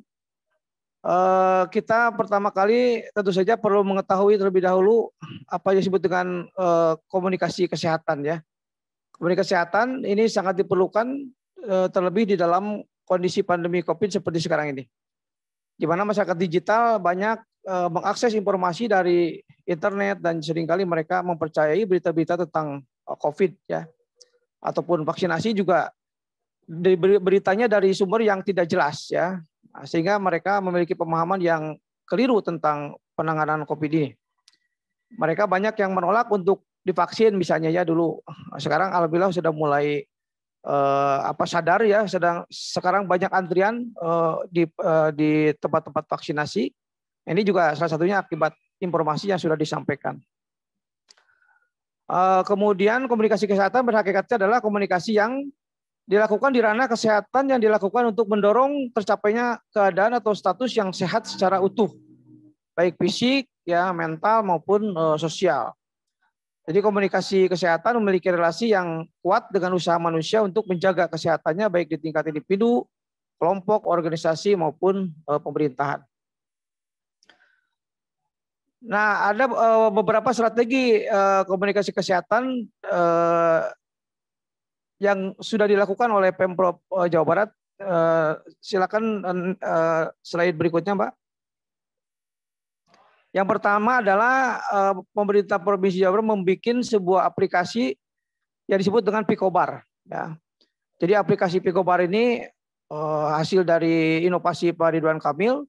kita pertama kali tentu saja perlu mengetahui terlebih dahulu apa yang disebut dengan komunikasi kesehatan ya. Komunikasi kesehatan ini sangat diperlukan terlebih di dalam kondisi pandemi COVID seperti sekarang ini di mana masyarakat digital banyak uh, mengakses informasi dari internet dan sering kali mereka mempercayai berita-berita tentang uh, COVID ya ataupun vaksinasi juga beritanya dari sumber yang tidak jelas ya nah, sehingga mereka memiliki pemahaman yang keliru tentang penanganan COVID ini. Mereka banyak yang menolak untuk divaksin misalnya ya dulu. Sekarang alhamdulillah sudah mulai uh, apa sadar ya sedang sekarang banyak antrian uh, di uh, di tempat-tempat vaksinasi. Ini juga salah satunya akibat informasi yang sudah disampaikan. Uh, kemudian komunikasi kesehatan berhakikatnya adalah komunikasi yang dilakukan di ranah kesehatan yang dilakukan untuk mendorong tercapainya keadaan atau status yang sehat secara utuh, baik fisik, ya mental maupun uh, sosial. Jadi komunikasi kesehatan memiliki relasi yang kuat dengan usaha manusia untuk menjaga kesehatannya baik di tingkat individu, kelompok, organisasi maupun uh, pemerintahan. Nah, ada uh, beberapa strategi uh, komunikasi kesehatan yang sudah dilakukan oleh Pemprov Jawa Barat. Silakan slide berikutnya, Mbak. Yang pertama adalah uh, pemerintah Provinsi Jawa Barat membuat sebuah aplikasi yang disebut dengan Picobar. Ya. Jadi aplikasi Picobar ini uh, hasil dari inovasi Pak Ridwan Kamil,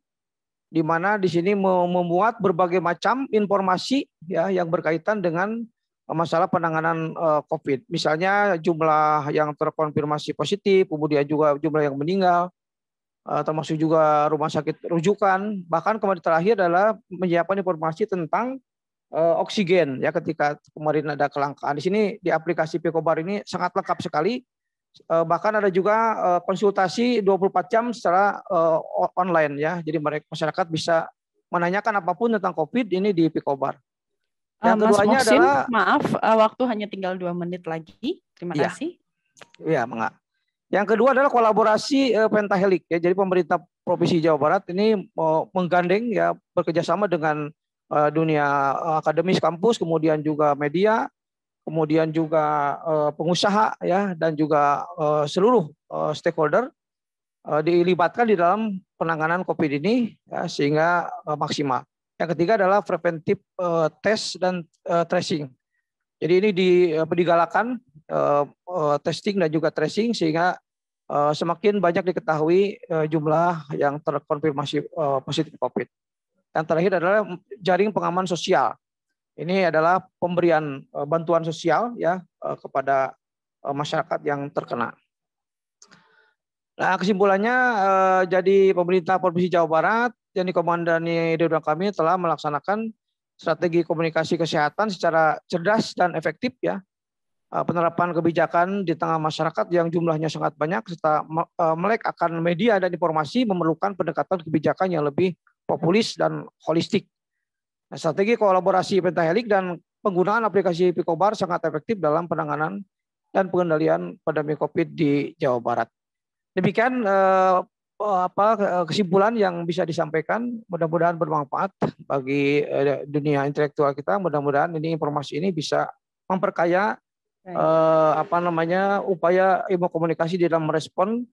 di mana di sini membuat berbagai macam informasi ya yang berkaitan dengan masalah penanganan uh, COVID. Misalnya jumlah yang terkonfirmasi positif, kemudian juga jumlah yang meninggal, Eh, termasuk juga rumah sakit rujukan. Bahkan kemarin terakhir adalah menyiapkan informasi tentang uh, oksigen ya ketika kemarin ada kelangkaan. Di sini di aplikasi Picobar ini sangat lengkap sekali. Uh, bahkan ada juga uh, konsultasi 24 jam secara uh, online ya. Jadi mereka masyarakat bisa menanyakan apa pun tentang COVID ini di Picobar. Yang uh, keduanya Mas Mohsin, adalah maaf waktu hanya tinggal dua menit lagi. Terima ya. kasih. Iya, enggak. Yang kedua adalah kolaborasi uh, pentahelik ya. Jadi pemerintah Provinsi Jawa Barat ini uh, menggandeng ya bekerjasama dengan uh, dunia akademis kampus, kemudian juga media, kemudian juga pengusaha ya dan juga uh, seluruh uh, stakeholder dilibatkan di dalam penanganan COVID ini ya, sehingga maksimal. Yang ketiga adalah preventif uh, test dan uh, tracing. Jadi ini di, digalakan testing dan juga tracing sehingga semakin banyak diketahui jumlah yang terkonfirmasi positif COVID. Yang terakhir adalah jaring pengaman sosial. Ini adalah pemberian bantuan sosial ya kepada masyarakat yang terkena. Nah, kesimpulannya eh, jadi pemerintah Provinsi Jawa Barat yang dikomandani Ridwan kami telah melaksanakan strategi komunikasi kesehatan secara cerdas dan efektif ya. Eh, penerapan kebijakan di tengah masyarakat yang jumlahnya sangat banyak serta eh, melek akan media dan informasi memerlukan pendekatan kebijakan yang lebih populis dan holistik. Nah, strategi kolaborasi pentahelik dan penggunaan aplikasi Picobar sangat efektif dalam penanganan dan pengendalian pandemi COVID di Jawa Barat. Demikian eh, apa kesimpulan yang bisa disampaikan. Mudah-mudahan bermanfaat bagi eh, dunia intelektual kita. Mudah-mudahan ini informasi ini bisa memperkaya eh, apa namanya upaya ilmu komunikasi dalam merespon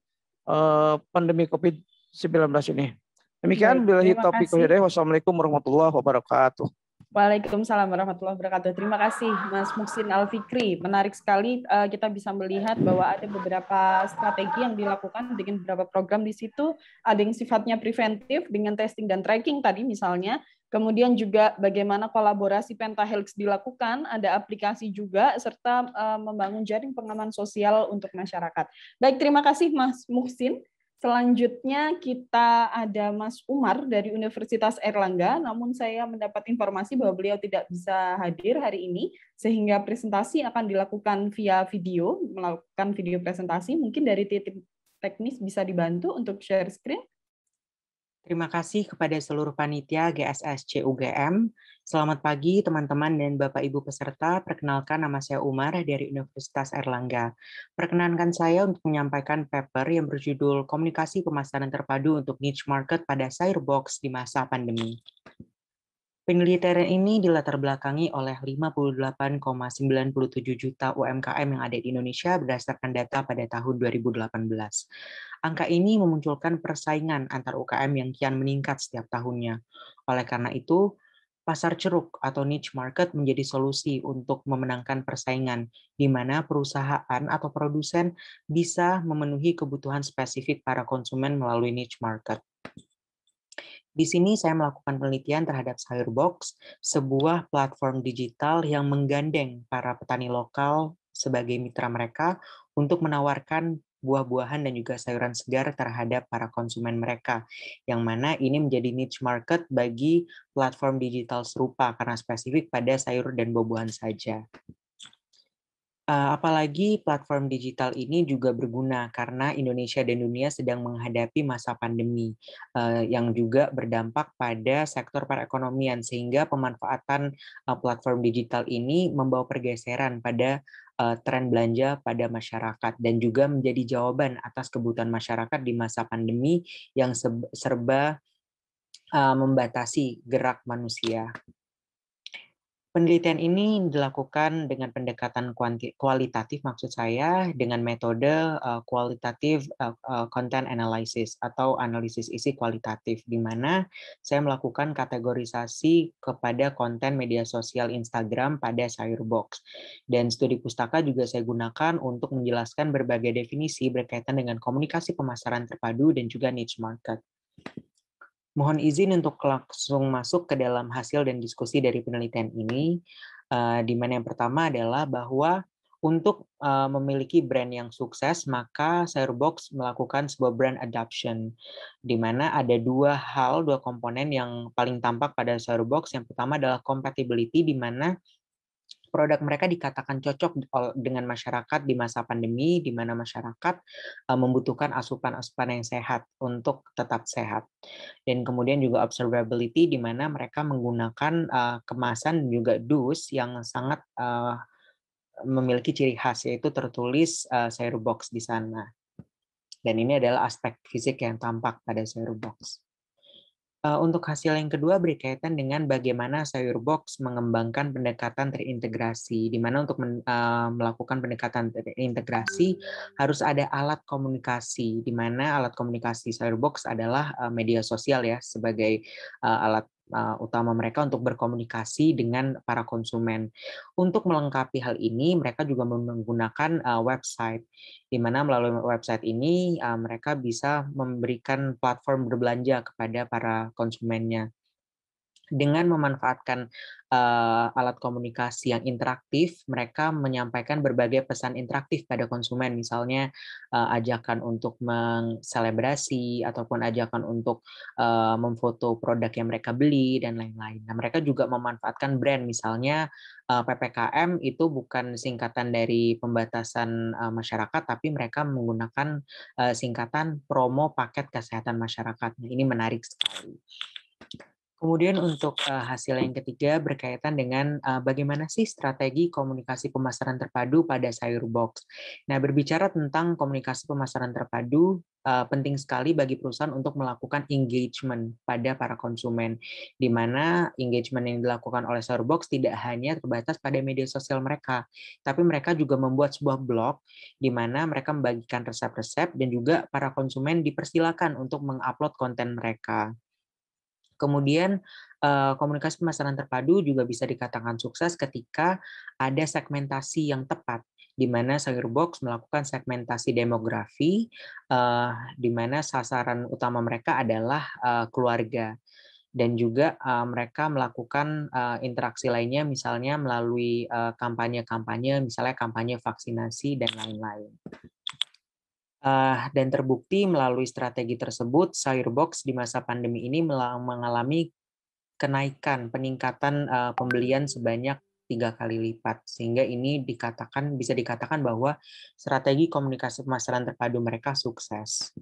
eh, pandemi COVID-19 ini. Demikian bila topik Wassalamualaikum warahmatullahi wabarakatuh. Waalaikumsalam warahmatullahi wabarakatuh. Terima kasih Mas Muksin Alfikri. Menarik sekali uh, kita bisa melihat bahwa ada beberapa strategi yang dilakukan dengan beberapa program di situ. Ada yang sifatnya preventif dengan testing dan tracking tadi misalnya. Kemudian juga bagaimana kolaborasi pentahelix dilakukan, ada aplikasi juga serta uh, membangun jaring pengaman sosial untuk masyarakat. Baik, terima kasih Mas Muksin. Selanjutnya kita ada Mas Umar dari Universitas Erlangga, namun saya mendapat informasi bahwa beliau tidak bisa hadir hari ini, sehingga presentasi akan dilakukan via video, melakukan video presentasi. Mungkin dari titik teknis bisa dibantu untuk share screen. Terima kasih kepada seluruh panitia GSSC UGM. Selamat pagi teman-teman dan Bapak Ibu peserta. Perkenalkan nama saya Umar dari Universitas Erlangga. Perkenankan saya untuk menyampaikan paper yang berjudul Komunikasi Pemasaran Terpadu untuk Niche Market pada Box di masa pandemi. Penelitian ini dilatar belakangi oleh 58,97 juta UMKM yang ada di Indonesia berdasarkan data pada tahun 2018. Angka ini memunculkan persaingan antar UKM yang kian meningkat setiap tahunnya. Oleh karena itu, pasar ceruk atau niche market menjadi solusi untuk memenangkan persaingan, di mana perusahaan atau produsen bisa memenuhi kebutuhan spesifik para konsumen melalui niche market. Di sini saya melakukan penelitian terhadap Sayurbox, sebuah platform digital yang menggandeng para petani lokal sebagai mitra mereka untuk menawarkan buah-buahan dan juga sayuran segar terhadap para konsumen mereka. Yang mana ini menjadi niche market bagi platform digital serupa karena spesifik pada sayur dan buah-buahan saja. Eh, apalagi platform digital ini juga berguna karena Indonesia dan dunia sedang menghadapi masa pandemi eh, yang juga berdampak pada sektor perekonomian sehingga pemanfaatan eh, platform digital ini membawa pergeseran pada tren belanja pada masyarakat dan juga menjadi jawaban atas kebutuhan masyarakat di masa pandemi yang serba membatasi gerak manusia. Penelitian ini dilakukan dengan pendekatan kualitatif maksud saya dengan metode uh, kualitatif uh, uh, content analysis atau analisis isi kualitatif di mana saya melakukan kategorisasi kepada konten media sosial Instagram pada Sayurbox. Dan studi pustaka juga saya gunakan untuk menjelaskan berbagai definisi berkaitan dengan komunikasi pemasaran terpadu dan juga niche market. Mohon izin untuk langsung masuk ke dalam hasil dan diskusi dari penelitian ini, uh, di mana yang pertama adalah bahwa untuk uh, memiliki brand yang sukses, maka Sayurbox melakukan sebuah brand adoption, di mana ada dua hal, dua komponen yang paling tampak pada Sayurbox. Yang pertama adalah compatibility, di mana produk mereka dikatakan cocok dengan masyarakat di masa pandemi, di mana masyarakat membutuhkan asupan-asupan yang sehat untuk tetap sehat. Dan kemudian juga observability, di mana mereka menggunakan kemasan juga dus yang sangat memiliki ciri khas, yaitu tertulis uh, box di sana. Dan ini adalah aspek fisik yang tampak pada box. Eh, untuk hasil yang kedua berkaitan dengan bagaimana Sayurbox mengembangkan pendekatan terintegrasi, di mana untuk uh, melakukan pendekatan terintegrasi harus ada alat komunikasi, di mana alat komunikasi Sayurbox adalah uh, media sosial ya sebagai uh, alat utama mereka untuk berkomunikasi dengan para konsumen. Untuk melengkapi hal ini, mereka juga menggunakan website, di mana melalui website ini mereka bisa memberikan platform berbelanja kepada para konsumennya dengan memanfaatkan uh, alat komunikasi yang interaktif, mereka menyampaikan berbagai pesan interaktif pada konsumen, misalnya uh, ajakan untuk mengselebrasi ataupun ajakan untuk uh, memfoto produk yang mereka beli dan lain-lain. Nah, mereka juga memanfaatkan brand, misalnya uh, ppkm itu bukan singkatan dari pembatasan uh, masyarakat, tapi mereka menggunakan uh, singkatan promo paket kesehatan masyarakat. Nah, ini menarik sekali. Kemudian untuk uh, hasil yang ketiga berkaitan dengan uh, bagaimana sih strategi komunikasi pemasaran terpadu pada sayur box. Nah, berbicara tentang komunikasi pemasaran terpadu, uh, penting sekali bagi perusahaan untuk melakukan engagement pada para konsumen, di mana engagement yang dilakukan oleh sayur box tidak hanya terbatas pada media sosial mereka, tapi mereka juga membuat sebuah blog di mana mereka membagikan resep-resep dan juga para konsumen dipersilakan untuk mengupload konten mereka. Kemudian eh, komunikasi pemasaran terpadu juga bisa dikatakan sukses ketika ada segmentasi yang tepat di mana Sayurbox melakukan segmentasi demografi eh, di mana sasaran utama mereka adalah eh, keluarga dan juga mereka melakukan interaksi lainnya misalnya melalui kampanye-kampanye misalnya kampanye vaksinasi dan lain-lain. Uh, dan terbukti melalui strategi tersebut, Sayurbox di masa pandemi ini mengalami kenaikan, peningkatan uh, pembelian sebanyak tiga kali lipat, sehingga ini dikatakan bisa dikatakan bahwa strategi komunikasi pemasaran terpadu mereka sukses.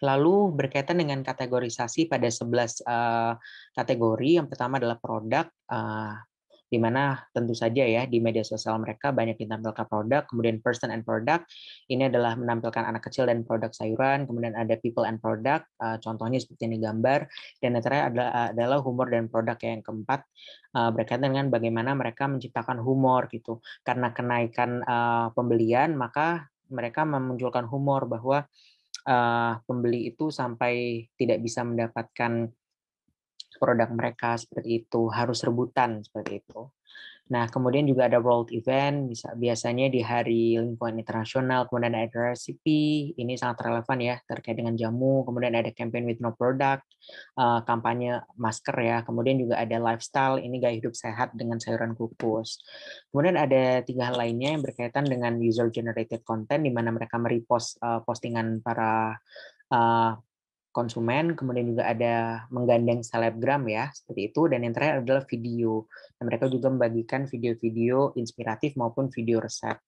Lalu berkaitan dengan kategorisasi pada 11 uh, eh, kategori, yang pertama adalah produk, uh, di mana tentu saja ya di media sosial mereka banyak ditampilkan produk, kemudian person and product, ini adalah menampilkan anak kecil dan produk sayuran, kemudian ada people and product, uh, contohnya seperti ini gambar, dan yang terakhir adalah, adalah humor dan produk yang keempat, uh, berkaitan dengan bagaimana mereka menciptakan humor gitu, karena kenaikan uh, pembelian maka mereka memunculkan humor bahwa pembeli itu sampai tidak bisa mendapatkan produk mereka seperti itu, harus rebutan seperti itu. Nah, kemudian juga ada world event, bisa biasanya di hari lingkungan internasional, kemudian ada recipe, ini sangat relevan ya terkait dengan jamu, kemudian ada campaign with no product, uh, kampanye masker ya, kemudian juga ada lifestyle, ini gaya hidup sehat dengan sayuran kukus. Kemudian ada tiga hal lainnya yang berkaitan dengan user generated content, di mana mereka merepost uh, postingan para uh, konsumen, kemudian juga ada menggandeng selebgram ya, seperti itu. Dan yang terakhir adalah video. Dan mereka juga membagikan video-video inspiratif maupun video resep.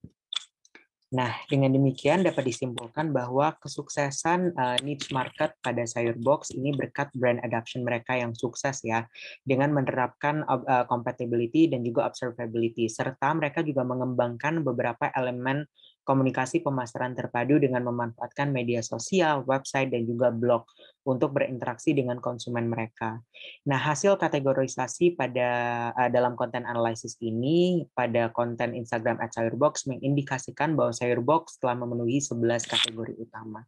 Nah, dengan demikian dapat disimpulkan bahwa kesuksesan uh, niche market pada sayur box ini berkat brand adoption mereka yang sukses ya, dengan menerapkan uh, compatibility dan juga observability, serta mereka juga mengembangkan beberapa elemen komunikasi pemasaran terpadu dengan memanfaatkan media sosial, website, dan juga blog untuk berinteraksi dengan konsumen mereka. Nah, hasil kategorisasi pada uh, dalam konten analisis ini pada konten Instagram at Sayurbox mengindikasikan bahwa Sayurbox telah memenuhi 11 kategori utama.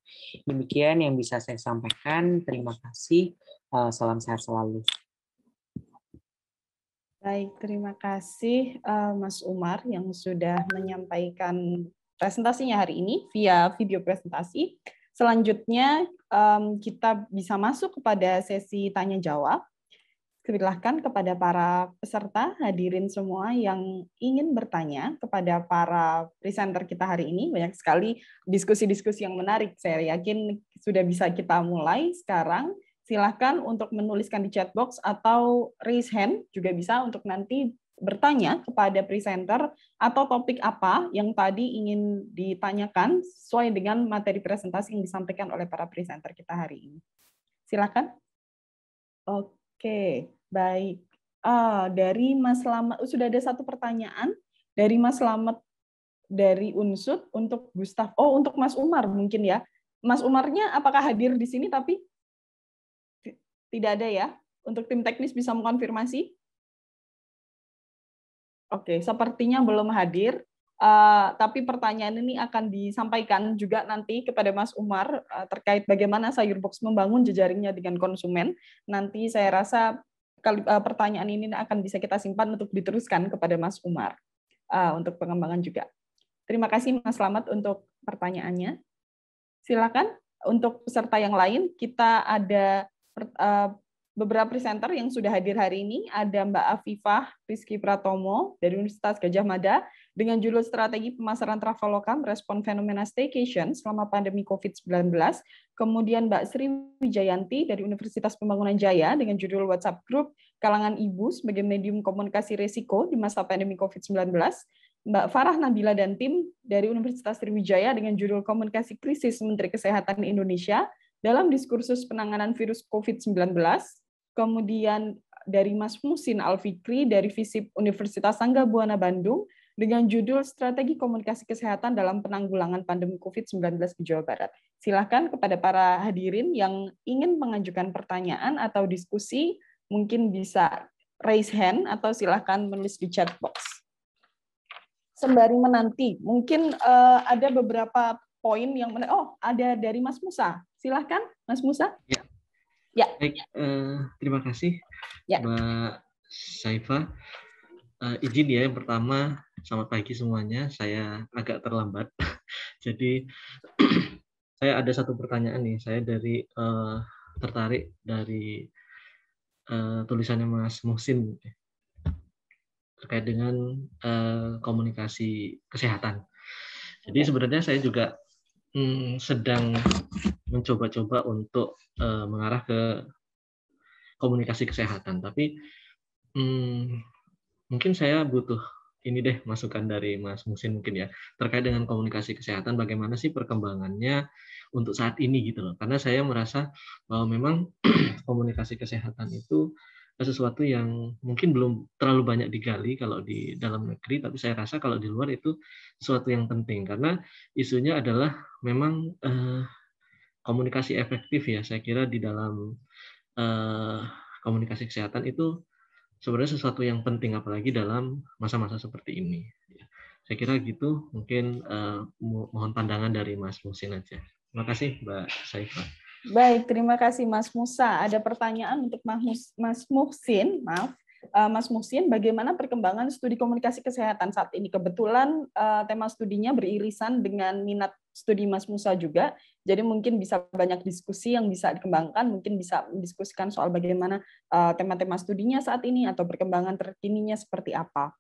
Demikian yang bisa saya sampaikan. Terima kasih. Uh, salam sehat selalu. Baik, terima kasih uh, Mas Umar yang sudah menyampaikan presentasinya hari ini via video presentasi. Selanjutnya um, kita bisa masuk kepada sesi tanya jawab. Silahkan kepada para peserta hadirin semua yang ingin bertanya kepada para presenter kita hari ini. Banyak sekali diskusi-diskusi yang menarik. Saya yakin sudah bisa kita mulai sekarang. Silahkan untuk menuliskan di chat box atau raise hand juga bisa untuk nanti bertanya kepada presenter atau topik apa yang tadi ingin ditanyakan sesuai dengan materi presentasi yang disampaikan oleh para presenter kita hari ini. Silakan. Oke, baik. Ah, dari Mas Slamet, oh, sudah ada satu pertanyaan dari Mas Slamet dari Unsut untuk Gustaf. Oh, untuk Mas Umar mungkin ya. Mas Umarnya apakah hadir di sini tapi tidak ada ya? Untuk tim teknis bisa mengkonfirmasi? Oke, sepertinya belum hadir. Uh, tapi pertanyaan ini akan disampaikan juga nanti kepada Mas Umar uh, terkait bagaimana Sayurbox membangun jejaringnya dengan konsumen. Nanti saya rasa uh, pertanyaan ini akan bisa kita simpan untuk diteruskan kepada Mas Umar uh, untuk pengembangan juga. Terima kasih Mas Slamet untuk pertanyaannya. Silakan untuk peserta yang lain kita ada uh, beberapa presenter yang sudah hadir hari ini. Ada Mbak Afifah Rizky Pratomo dari Universitas Gajah Mada dengan judul Strategi Pemasaran Traveloka Merespon Fenomena Staycation selama pandemi COVID-19. Kemudian Mbak Sri Wijayanti dari Universitas Pembangunan Jaya dengan judul WhatsApp Group Kalangan Ibu sebagai medium komunikasi resiko di masa pandemi COVID-19. Mbak Farah Nabila dan tim dari Universitas Sriwijaya dengan judul Komunikasi Krisis Menteri Kesehatan Indonesia dalam diskursus penanganan virus COVID-19. Kemudian dari Mas Musin Alfikri dari FISIP Universitas Sangga Buana Bandung dengan judul Strategi Komunikasi Kesehatan dalam Penanggulangan Pandemi COVID-19 di Jawa Barat. Silakan kepada para hadirin yang ingin mengajukan pertanyaan atau diskusi, mungkin bisa raise hand atau silakan menulis di chat box. Sembari menanti, mungkin uh, ada beberapa poin yang oh ada dari Mas Musa. Silahkan, Mas Musa. Ya. Ya. Baik, uh, terima kasih, ya. Mbak Saifa. Uh, izin ya yang pertama selamat pagi semuanya. Saya agak terlambat. Jadi saya ada satu pertanyaan nih. Saya dari uh, tertarik dari uh, tulisannya Mas Musin terkait dengan uh, komunikasi kesehatan. Jadi sebenarnya saya juga hmm, sedang mencoba-coba untuk uh, mengarah ke komunikasi kesehatan, tapi hmm, mungkin saya butuh ini deh masukan dari Mas Musin mungkin ya terkait dengan komunikasi kesehatan bagaimana sih perkembangannya untuk saat ini gitu loh. Karena saya merasa bahwa memang komunikasi kesehatan itu sesuatu yang mungkin belum terlalu banyak digali kalau di dalam negeri tapi saya rasa kalau di luar itu sesuatu yang penting. Karena isunya adalah memang eh, komunikasi efektif ya saya kira di dalam eh, komunikasi kesehatan itu sebenarnya sesuatu yang penting apalagi dalam masa-masa seperti ini. Saya kira gitu, mungkin uh, mohon pandangan dari Mas Musin aja. Terima kasih Mbak Saifah. Baik, terima kasih Mas Musa. Ada pertanyaan untuk Mas, Muhsin, maaf. Uh, Mas Musin, bagaimana perkembangan studi komunikasi kesehatan saat ini? Kebetulan uh, tema studinya beririsan dengan minat studi Mas Musa juga. Jadi mungkin bisa banyak diskusi yang bisa dikembangkan, mungkin bisa mendiskusikan soal bagaimana eh, tema-tema studinya saat ini atau perkembangan terkininya seperti apa.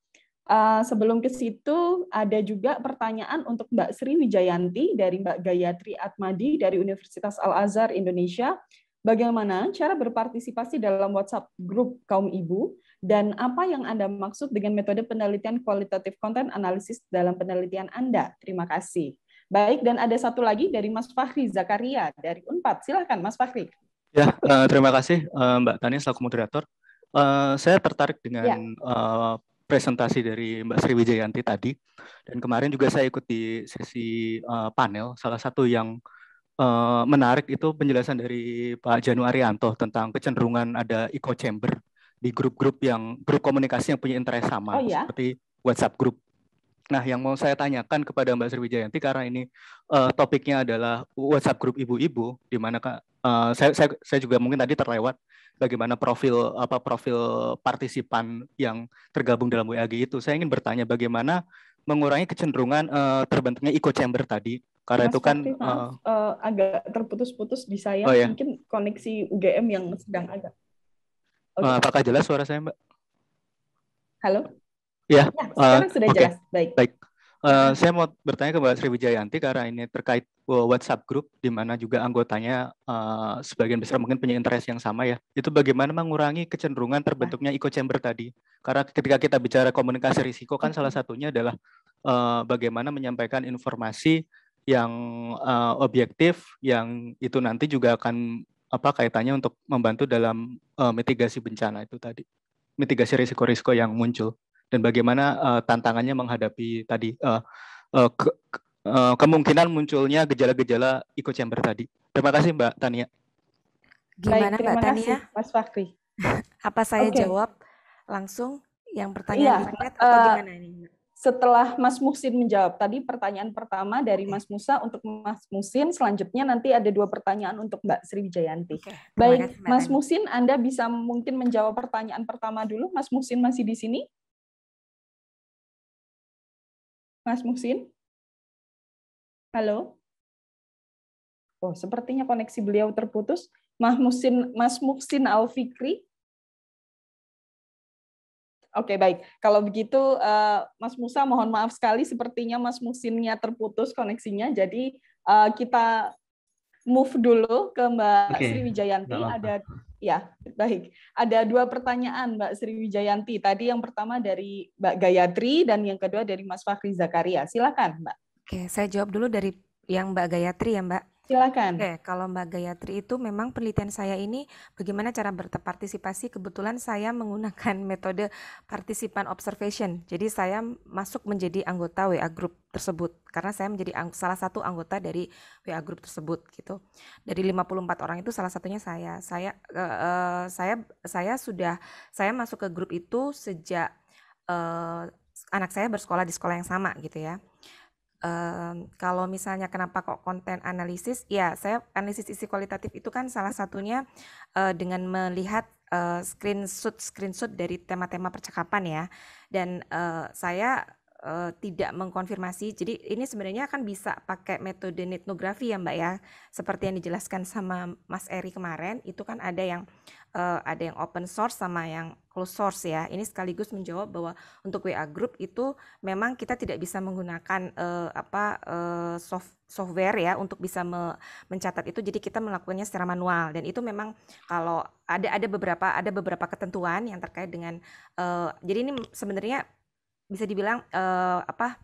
Uh, sebelum ke situ ada juga pertanyaan untuk Mbak Sri Wijayanti dari Mbak Gayatri Atmadi dari Universitas Al Azhar Indonesia. Bagaimana cara berpartisipasi dalam WhatsApp grup kaum ibu dan apa yang Anda maksud dengan metode penelitian kualitatif konten analisis dalam penelitian Anda? Terima kasih. Baik, dan ada satu lagi dari Mas Fahri Zakaria dari Unpad. Silahkan, Mas Fahri. Ya, uh, terima kasih uh, Mbak Tani selaku moderator. Uh, saya tertarik dengan ya. uh, presentasi dari Mbak Sri Wijayanti tadi. Dan kemarin juga saya ikut di sesi uh, panel. Salah satu yang uh, menarik itu penjelasan dari Pak Janu Arianto tentang kecenderungan ada echo chamber di grup-grup yang grup komunikasi yang punya interest sama, oh, ya? seperti WhatsApp group Nah, yang mau saya tanyakan kepada Mbak Sriwijayanti karena ini uh, topiknya adalah WhatsApp grup ibu-ibu, di mana uh, saya, saya, saya juga mungkin tadi terlewat bagaimana profil apa profil partisipan yang tergabung dalam WAG itu. Saya ingin bertanya bagaimana mengurangi kecenderungan uh, terbentuknya echo chamber tadi karena Mas itu kan uh, uh, agak terputus-putus di saya, oh, ya? mungkin koneksi UGM yang sedang agak. Okay. Uh, apakah jelas suara saya, Mbak? Halo. Ya, ya sekarang uh, sudah okay. jelas. Baik. Baik. Uh, saya mau bertanya ke Mbak Sri Wijayanti karena ini terkait WhatsApp group di mana juga anggotanya uh, sebagian besar mungkin punya interest yang sama ya. Itu bagaimana mengurangi kecenderungan terbentuknya echo chamber tadi? Karena ketika kita bicara komunikasi risiko kan salah satunya adalah uh, bagaimana menyampaikan informasi yang uh, objektif yang itu nanti juga akan apa kaitannya untuk membantu dalam uh, mitigasi bencana itu tadi. Mitigasi risiko-risiko yang muncul dan bagaimana uh, tantangannya menghadapi tadi uh, uh, ke, uh, kemungkinan munculnya gejala-gejala echo chamber tadi. Terima kasih Mbak Tania. Gimana Baik, Mbak Tania? Mas Fakri. Apa saya okay. jawab langsung yang pertanyaan iya, uh, atau gimana ini? setelah Mas Musin menjawab tadi pertanyaan pertama dari Mas Musa untuk Mas Musin, selanjutnya nanti ada dua pertanyaan untuk Mbak Sri Wijayanti. Baik, Mas Musin, Anda bisa mungkin menjawab pertanyaan pertama dulu. Mas Musin masih di sini? Mas Musin? Halo? Oh, sepertinya koneksi beliau terputus. Mas Musin, Mas Musin Alfikri, Oke, baik. Kalau begitu, uh, Mas Musa, mohon maaf sekali, sepertinya Mas Musinnya terputus koneksinya. Jadi uh, kita move dulu ke Mbak okay. Sri Wijayanti. Ada, ya, baik. Ada dua pertanyaan, Mbak Sri Wijayanti. Tadi yang pertama dari Mbak Gayatri dan yang kedua dari Mas Fakri Zakaria. Silakan, Mbak. Oke, saya jawab dulu dari yang Mbak Gayatri ya, Mbak. Silakan. Oke, kalau Mbak Gayatri itu memang penelitian saya ini bagaimana cara berpartisipasi. Kebetulan saya menggunakan metode partisipan observation. Jadi saya masuk menjadi anggota WA group tersebut karena saya menjadi salah satu anggota dari WA group tersebut gitu. Dari 54 orang itu salah satunya saya. Saya uh, saya saya sudah saya masuk ke grup itu sejak uh, anak saya bersekolah di sekolah yang sama gitu ya um, kalau misalnya kenapa kok konten analisis, ya saya analisis isi kualitatif itu kan salah satunya uh, dengan melihat uh, screenshot screenshot dari tema-tema percakapan ya, dan uh, saya tidak mengkonfirmasi. Jadi ini sebenarnya akan bisa pakai metode etnografi ya Mbak ya. Seperti yang dijelaskan sama Mas Eri kemarin, itu kan ada yang uh, ada yang open source sama yang closed source ya. Ini sekaligus menjawab bahwa untuk WA group itu memang kita tidak bisa menggunakan uh, apa uh, soft software ya untuk bisa me mencatat itu jadi kita melakukannya secara manual dan itu memang kalau ada ada beberapa ada beberapa ketentuan yang terkait dengan uh, jadi ini sebenarnya bisa dibilang uh, apa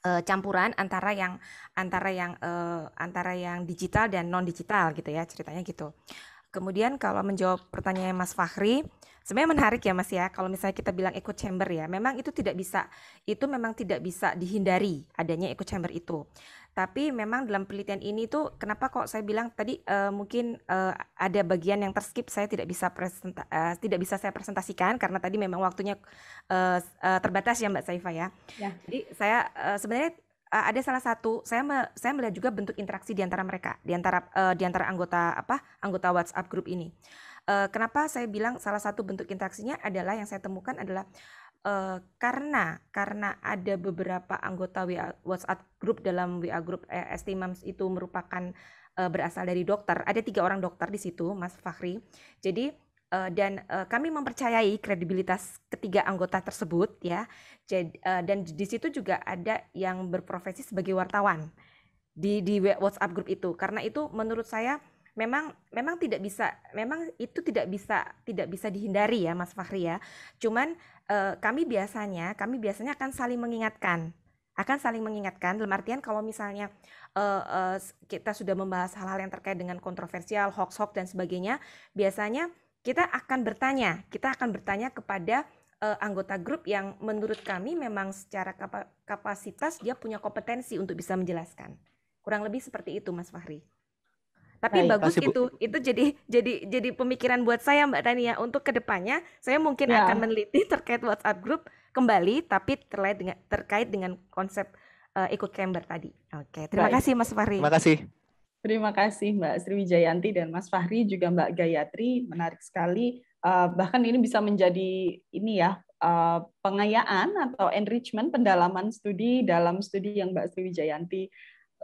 campuran antara yang antara yang uh, antara yang digital dan non digital gitu ya ceritanya gitu. Kemudian kalau menjawab pertanyaan Mas Fahri, sebenarnya menarik ya Mas ya. Kalau misalnya kita bilang echo chamber ya, memang itu tidak bisa, itu memang tidak bisa dihindari adanya echo chamber itu. Tapi memang dalam penelitian ini tuh kenapa kok saya bilang tadi uh, mungkin uh, ada bagian yang terskip saya tidak bisa presenta uh, tidak bisa saya presentasikan karena tadi memang waktunya uh, uh, terbatas ya Mbak Saifa ya. ya. Jadi saya uh, sebenarnya uh, ada salah satu saya me, saya melihat juga bentuk interaksi di antara mereka di antara uh, di antara anggota apa anggota WhatsApp grup ini. Uh, kenapa saya bilang salah satu bentuk interaksinya adalah yang saya temukan adalah Uh, karena karena ada beberapa anggota WA WhatsApp grup dalam WA grup eh, Estimams itu merupakan uh, berasal dari dokter. Ada tiga orang dokter di situ, Mas Fahri. Jadi uh, dan uh, kami mempercayai kredibilitas ketiga anggota tersebut ya. Jadi, uh, dan di situ juga ada yang berprofesi sebagai wartawan di di WhatsApp grup itu. Karena itu menurut saya memang memang tidak bisa memang itu tidak bisa tidak bisa dihindari ya Mas Fahri ya. Cuman uh, kami biasanya kami biasanya akan saling mengingatkan akan saling mengingatkan dalam artian kalau misalnya uh, uh, kita sudah membahas hal-hal yang terkait dengan kontroversial hoax-hoax dan sebagainya biasanya kita akan bertanya kita akan bertanya kepada uh, anggota grup yang menurut kami memang secara kapasitas dia punya kompetensi untuk bisa menjelaskan kurang lebih seperti itu Mas Fahri. Tapi Baik, bagus itu, itu jadi jadi jadi pemikiran buat saya Mbak Tania untuk ke depannya saya mungkin ya. akan meneliti terkait WhatsApp group kembali, tapi terkait dengan terkait dengan konsep uh, ikut chamber tadi. Oke, terima Baik. kasih Mas Fahri. Terima kasih. Terima kasih Mbak Sriwijayanti dan Mas Fahri juga Mbak Gayatri menarik sekali. Uh, bahkan ini bisa menjadi ini ya uh, pengayaan atau enrichment pendalaman studi dalam studi yang Mbak Sriwijayanti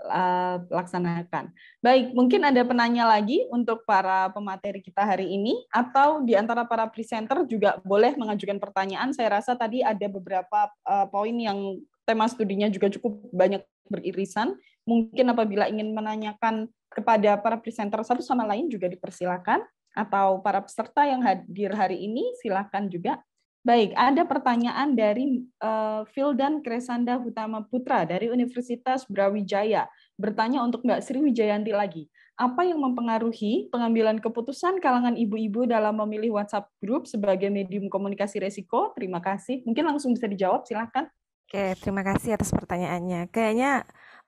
uh, laksanakan. Baik, mungkin ada penanya lagi untuk para pemateri kita hari ini atau di antara para presenter juga boleh mengajukan pertanyaan. Saya rasa tadi ada beberapa uh, poin yang tema studinya juga cukup banyak beririsan. Mungkin apabila ingin menanyakan kepada para presenter satu sama lain juga dipersilakan atau para peserta yang hadir hari ini silakan juga Baik, ada pertanyaan dari uh, Fildan Kresanda Hutama Putra dari Universitas Brawijaya. Bertanya untuk Mbak Sri Wijayanti lagi. Apa yang mempengaruhi pengambilan keputusan kalangan ibu-ibu dalam memilih WhatsApp Group sebagai medium komunikasi resiko? Terima kasih. Mungkin langsung bisa dijawab, silakan. Oke, terima kasih atas pertanyaannya. Kayaknya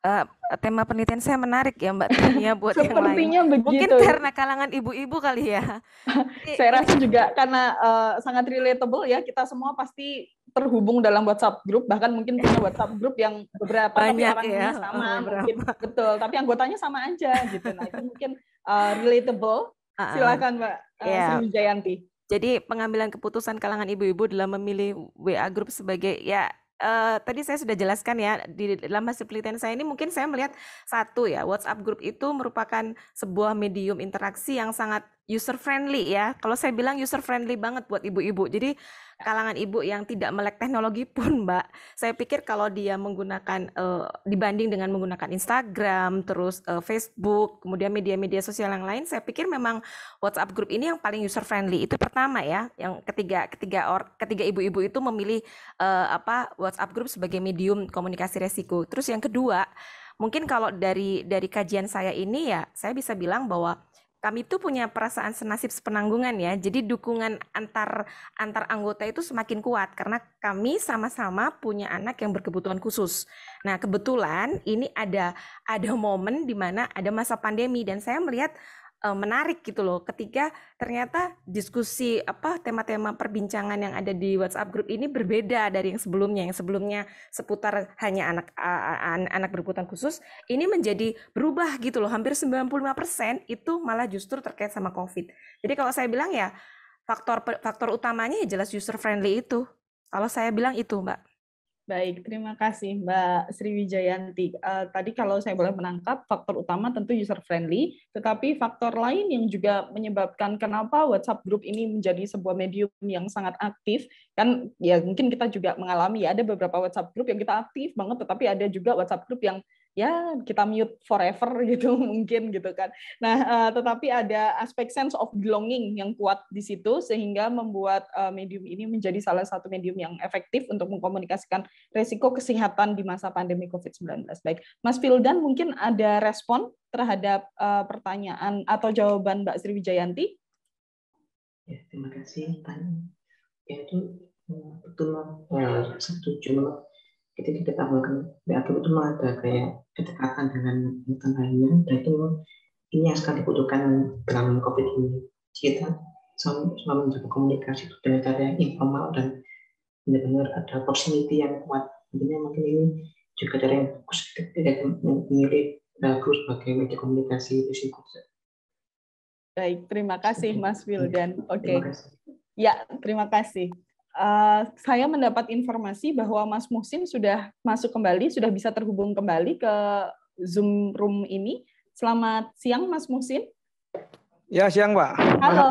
uh, tema penelitian saya menarik ya Mbak Tania buat yang lain. begitu. Mungkin karena kalangan ibu-ibu kali ya. saya rasa juga karena uh, sangat relatable ya kita semua pasti terhubung dalam WhatsApp group, bahkan mungkin punya WhatsApp group yang beberapa Banyak tapi ya. sama, mungkin betul, tapi anggotanya sama aja gitu. Nah itu mungkin uh, relatable. Ah. Silakan Mbak uh, Iya. Sri Wijayanti. Jadi pengambilan keputusan kalangan ibu-ibu dalam memilih WA group sebagai ya eh, tadi saya sudah jelaskan ya di dalam hasil penelitian saya ini mungkin saya melihat satu ya WhatsApp group itu merupakan sebuah medium interaksi yang sangat user friendly ya. Kalau saya bilang user friendly banget buat ibu-ibu. Jadi kalangan ibu yang tidak melek teknologi pun, Mbak, saya pikir kalau dia menggunakan eh, dibanding dengan menggunakan Instagram, terus eh, Facebook, kemudian media-media sosial yang lain, saya pikir memang WhatsApp group ini yang paling user friendly. Itu pertama ya. Yang ketiga, ketiga or, ketiga ibu-ibu itu memilih eh, apa WhatsApp group sebagai medium komunikasi resiko. Terus yang kedua, mungkin kalau dari dari kajian saya ini ya, saya bisa bilang bahwa kami itu punya perasaan senasib sepenanggungan ya. Jadi dukungan antar antar anggota itu semakin kuat karena kami sama-sama punya anak yang berkebutuhan khusus. Nah, kebetulan ini ada ada momen di mana ada masa pandemi dan saya melihat eh, menarik gitu loh ketika ternyata diskusi apa tema-tema perbincangan yang ada di WhatsApp grup ini berbeda dari yang sebelumnya. Yang sebelumnya seputar hanya anak a- anak berkebutuhan khusus, ini menjadi berubah gitu loh. Hampir 95% itu malah justru terkait sama COVID. Jadi kalau saya bilang ya faktor faktor utamanya ya jelas user friendly itu. Kalau saya bilang itu, Mbak. Baik, terima kasih Mbak Sri Wijayanti. Eh, tadi kalau saya boleh menangkap, faktor utama tentu user friendly, tetapi faktor lain yang juga menyebabkan kenapa WhatsApp group ini menjadi sebuah medium yang sangat aktif, kan ya mungkin kita juga mengalami ya, ada beberapa WhatsApp group yang kita aktif banget, tetapi ada juga WhatsApp group yang ya kita mute forever gitu mungkin gitu kan. Nah, eh, tetapi ada aspek sense of belonging yang kuat di situ sehingga membuat eh, medium ini menjadi salah satu medium yang efektif untuk mengkomunikasikan resiko kesehatan di masa pandemi COVID-19. Baik, Mas Fildan mungkin ada respon terhadap eh, pertanyaan atau jawaban Mbak Sri Wijayanti? Ya, terima kasih Tani. Ya itu eh, betul eh, setuju kita melakukan BAG itu memang ada kayak kedekatan dengan teman lainnya dan itu ini yang sekali dibutuhkan dalam COVID ini. Kita selalu, menjaga komunikasi itu dengan cara yang informal dan benar-benar ada proximity yang kuat. Intinya mungkin ini juga cara yang bagus ketika memilih BAGRU sebagai media komunikasi risiko. Baik, terima kasih Mas Wildan. Oke. Kasih. Ya, terima kasih. Eh, saya mendapat informasi bahwa Mas Muhsin sudah masuk kembali, sudah bisa terhubung kembali ke Zoom room ini. Selamat siang, Mas Muhsin. Ya, siang, Mbak. Halo.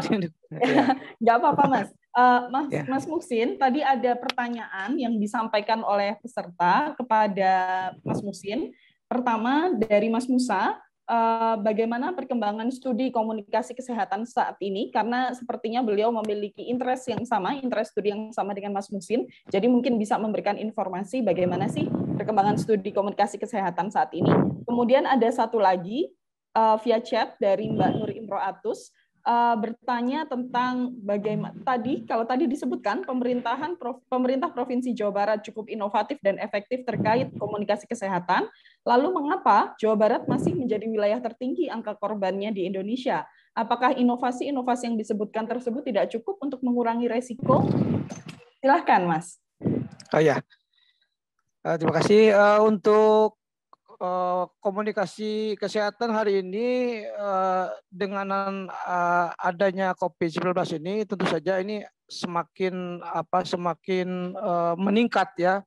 Ya. Nggak apa-apa, Mas. Eh, Mas, Ya. Mas Muhsin, tadi ada pertanyaan yang disampaikan oleh peserta kepada Mas Muhsin. Pertama dari Mas Musa, bagaimana perkembangan studi komunikasi kesehatan saat ini? Karena sepertinya beliau memiliki interest yang sama, interest studi yang sama dengan Mas Muhsin. Jadi mungkin bisa memberikan informasi bagaimana sih perkembangan studi komunikasi kesehatan saat ini. Kemudian ada satu lagi eh, via chat dari Mbak Nur Imroatus eh, bertanya tentang bagaimana tadi kalau tadi disebutkan pemerintahan pemerintah provinsi Jawa Barat cukup inovatif dan efektif terkait komunikasi kesehatan. Lalu mengapa Jawa Barat masih menjadi wilayah tertinggi angka korbannya di Indonesia? Apakah inovasi-inovasi yang disebutkan tersebut tidak cukup untuk mengurangi resiko? Silahkan, Mas. Oh ya, terima kasih Eh, untuk eh, komunikasi kesehatan hari ini eh, dengan eh, adanya COVID-19 ini tentu saja ini semakin apa semakin meningkat ya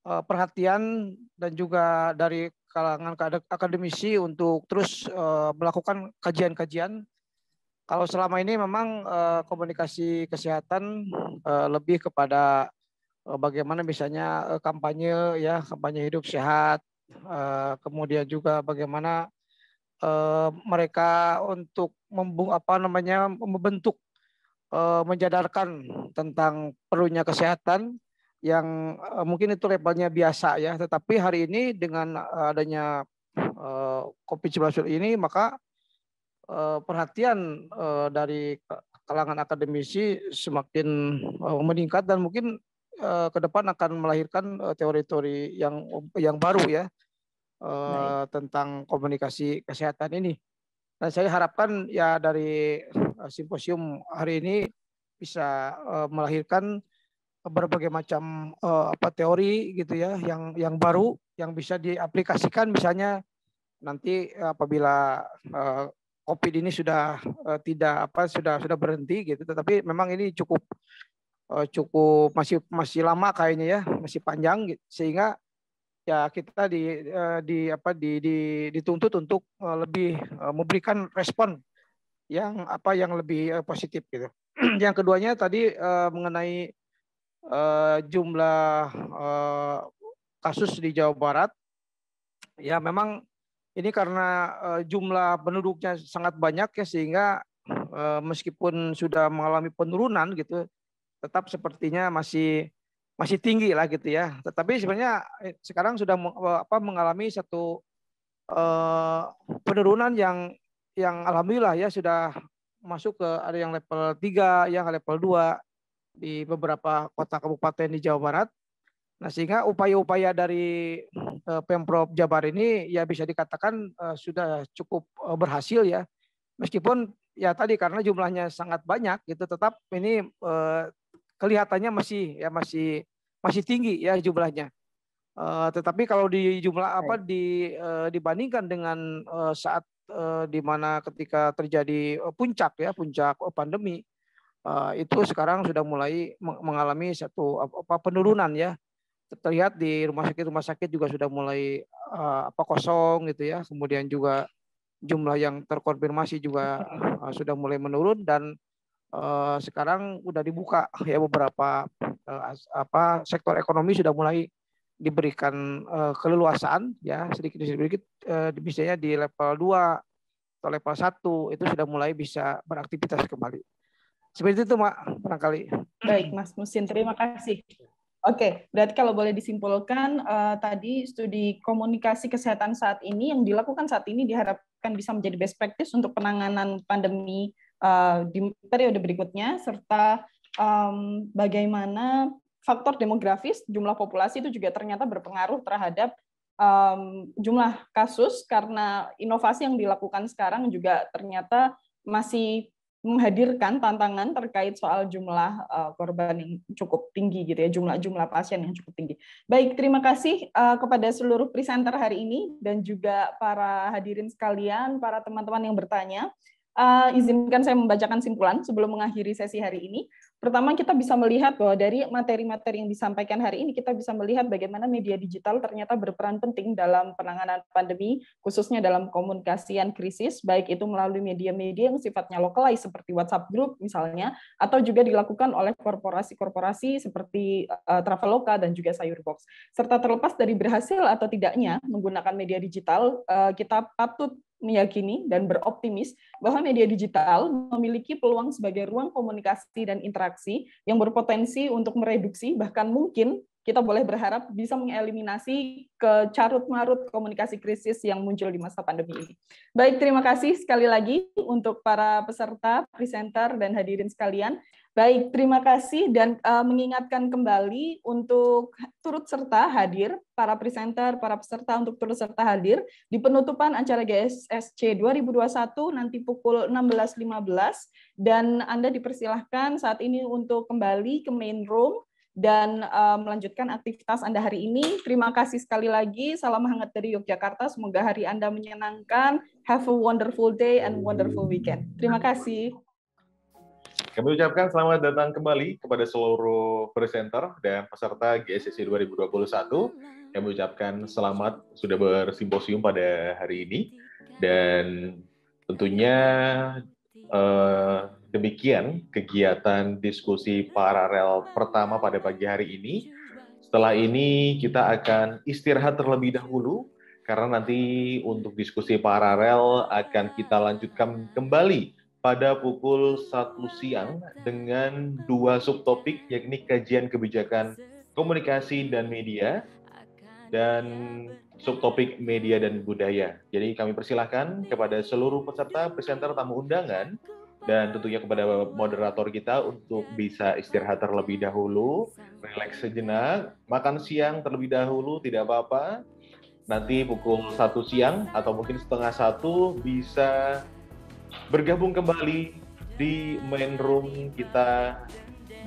perhatian dan juga dari kalangan akad- akademisi untuk terus melakukan kajian-kajian. Kalau selama ini memang komunikasi kesehatan eh, lebih kepada bagaimana misalnya kampanye ya kampanye hidup sehat eh, kemudian juga bagaimana eh, mereka untuk membung apa namanya membentuk eh, menjadarkan tentang perlunya kesehatan yang mungkin itu levelnya biasa ya. Tetapi hari ini dengan adanya eh, COVID-19 ini maka perhatian dari kalangan akademisi semakin meningkat dan mungkin eh, ke depan akan melahirkan eh, teori-teori yang yang baru ya eh, tentang komunikasi kesehatan ini. Dan saya harapkan ya dari simposium hari ini bisa melahirkan berbagai macam uh, apa teori gitu ya yang yang baru yang bisa diaplikasikan misalnya nanti apabila uh, COVID ini sudah uh, tidak apa sudah sudah berhenti gitu tetapi memang ini cukup uh, cukup masih masih lama kayaknya ya masih panjang sehingga ya kita di uh, di apa di, di dituntut untuk uh, lebih memberikan respon yang apa yang lebih positif gitu. yang keduanya tadi mengenai jumlah kasus di Jawa Barat, ya memang ini karena jumlah penduduknya sangat banyak ya sehingga meskipun sudah mengalami penurunan gitu, tetap sepertinya masih masih tinggi lah gitu ya. Tetapi sebenarnya sekarang sudah apa mengalami satu uh, penurunan yang yang alhamdulillah ya sudah masuk ke ada yang level 3, yang level 2 di beberapa kota kabupaten di Jawa Barat. Nah, sehingga upaya-upaya dari uh, Pemprov Jabar ini ya bisa dikatakan uh, sudah cukup uh, berhasil ya. Meskipun ya tadi karena jumlahnya sangat banyak gitu tetap ini uh, kelihatannya masih ya masih masih tinggi ya jumlahnya. Uh, tetapi kalau di jumlah apa di uh, dibandingkan dengan uh, saat uh, di mana ketika terjadi uh, puncak ya puncak uh, pandemi uh, itu sekarang sudah mulai mengalami satu apa penurunan ya. Terlihat di rumah sakit rumah sakit juga sudah mulai uh, apa kosong gitu ya. Kemudian juga jumlah yang terkonfirmasi juga uh, sudah mulai menurun dan uh, sekarang sudah dibuka ya beberapa uh, apa sektor ekonomi sudah mulai diberikan uh, keleluasaan ya sedikit sedikit uh, misalnya di level 2 atau level 1 itu sudah mulai bisa beraktivitas kembali. Seperti itu, Mak, barangkali. Baik, Mas Musin, terima kasih. Oke, berarti kalau boleh disimpulkan, uh, tadi studi komunikasi kesehatan saat ini yang dilakukan saat ini diharapkan bisa menjadi best practice untuk penanganan pandemi uh, di periode berikutnya, serta um, bagaimana faktor demografis, jumlah populasi itu juga ternyata berpengaruh terhadap um, jumlah kasus, karena inovasi yang dilakukan sekarang juga ternyata masih menghadirkan tantangan terkait soal jumlah uh, korban yang cukup tinggi gitu ya jumlah jumlah pasien yang cukup tinggi. Baik terima kasih uh, kepada seluruh presenter hari ini dan juga para hadirin sekalian, para teman-teman yang bertanya. Uh, izinkan saya membacakan simpulan sebelum mengakhiri sesi hari ini. Pertama, kita bisa melihat bahwa dari materi-materi yang disampaikan hari ini, kita bisa melihat bagaimana media digital ternyata berperan penting dalam penanganan pandemi, khususnya dalam komunikasian krisis, baik itu melalui media-media yang sifatnya localized seperti WhatsApp Group misalnya, atau juga dilakukan oleh korporasi-korporasi seperti uh, Traveloka dan juga Sayurbox. Serta terlepas dari berhasil atau tidaknya menggunakan media digital, uh, kita patut meyakini dan beroptimis bahwa media digital memiliki peluang sebagai ruang komunikasi dan interaksi yang berpotensi untuk mereduksi bahkan mungkin kita boleh berharap bisa mengeliminasi kecarut-marut komunikasi krisis yang muncul di masa pandemi ini. Baik, terima kasih sekali lagi untuk para peserta, presenter, dan hadirin sekalian. Baik, terima kasih dan uh, mengingatkan kembali untuk turut serta hadir para presenter, para peserta untuk turut serta hadir di penutupan acara GSSC 2021 nanti pukul 16.15 dan Anda dipersilahkan saat ini untuk kembali ke main room dan uh, melanjutkan aktivitas Anda hari ini. Terima kasih sekali lagi. Salam hangat dari Yogyakarta. Semoga hari Anda menyenangkan. Have a wonderful day and wonderful weekend. Terima kasih. Kami ucapkan selamat datang kembali kepada seluruh presenter dan peserta GSSC 2021. Kami ucapkan selamat sudah bersimposium pada hari ini. Dan tentunya eh, demikian kegiatan diskusi paralel pertama pada pagi hari ini. Setelah ini kita akan istirahat terlebih dahulu karena nanti untuk diskusi paralel akan kita lanjutkan kembali pada pukul 1 siang dengan dua subtopik yakni kajian kebijakan komunikasi dan media dan subtopik media dan budaya. Jadi kami persilahkan kepada seluruh peserta, presenter, tamu undangan dan tentunya kepada moderator kita untuk bisa istirahat terlebih dahulu, relax sejenak, makan siang terlebih dahulu, tidak apa-apa. Nanti pukul satu siang atau mungkin setengah satu bisa bergabung kembali di main room kita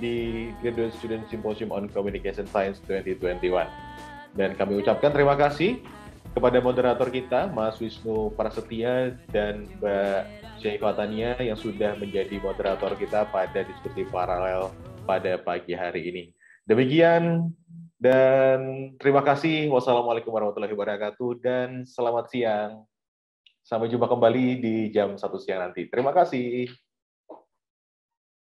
di Graduate Student Symposium on Communication Science 2021. Dan kami ucapkan terima kasih kepada moderator kita, Mas Wisnu Prasetya dan Mbak Syaifah Tania yang sudah menjadi moderator kita pada diskusi paralel pada pagi hari ini. Demikian dan terima kasih. Wassalamualaikum warahmatullahi wabarakatuh dan selamat siang. Sampai jumpa kembali di jam satu siang nanti. Terima kasih.